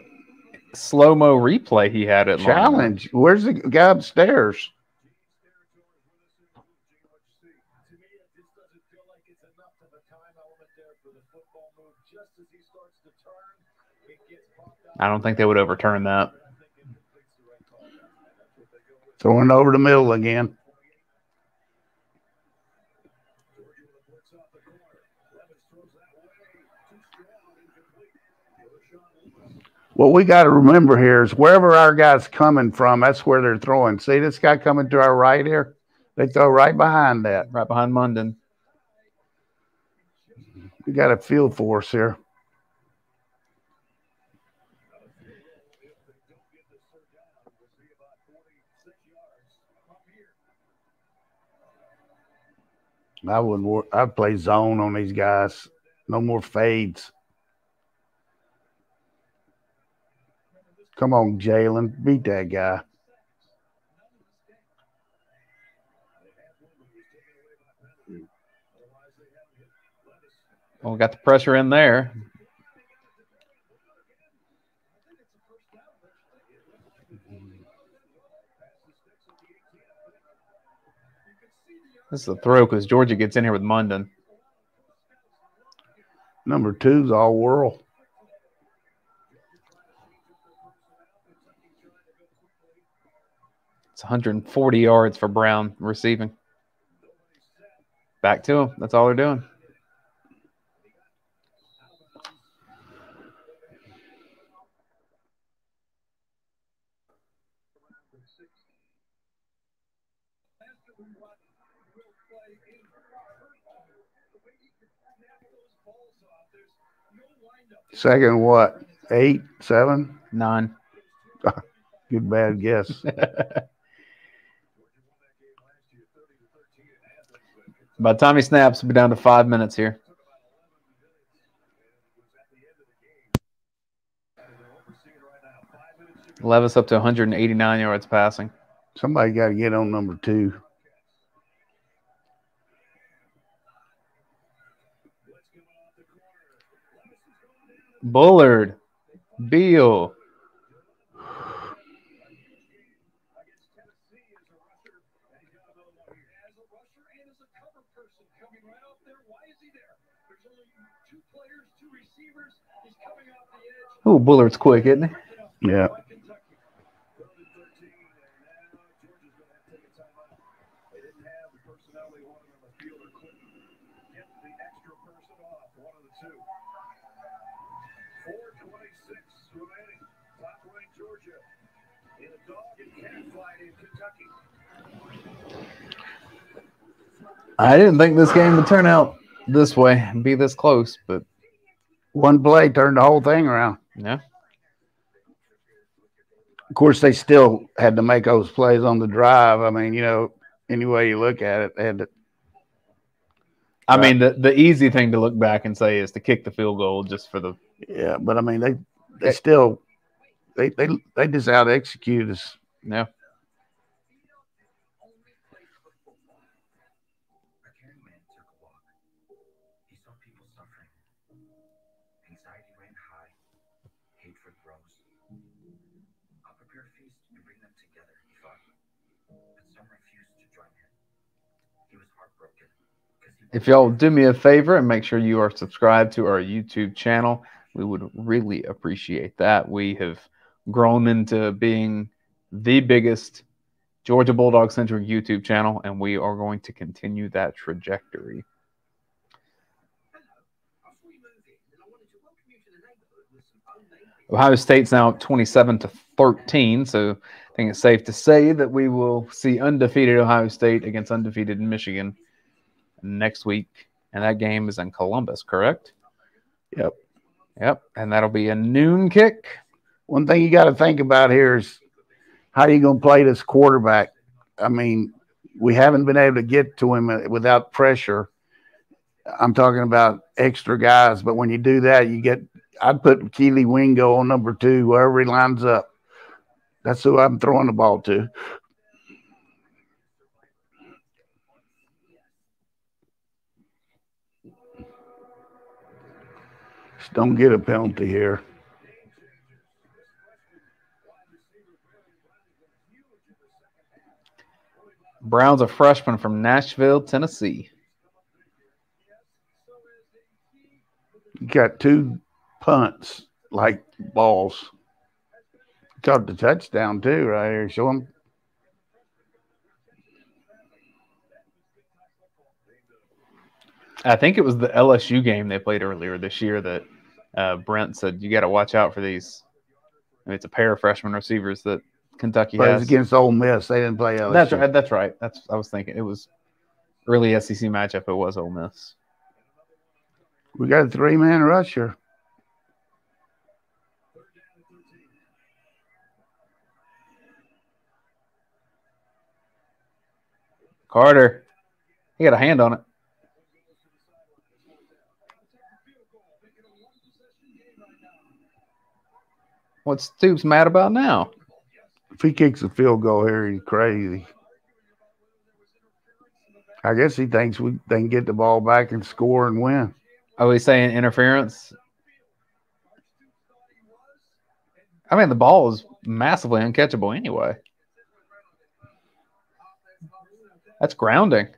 slow mo replay, he had it. long. Challenge. Where's the guy upstairs? I don't think they would overturn that. Throwing over the middle again. What we got to remember here is wherever our guy's coming from, that's where they're throwing. See this guy coming to our right here? They throw right behind that. Right behind Mondon. We got a field force here. I wouldn't. wor- I'd play zone on these guys. No more fades. Come on, Jalen, beat that guy. Well, got the pressure in there. This is a throw because Georgia gets in here with Mondon. Number two's all world. It's 140 yards for Brown receiving. Back to him. That's all they're doing. Second, what? Eight, seven? Nine. Good bad guess. By the time he snaps, we'll be down to five minutes here. Levis up to 189 yards passing. Somebody got to get on number two. Bullard, Beal, Oh, Bullard's quick, isn't he? Yeah. I didn't think this game would turn out this way and be this close, but One play turned the whole thing around. yeah. Of course, they still had to make those plays on the drive. I mean, you know, any way you look at it, they had to. I Right. mean, the, the easy thing to look back and say is to kick the field goal just for the Yeah, but I mean, they they still they they they just out execute us. yeah. A caring man took a walk. He saw people suffering. Anxiety ran high. Hatred rose. I'll prepare a feast and bring them together, he thought. But some refused to join him. He was heartbroken. because he If y'all do me a favor and make sure you are subscribed to our YouTube channel, we would really appreciate that. We have grown into being the biggest Georgia Bulldog centric YouTube channel, and we are going to continue that trajectory. Ohio State's now 27 to 13, so I think it's safe to say that we will see undefeated Ohio State against undefeated in Michigan next week, and that game is in Columbus, correct? Yep. Yep, and that'll be a noon kick. One thing you got to think about here is how you going to play this quarterback. I mean, we haven't been able to get to him uh, without pressure. I'm talking about extra guys, but when you do that, you get. I'd put Kelee Ringo on number two, wherever he lines up. That's who I'm throwing the ball to. Just don't get a penalty here. Brown's a freshman from Nashville, Tennessee. You got two punts like balls. Caught the touchdown too, right here. Show him. I think it was the LSU game they played earlier this year that uh, Brent said you got to watch out for these. I mean, it's a pair of freshman receivers that Kentucky Plays has. against Ole Miss. They didn't play LSU. That's right. That's right. That's I was thinking. It was early SEC matchup. It was Ole Miss. We got a three man rusher. Carter, he got a hand on it. What's Stoops mad about now? If he kicks a field goal here, he's crazy. I guess he thinks we they can get the ball back and score and win. Oh, Are we saying interference? I mean, the ball is massively uncatchable anyway. That's grounding.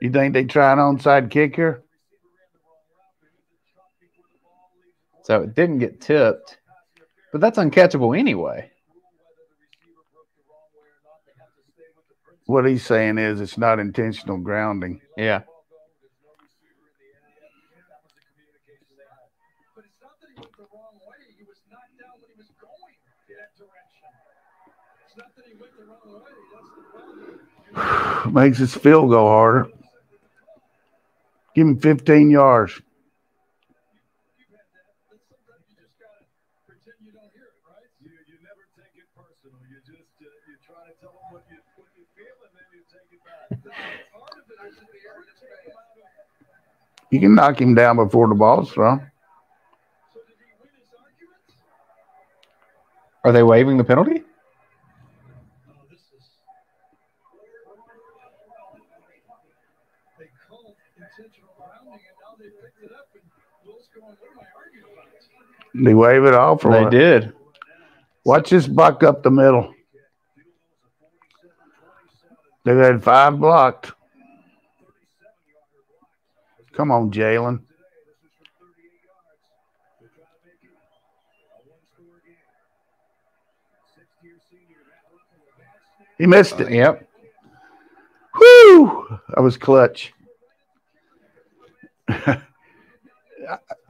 You think they try an onside kick here? So it didn't get tipped, but that's uncatchable anyway. What he's saying is it's not intentional grounding. Yeah. Makes his field go harder. Give him 15 yards. You can knock him down before the ball's thrown. Are they waiving the penalty? They wave it off or They what? did. Watch this buck up the middle. They've had five blocked. Come on, Jalen. He missed it. Yep. Whoo! That was clutch.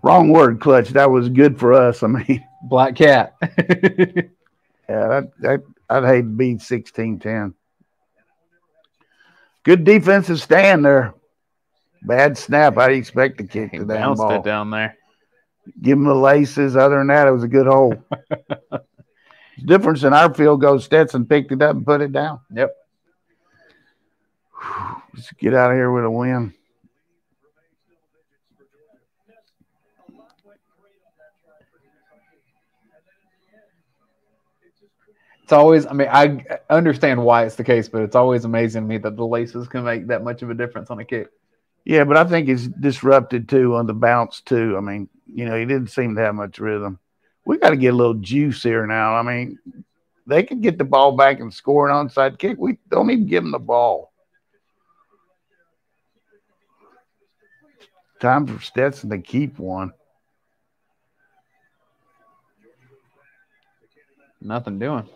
Wrong word, clutch. That was good for us. I mean, Black cat. yeah, that, that I'd hate to be 16-10. Good defensive stand there. Bad snap. I'd expect to kick the damn ball. it down there. Give him the laces. Other than that, it was a good hole. Difference in our field goal, Stetson picked it up and put it down. Yep. Let's get out of here with a win. It's always, I mean, I understand why it's the case, but it's always amazing to me that the laces can make that much of a difference on a kick. Yeah, but I think it's disrupted too on the bounce too. I mean, you know, he didn't seem to have much rhythm. We got to get a little juice here now. I mean, they could get the ball back and score an onside kick. We don't even give them the ball. Time for Stetson to keep one. Nothing doing.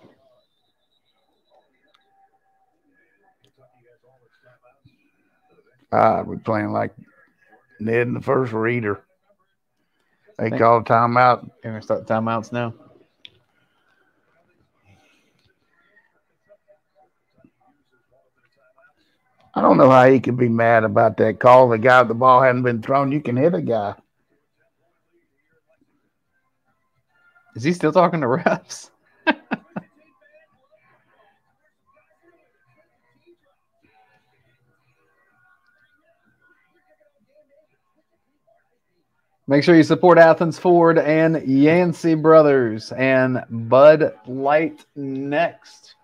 Ah, we're playing like Ned in the first reader. They Think- call timeout. You're gonna start timeouts now. I don't know how he could be mad about that call. The guy, the ball hadn't been thrown. You can hit a guy. Is he still talking to refs? Make sure you support Athens Ford and Yancey Brothers and Bud Light next.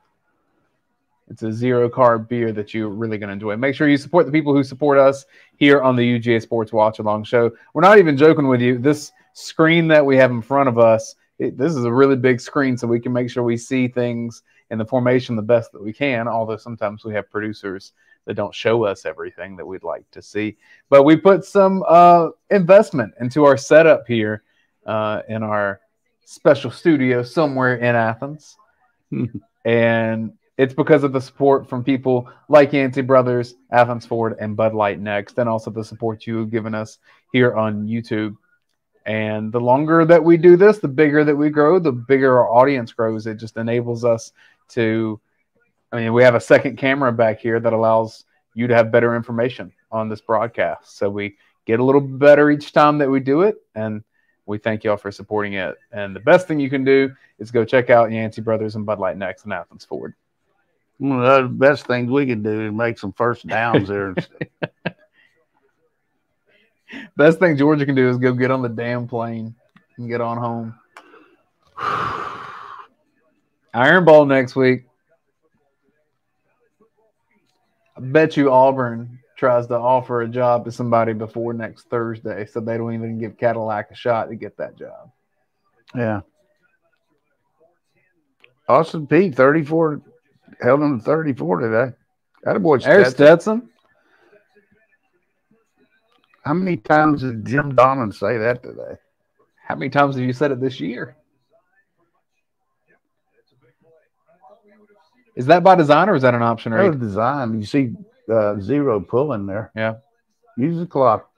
It's a zero carb beer that you're really going to enjoy. Make sure you support the people who support us here on the UGA Sports Watch Along Show. We're not even joking with you. This screen that we have in front of us, it, this is a really big screen, so we can make sure we see things in the formation the best that we can. Although sometimes we have producers that don't show us everything that we'd like to see. But we put some uh, investment into our setup here uh, in our special studio somewhere in Athens. and it's because of the support from people like Yancey Brothers, Athens Ford, and Bud Light Next, and also the support you have given us here on YouTube. And the longer that we do this, the bigger that we grow, the bigger our audience grows. It just enables us to. I mean, we have a second camera back here that allows you to have better information on this broadcast. So we get a little better each time that we do it, and We thank y'all for supporting it. And the best thing you can do is go check out Yancey Brothers and Bud Light Next in Athens Ford. One of the best things we can do is make some first downs there. Best thing Georgia can do is go get on the damn plane and get on home. Iron Bowl next week. I bet you Auburn tries to offer a job to somebody before next Thursday, so they don't even give Cadillac a shot to get that job. yeah. Austin Peay 34 held him to 34 today. That a boy Stetson. Stetson. How many times did Jim Donnan say that today? How many times have you said it this year? Is that by design or is that an option? That was Or design. You see uh, zero pulling there. yeah, Use the clock.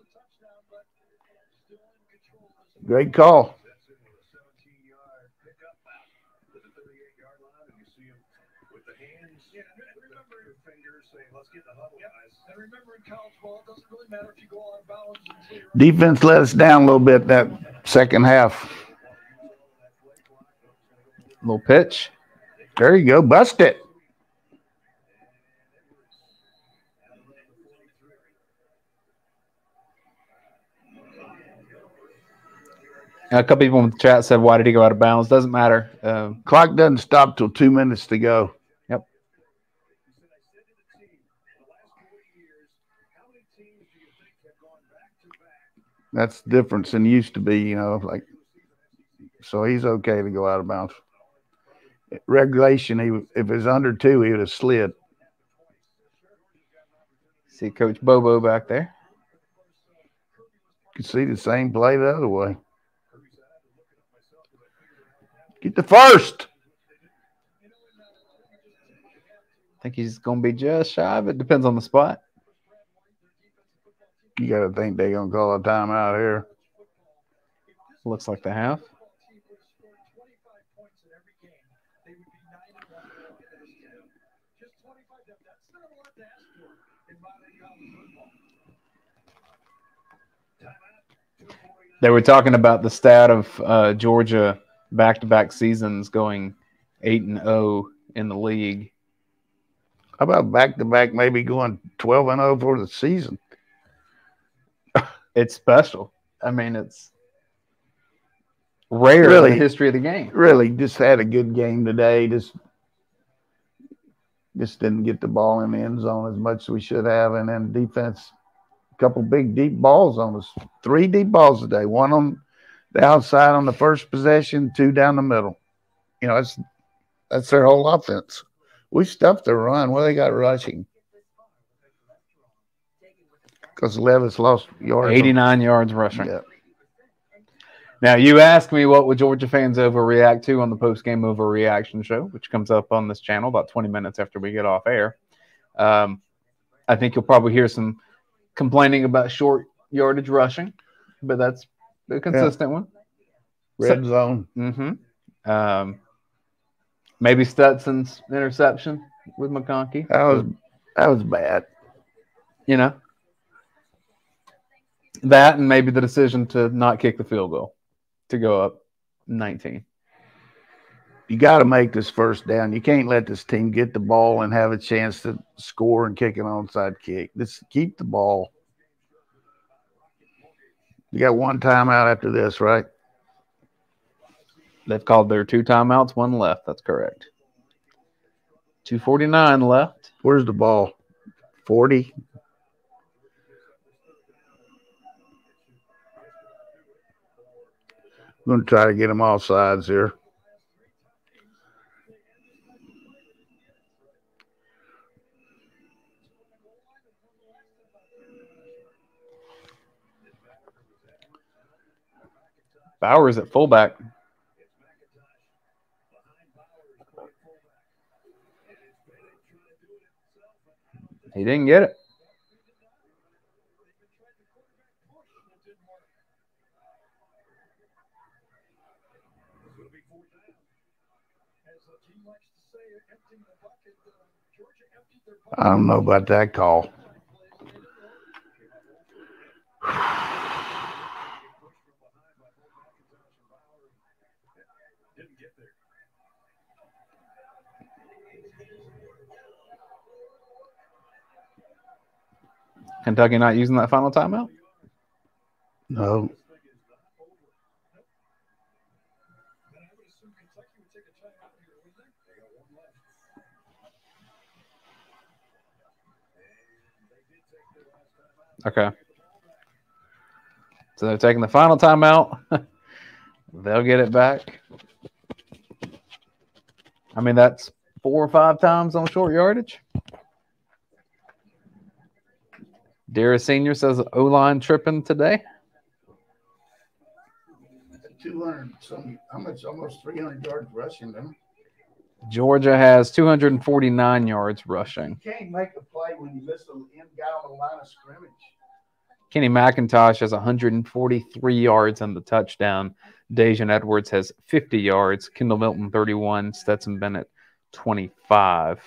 Great call. Defense let us down a little bit that second half. little pitch. There you go. Bust it. A couple people in the chat said, "Why did he go out of bounds?" Doesn't matter. Um, Clock doesn't stop till two minutes to go. Yep. That's the difference than used to be, you know, like so he's okay to go out of bounds. Regulation, he if it's under two, he would have slid. see Coach Bobo back there. You can see the same play the other way. Get the first. I think he's going to be just shy, but depends on the spot. You got to think they're gonna call a timeout here. Looks like they have. They were talking about the stat of uh, Georgia back-to-back seasons going eight and zero in the league. How about back to back, maybe going twelve and zero for the season? It's special. I mean, it's rare in Really? the history of the game. Really, just had a good game today. Just, just didn't get the ball in the end zone as much as we should have, and then defense, a couple big deep balls on us. Three deep balls today. One on the outside on the first possession, two down the middle. You know, that's that's their whole offense. We stuffed the run. What they got rushing? Because Levis lost yards. on- 89 yards rushing. Yeah. Now, you asked me what would Georgia fans overreact to on the post-game overreaction show, which comes up on this channel about 20 minutes after we get off air. Um, I think you'll probably hear some complaining about short yardage rushing, but that's a consistent one. Red zone. Mm-hmm. Um, maybe Stetson's interception with McConkey. That was that was bad. you know that and maybe the decision to not kick the field goal to go up 19 you got to make this first down. You can't let this team get the ball and have a chance to score and kick an onside kick. Just keep the ball. You got one timeout after this, right? they've called their two timeouts one left that's correct 249 left Where's the ball? 40. I'm going to try to get them all sides here. Bowers at fullback he didn't get it I don't know about that call. Kentucky not using that final timeout? No. Okay. So they're taking the final timeout. They'll get it back. I mean, that's four or five times on short yardage. Dara Senior says O line tripping today. 200 some, how much? Almost 300 yards rushing them. Georgia has 249 yards rushing. You can't make a play when you miss end guy on the line of scrimmage. Kenny McIntosh has 143 yards and the touchdown. Daijun Edwards has 50 yards. Kendall Milton 31. Stetson Bennett 25.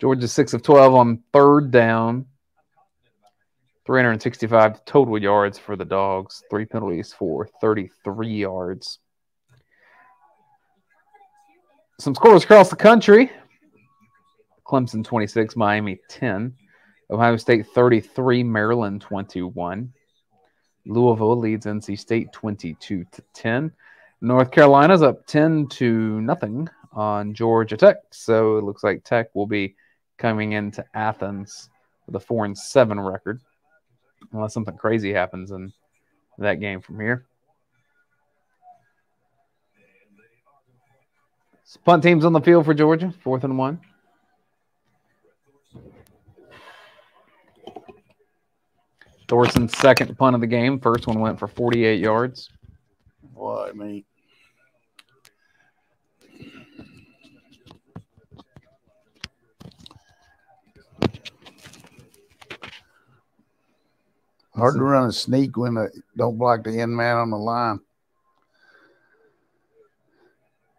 Georgia 6 of 12 on third down. 365 total yards for the dogs. Three penalties for 33 yards. Some scores across the country. Clemson 26, Miami 10. Ohio State 33, Maryland 21. Louisville leads NC State 22 to 10. North Carolina's up 10 to nothing on Georgia Tech. So it looks like Tech will be coming into Athens with a 4 and 7 record. Unless something crazy happens in that game from here. Punt teams on the field for Georgia, fourth and one. Thorson's second punt of the game. First one went for 48 yards. Boy, mate. Hard to run a sneak when they don't block the end man on the line.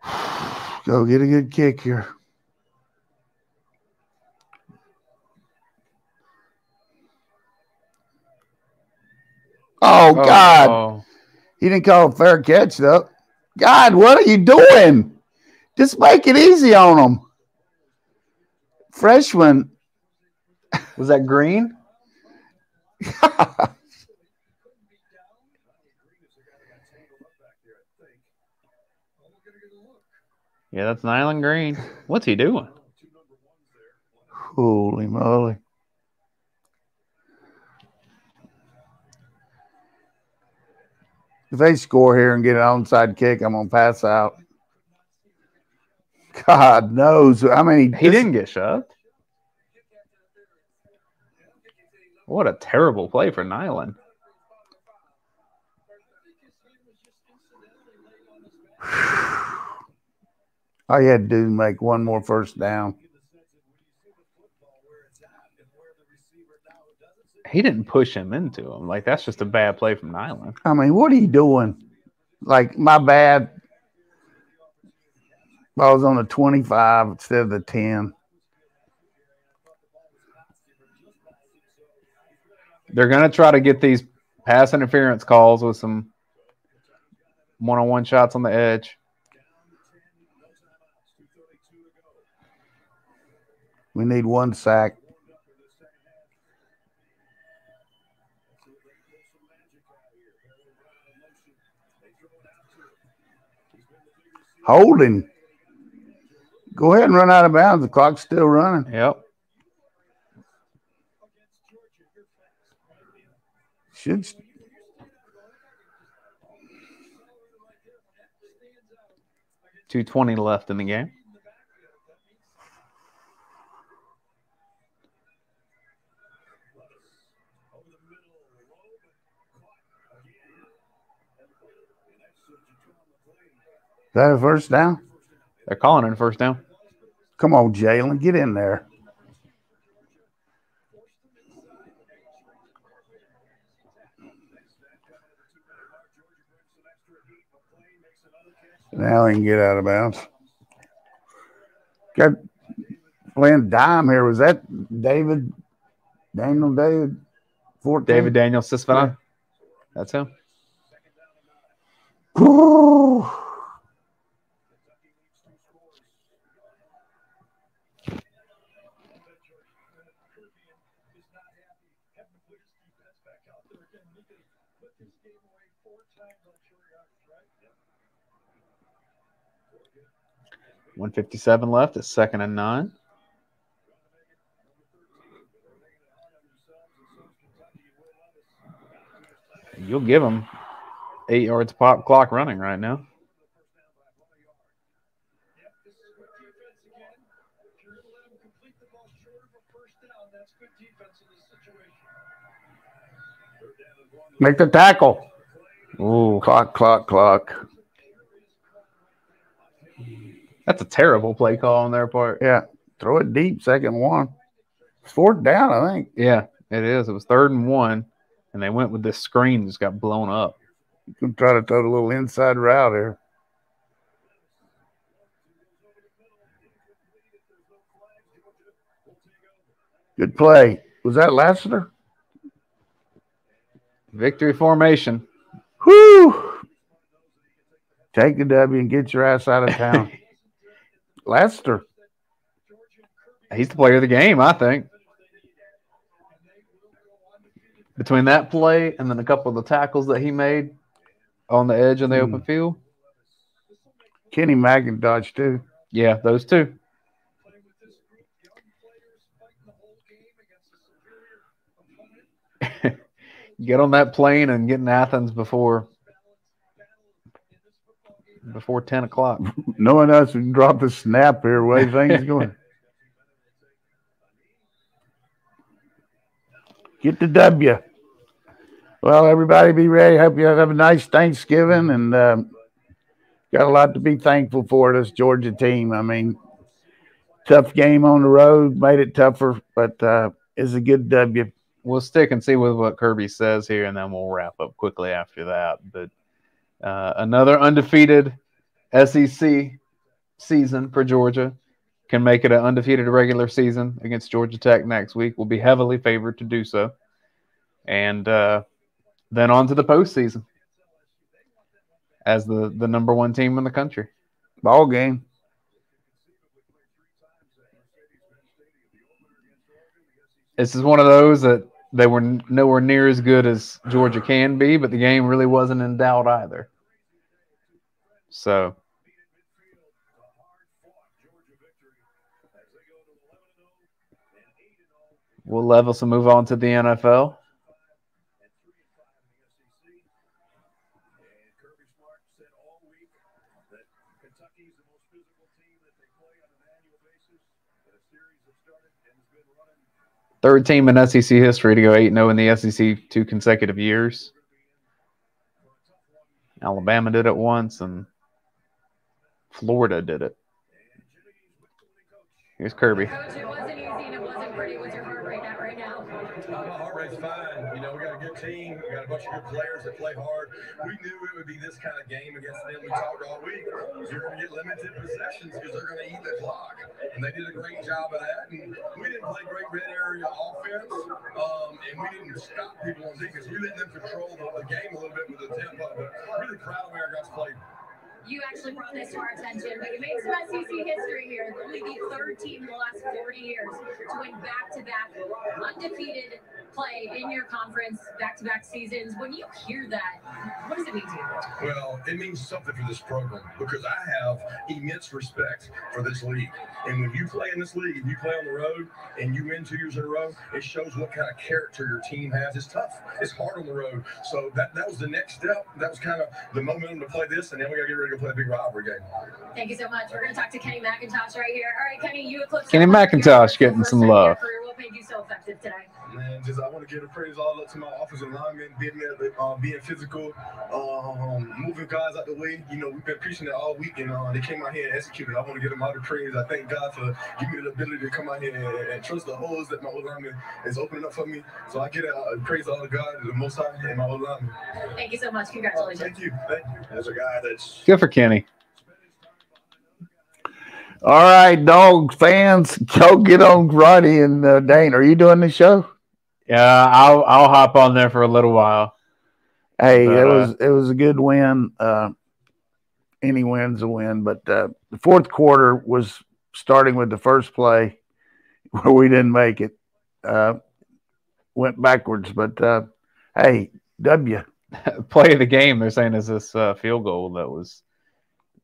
Go get a good kick here. Oh, God. Oh, He didn't call a fair catch, though. God, what are you doing? Just make it easy on them. Freshman. was that green? Yeah, that's Nyland Green. What's he doing? Holy moly. If they score here and get an onside kick, I'm gonna pass out. God knows. I mean, He didn't get shoved. What a terrible play for. All you had to do is make one more first down. He didn't push him into him. Like that's just a bad play from Nyland. I mean, what are you doing? Like, my bad. I was on the 25 instead of the 10. They're gonna try to get these pass interference calls with some one-on-one shots on the edge. We need one sack. Holding. Go ahead and run out of bounds. The clock's still running. Yep. Should Two twenty left in the game. is that a first down? They're calling it a first down. Come on, Jalen, get in there. Now he can get out of bounds. Got playing dime here. Was that David? Daniel David? 14? David Daniel Sisavanh. That's him. One fifty-seven left. It's second and nine. You'll give them eight yards pop clock running right now. Make the tackle. Ooh, Clock, clock, clock. That's a terrible play call on their part. Yeah. Throw it deep, second one. Fourth down, I think. Yeah, it is. It was third and one, and they went with this screen that just got blown up. You can try to throw a little inside route here. Good play. Was that Lassiter? Victory formation. Whoo! Take the W and get your ass out of town. Lassiter. He's the player of the game, I think. Between that play and then a couple of the tackles that he made on the edge in the Hmm. open field. Kenny McIntosh, too. Yeah, those two. Get on that plane and get in Athens before before ten o'clock. Knowing us, we can drop the snap here, way things going. Get the W. Well, everybody be ready. Hope you have a nice Thanksgiving and um, got a lot to be thankful for this Georgia team. I mean, tough game on the road, made it tougher, but uh, it's a good W. We'll stick and see with what Kirby says here, and then we'll wrap up quickly after that. But uh, another undefeated SEC season for Georgia can make it an undefeated regular season against Georgia Tech next week. We'll be heavily favored to do so, and uh, then on to the postseason as the the number one team in the country. Ball game. This is one of those that they were nowhere near as good as Georgia can be, but the game really wasn't in doubt either. So we'll level some move on to the NFL. Third team in SEC history to go 8 0 in the SEC two consecutive years. Alabama did it once, and Florida did it. Here's Kirby. Coach, it wasn't easy and it wasn't pretty. What's your heart rate at right now? My heart rate's fine. You know, we got a good team. We got a bunch of good players that play hard. We knew it would be this kind of game against them. We talked all week. You're going to get limited possessions because they're going to eat the clock. And they did a great job of that. And we didn't play great red area offense. Um, and we didn't stop people on defense. We let them control the, the game a little bit with the tempo. But really proud of guys played. You actually brought this to our attention, but you made some SEC history here. Only the third team in the last 40 years to win back-to-back undefeated play in your conference, back-to-back seasons. When you hear that, what does it mean to you? Well, it means something for this program because I have immense respect for this league. And when you play in this league, and you play on the road and you win two years in a row, it shows what kind of character your team has. It's tough. It's hard on the road. So that, that was the next step. That was kind of the momentum to play this, and then we got to get ready to play a big rivalry game. Thank you so much. We're going to talk to Kenny McIntosh right here. All right, Kenny, you eclipsed Kenny McIntosh getting some time in your love. career. What made you so effective today? Man, just I want to give a praise all up to my offensive linemen, being there, uh, being physical, um, moving guys out the way. You know, we've been preaching that all week, and uh, they came out here and executed. I want to give them all the praise. I thank God for giving me the ability to come out here and, and trust the holes that my lineman is opening up for me. So I get a uh, praise all to God, the Most High, and my lineman. Thank you so much. Congratulations. Thank you, thank you. As a guy that's Good for Kenny. All right, dog fans, go get on Radi and uh, Dayne. Are you doing the show? Yeah, I'll I'll hop on there for a little while. Hey, But, it uh, was it was a good win. Uh, any win's a win, but uh, the fourth quarter was starting with the first play where we didn't make it. Uh, went backwards. But uh, hey, W. Play of the game. They're saying is this uh, field goal that was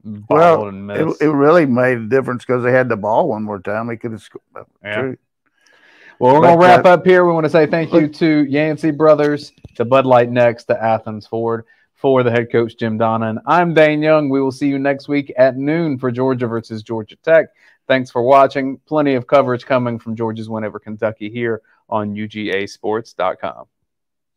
Well, and it, it really made a difference because they had the ball one more time. They could have scored. Yeah. True. Well, we're going to wrap up here. We want to say thank you to Yancey Brothers, to Bud Light Next, to Athens Ford, for the head coach, Jim Donnan. I'm Dayne Young. We will see you next week at noon for Georgia versus Georgia Tech. Thanks for watching. Plenty of coverage coming from Georgia's win over Kentucky here on UGAsports.com.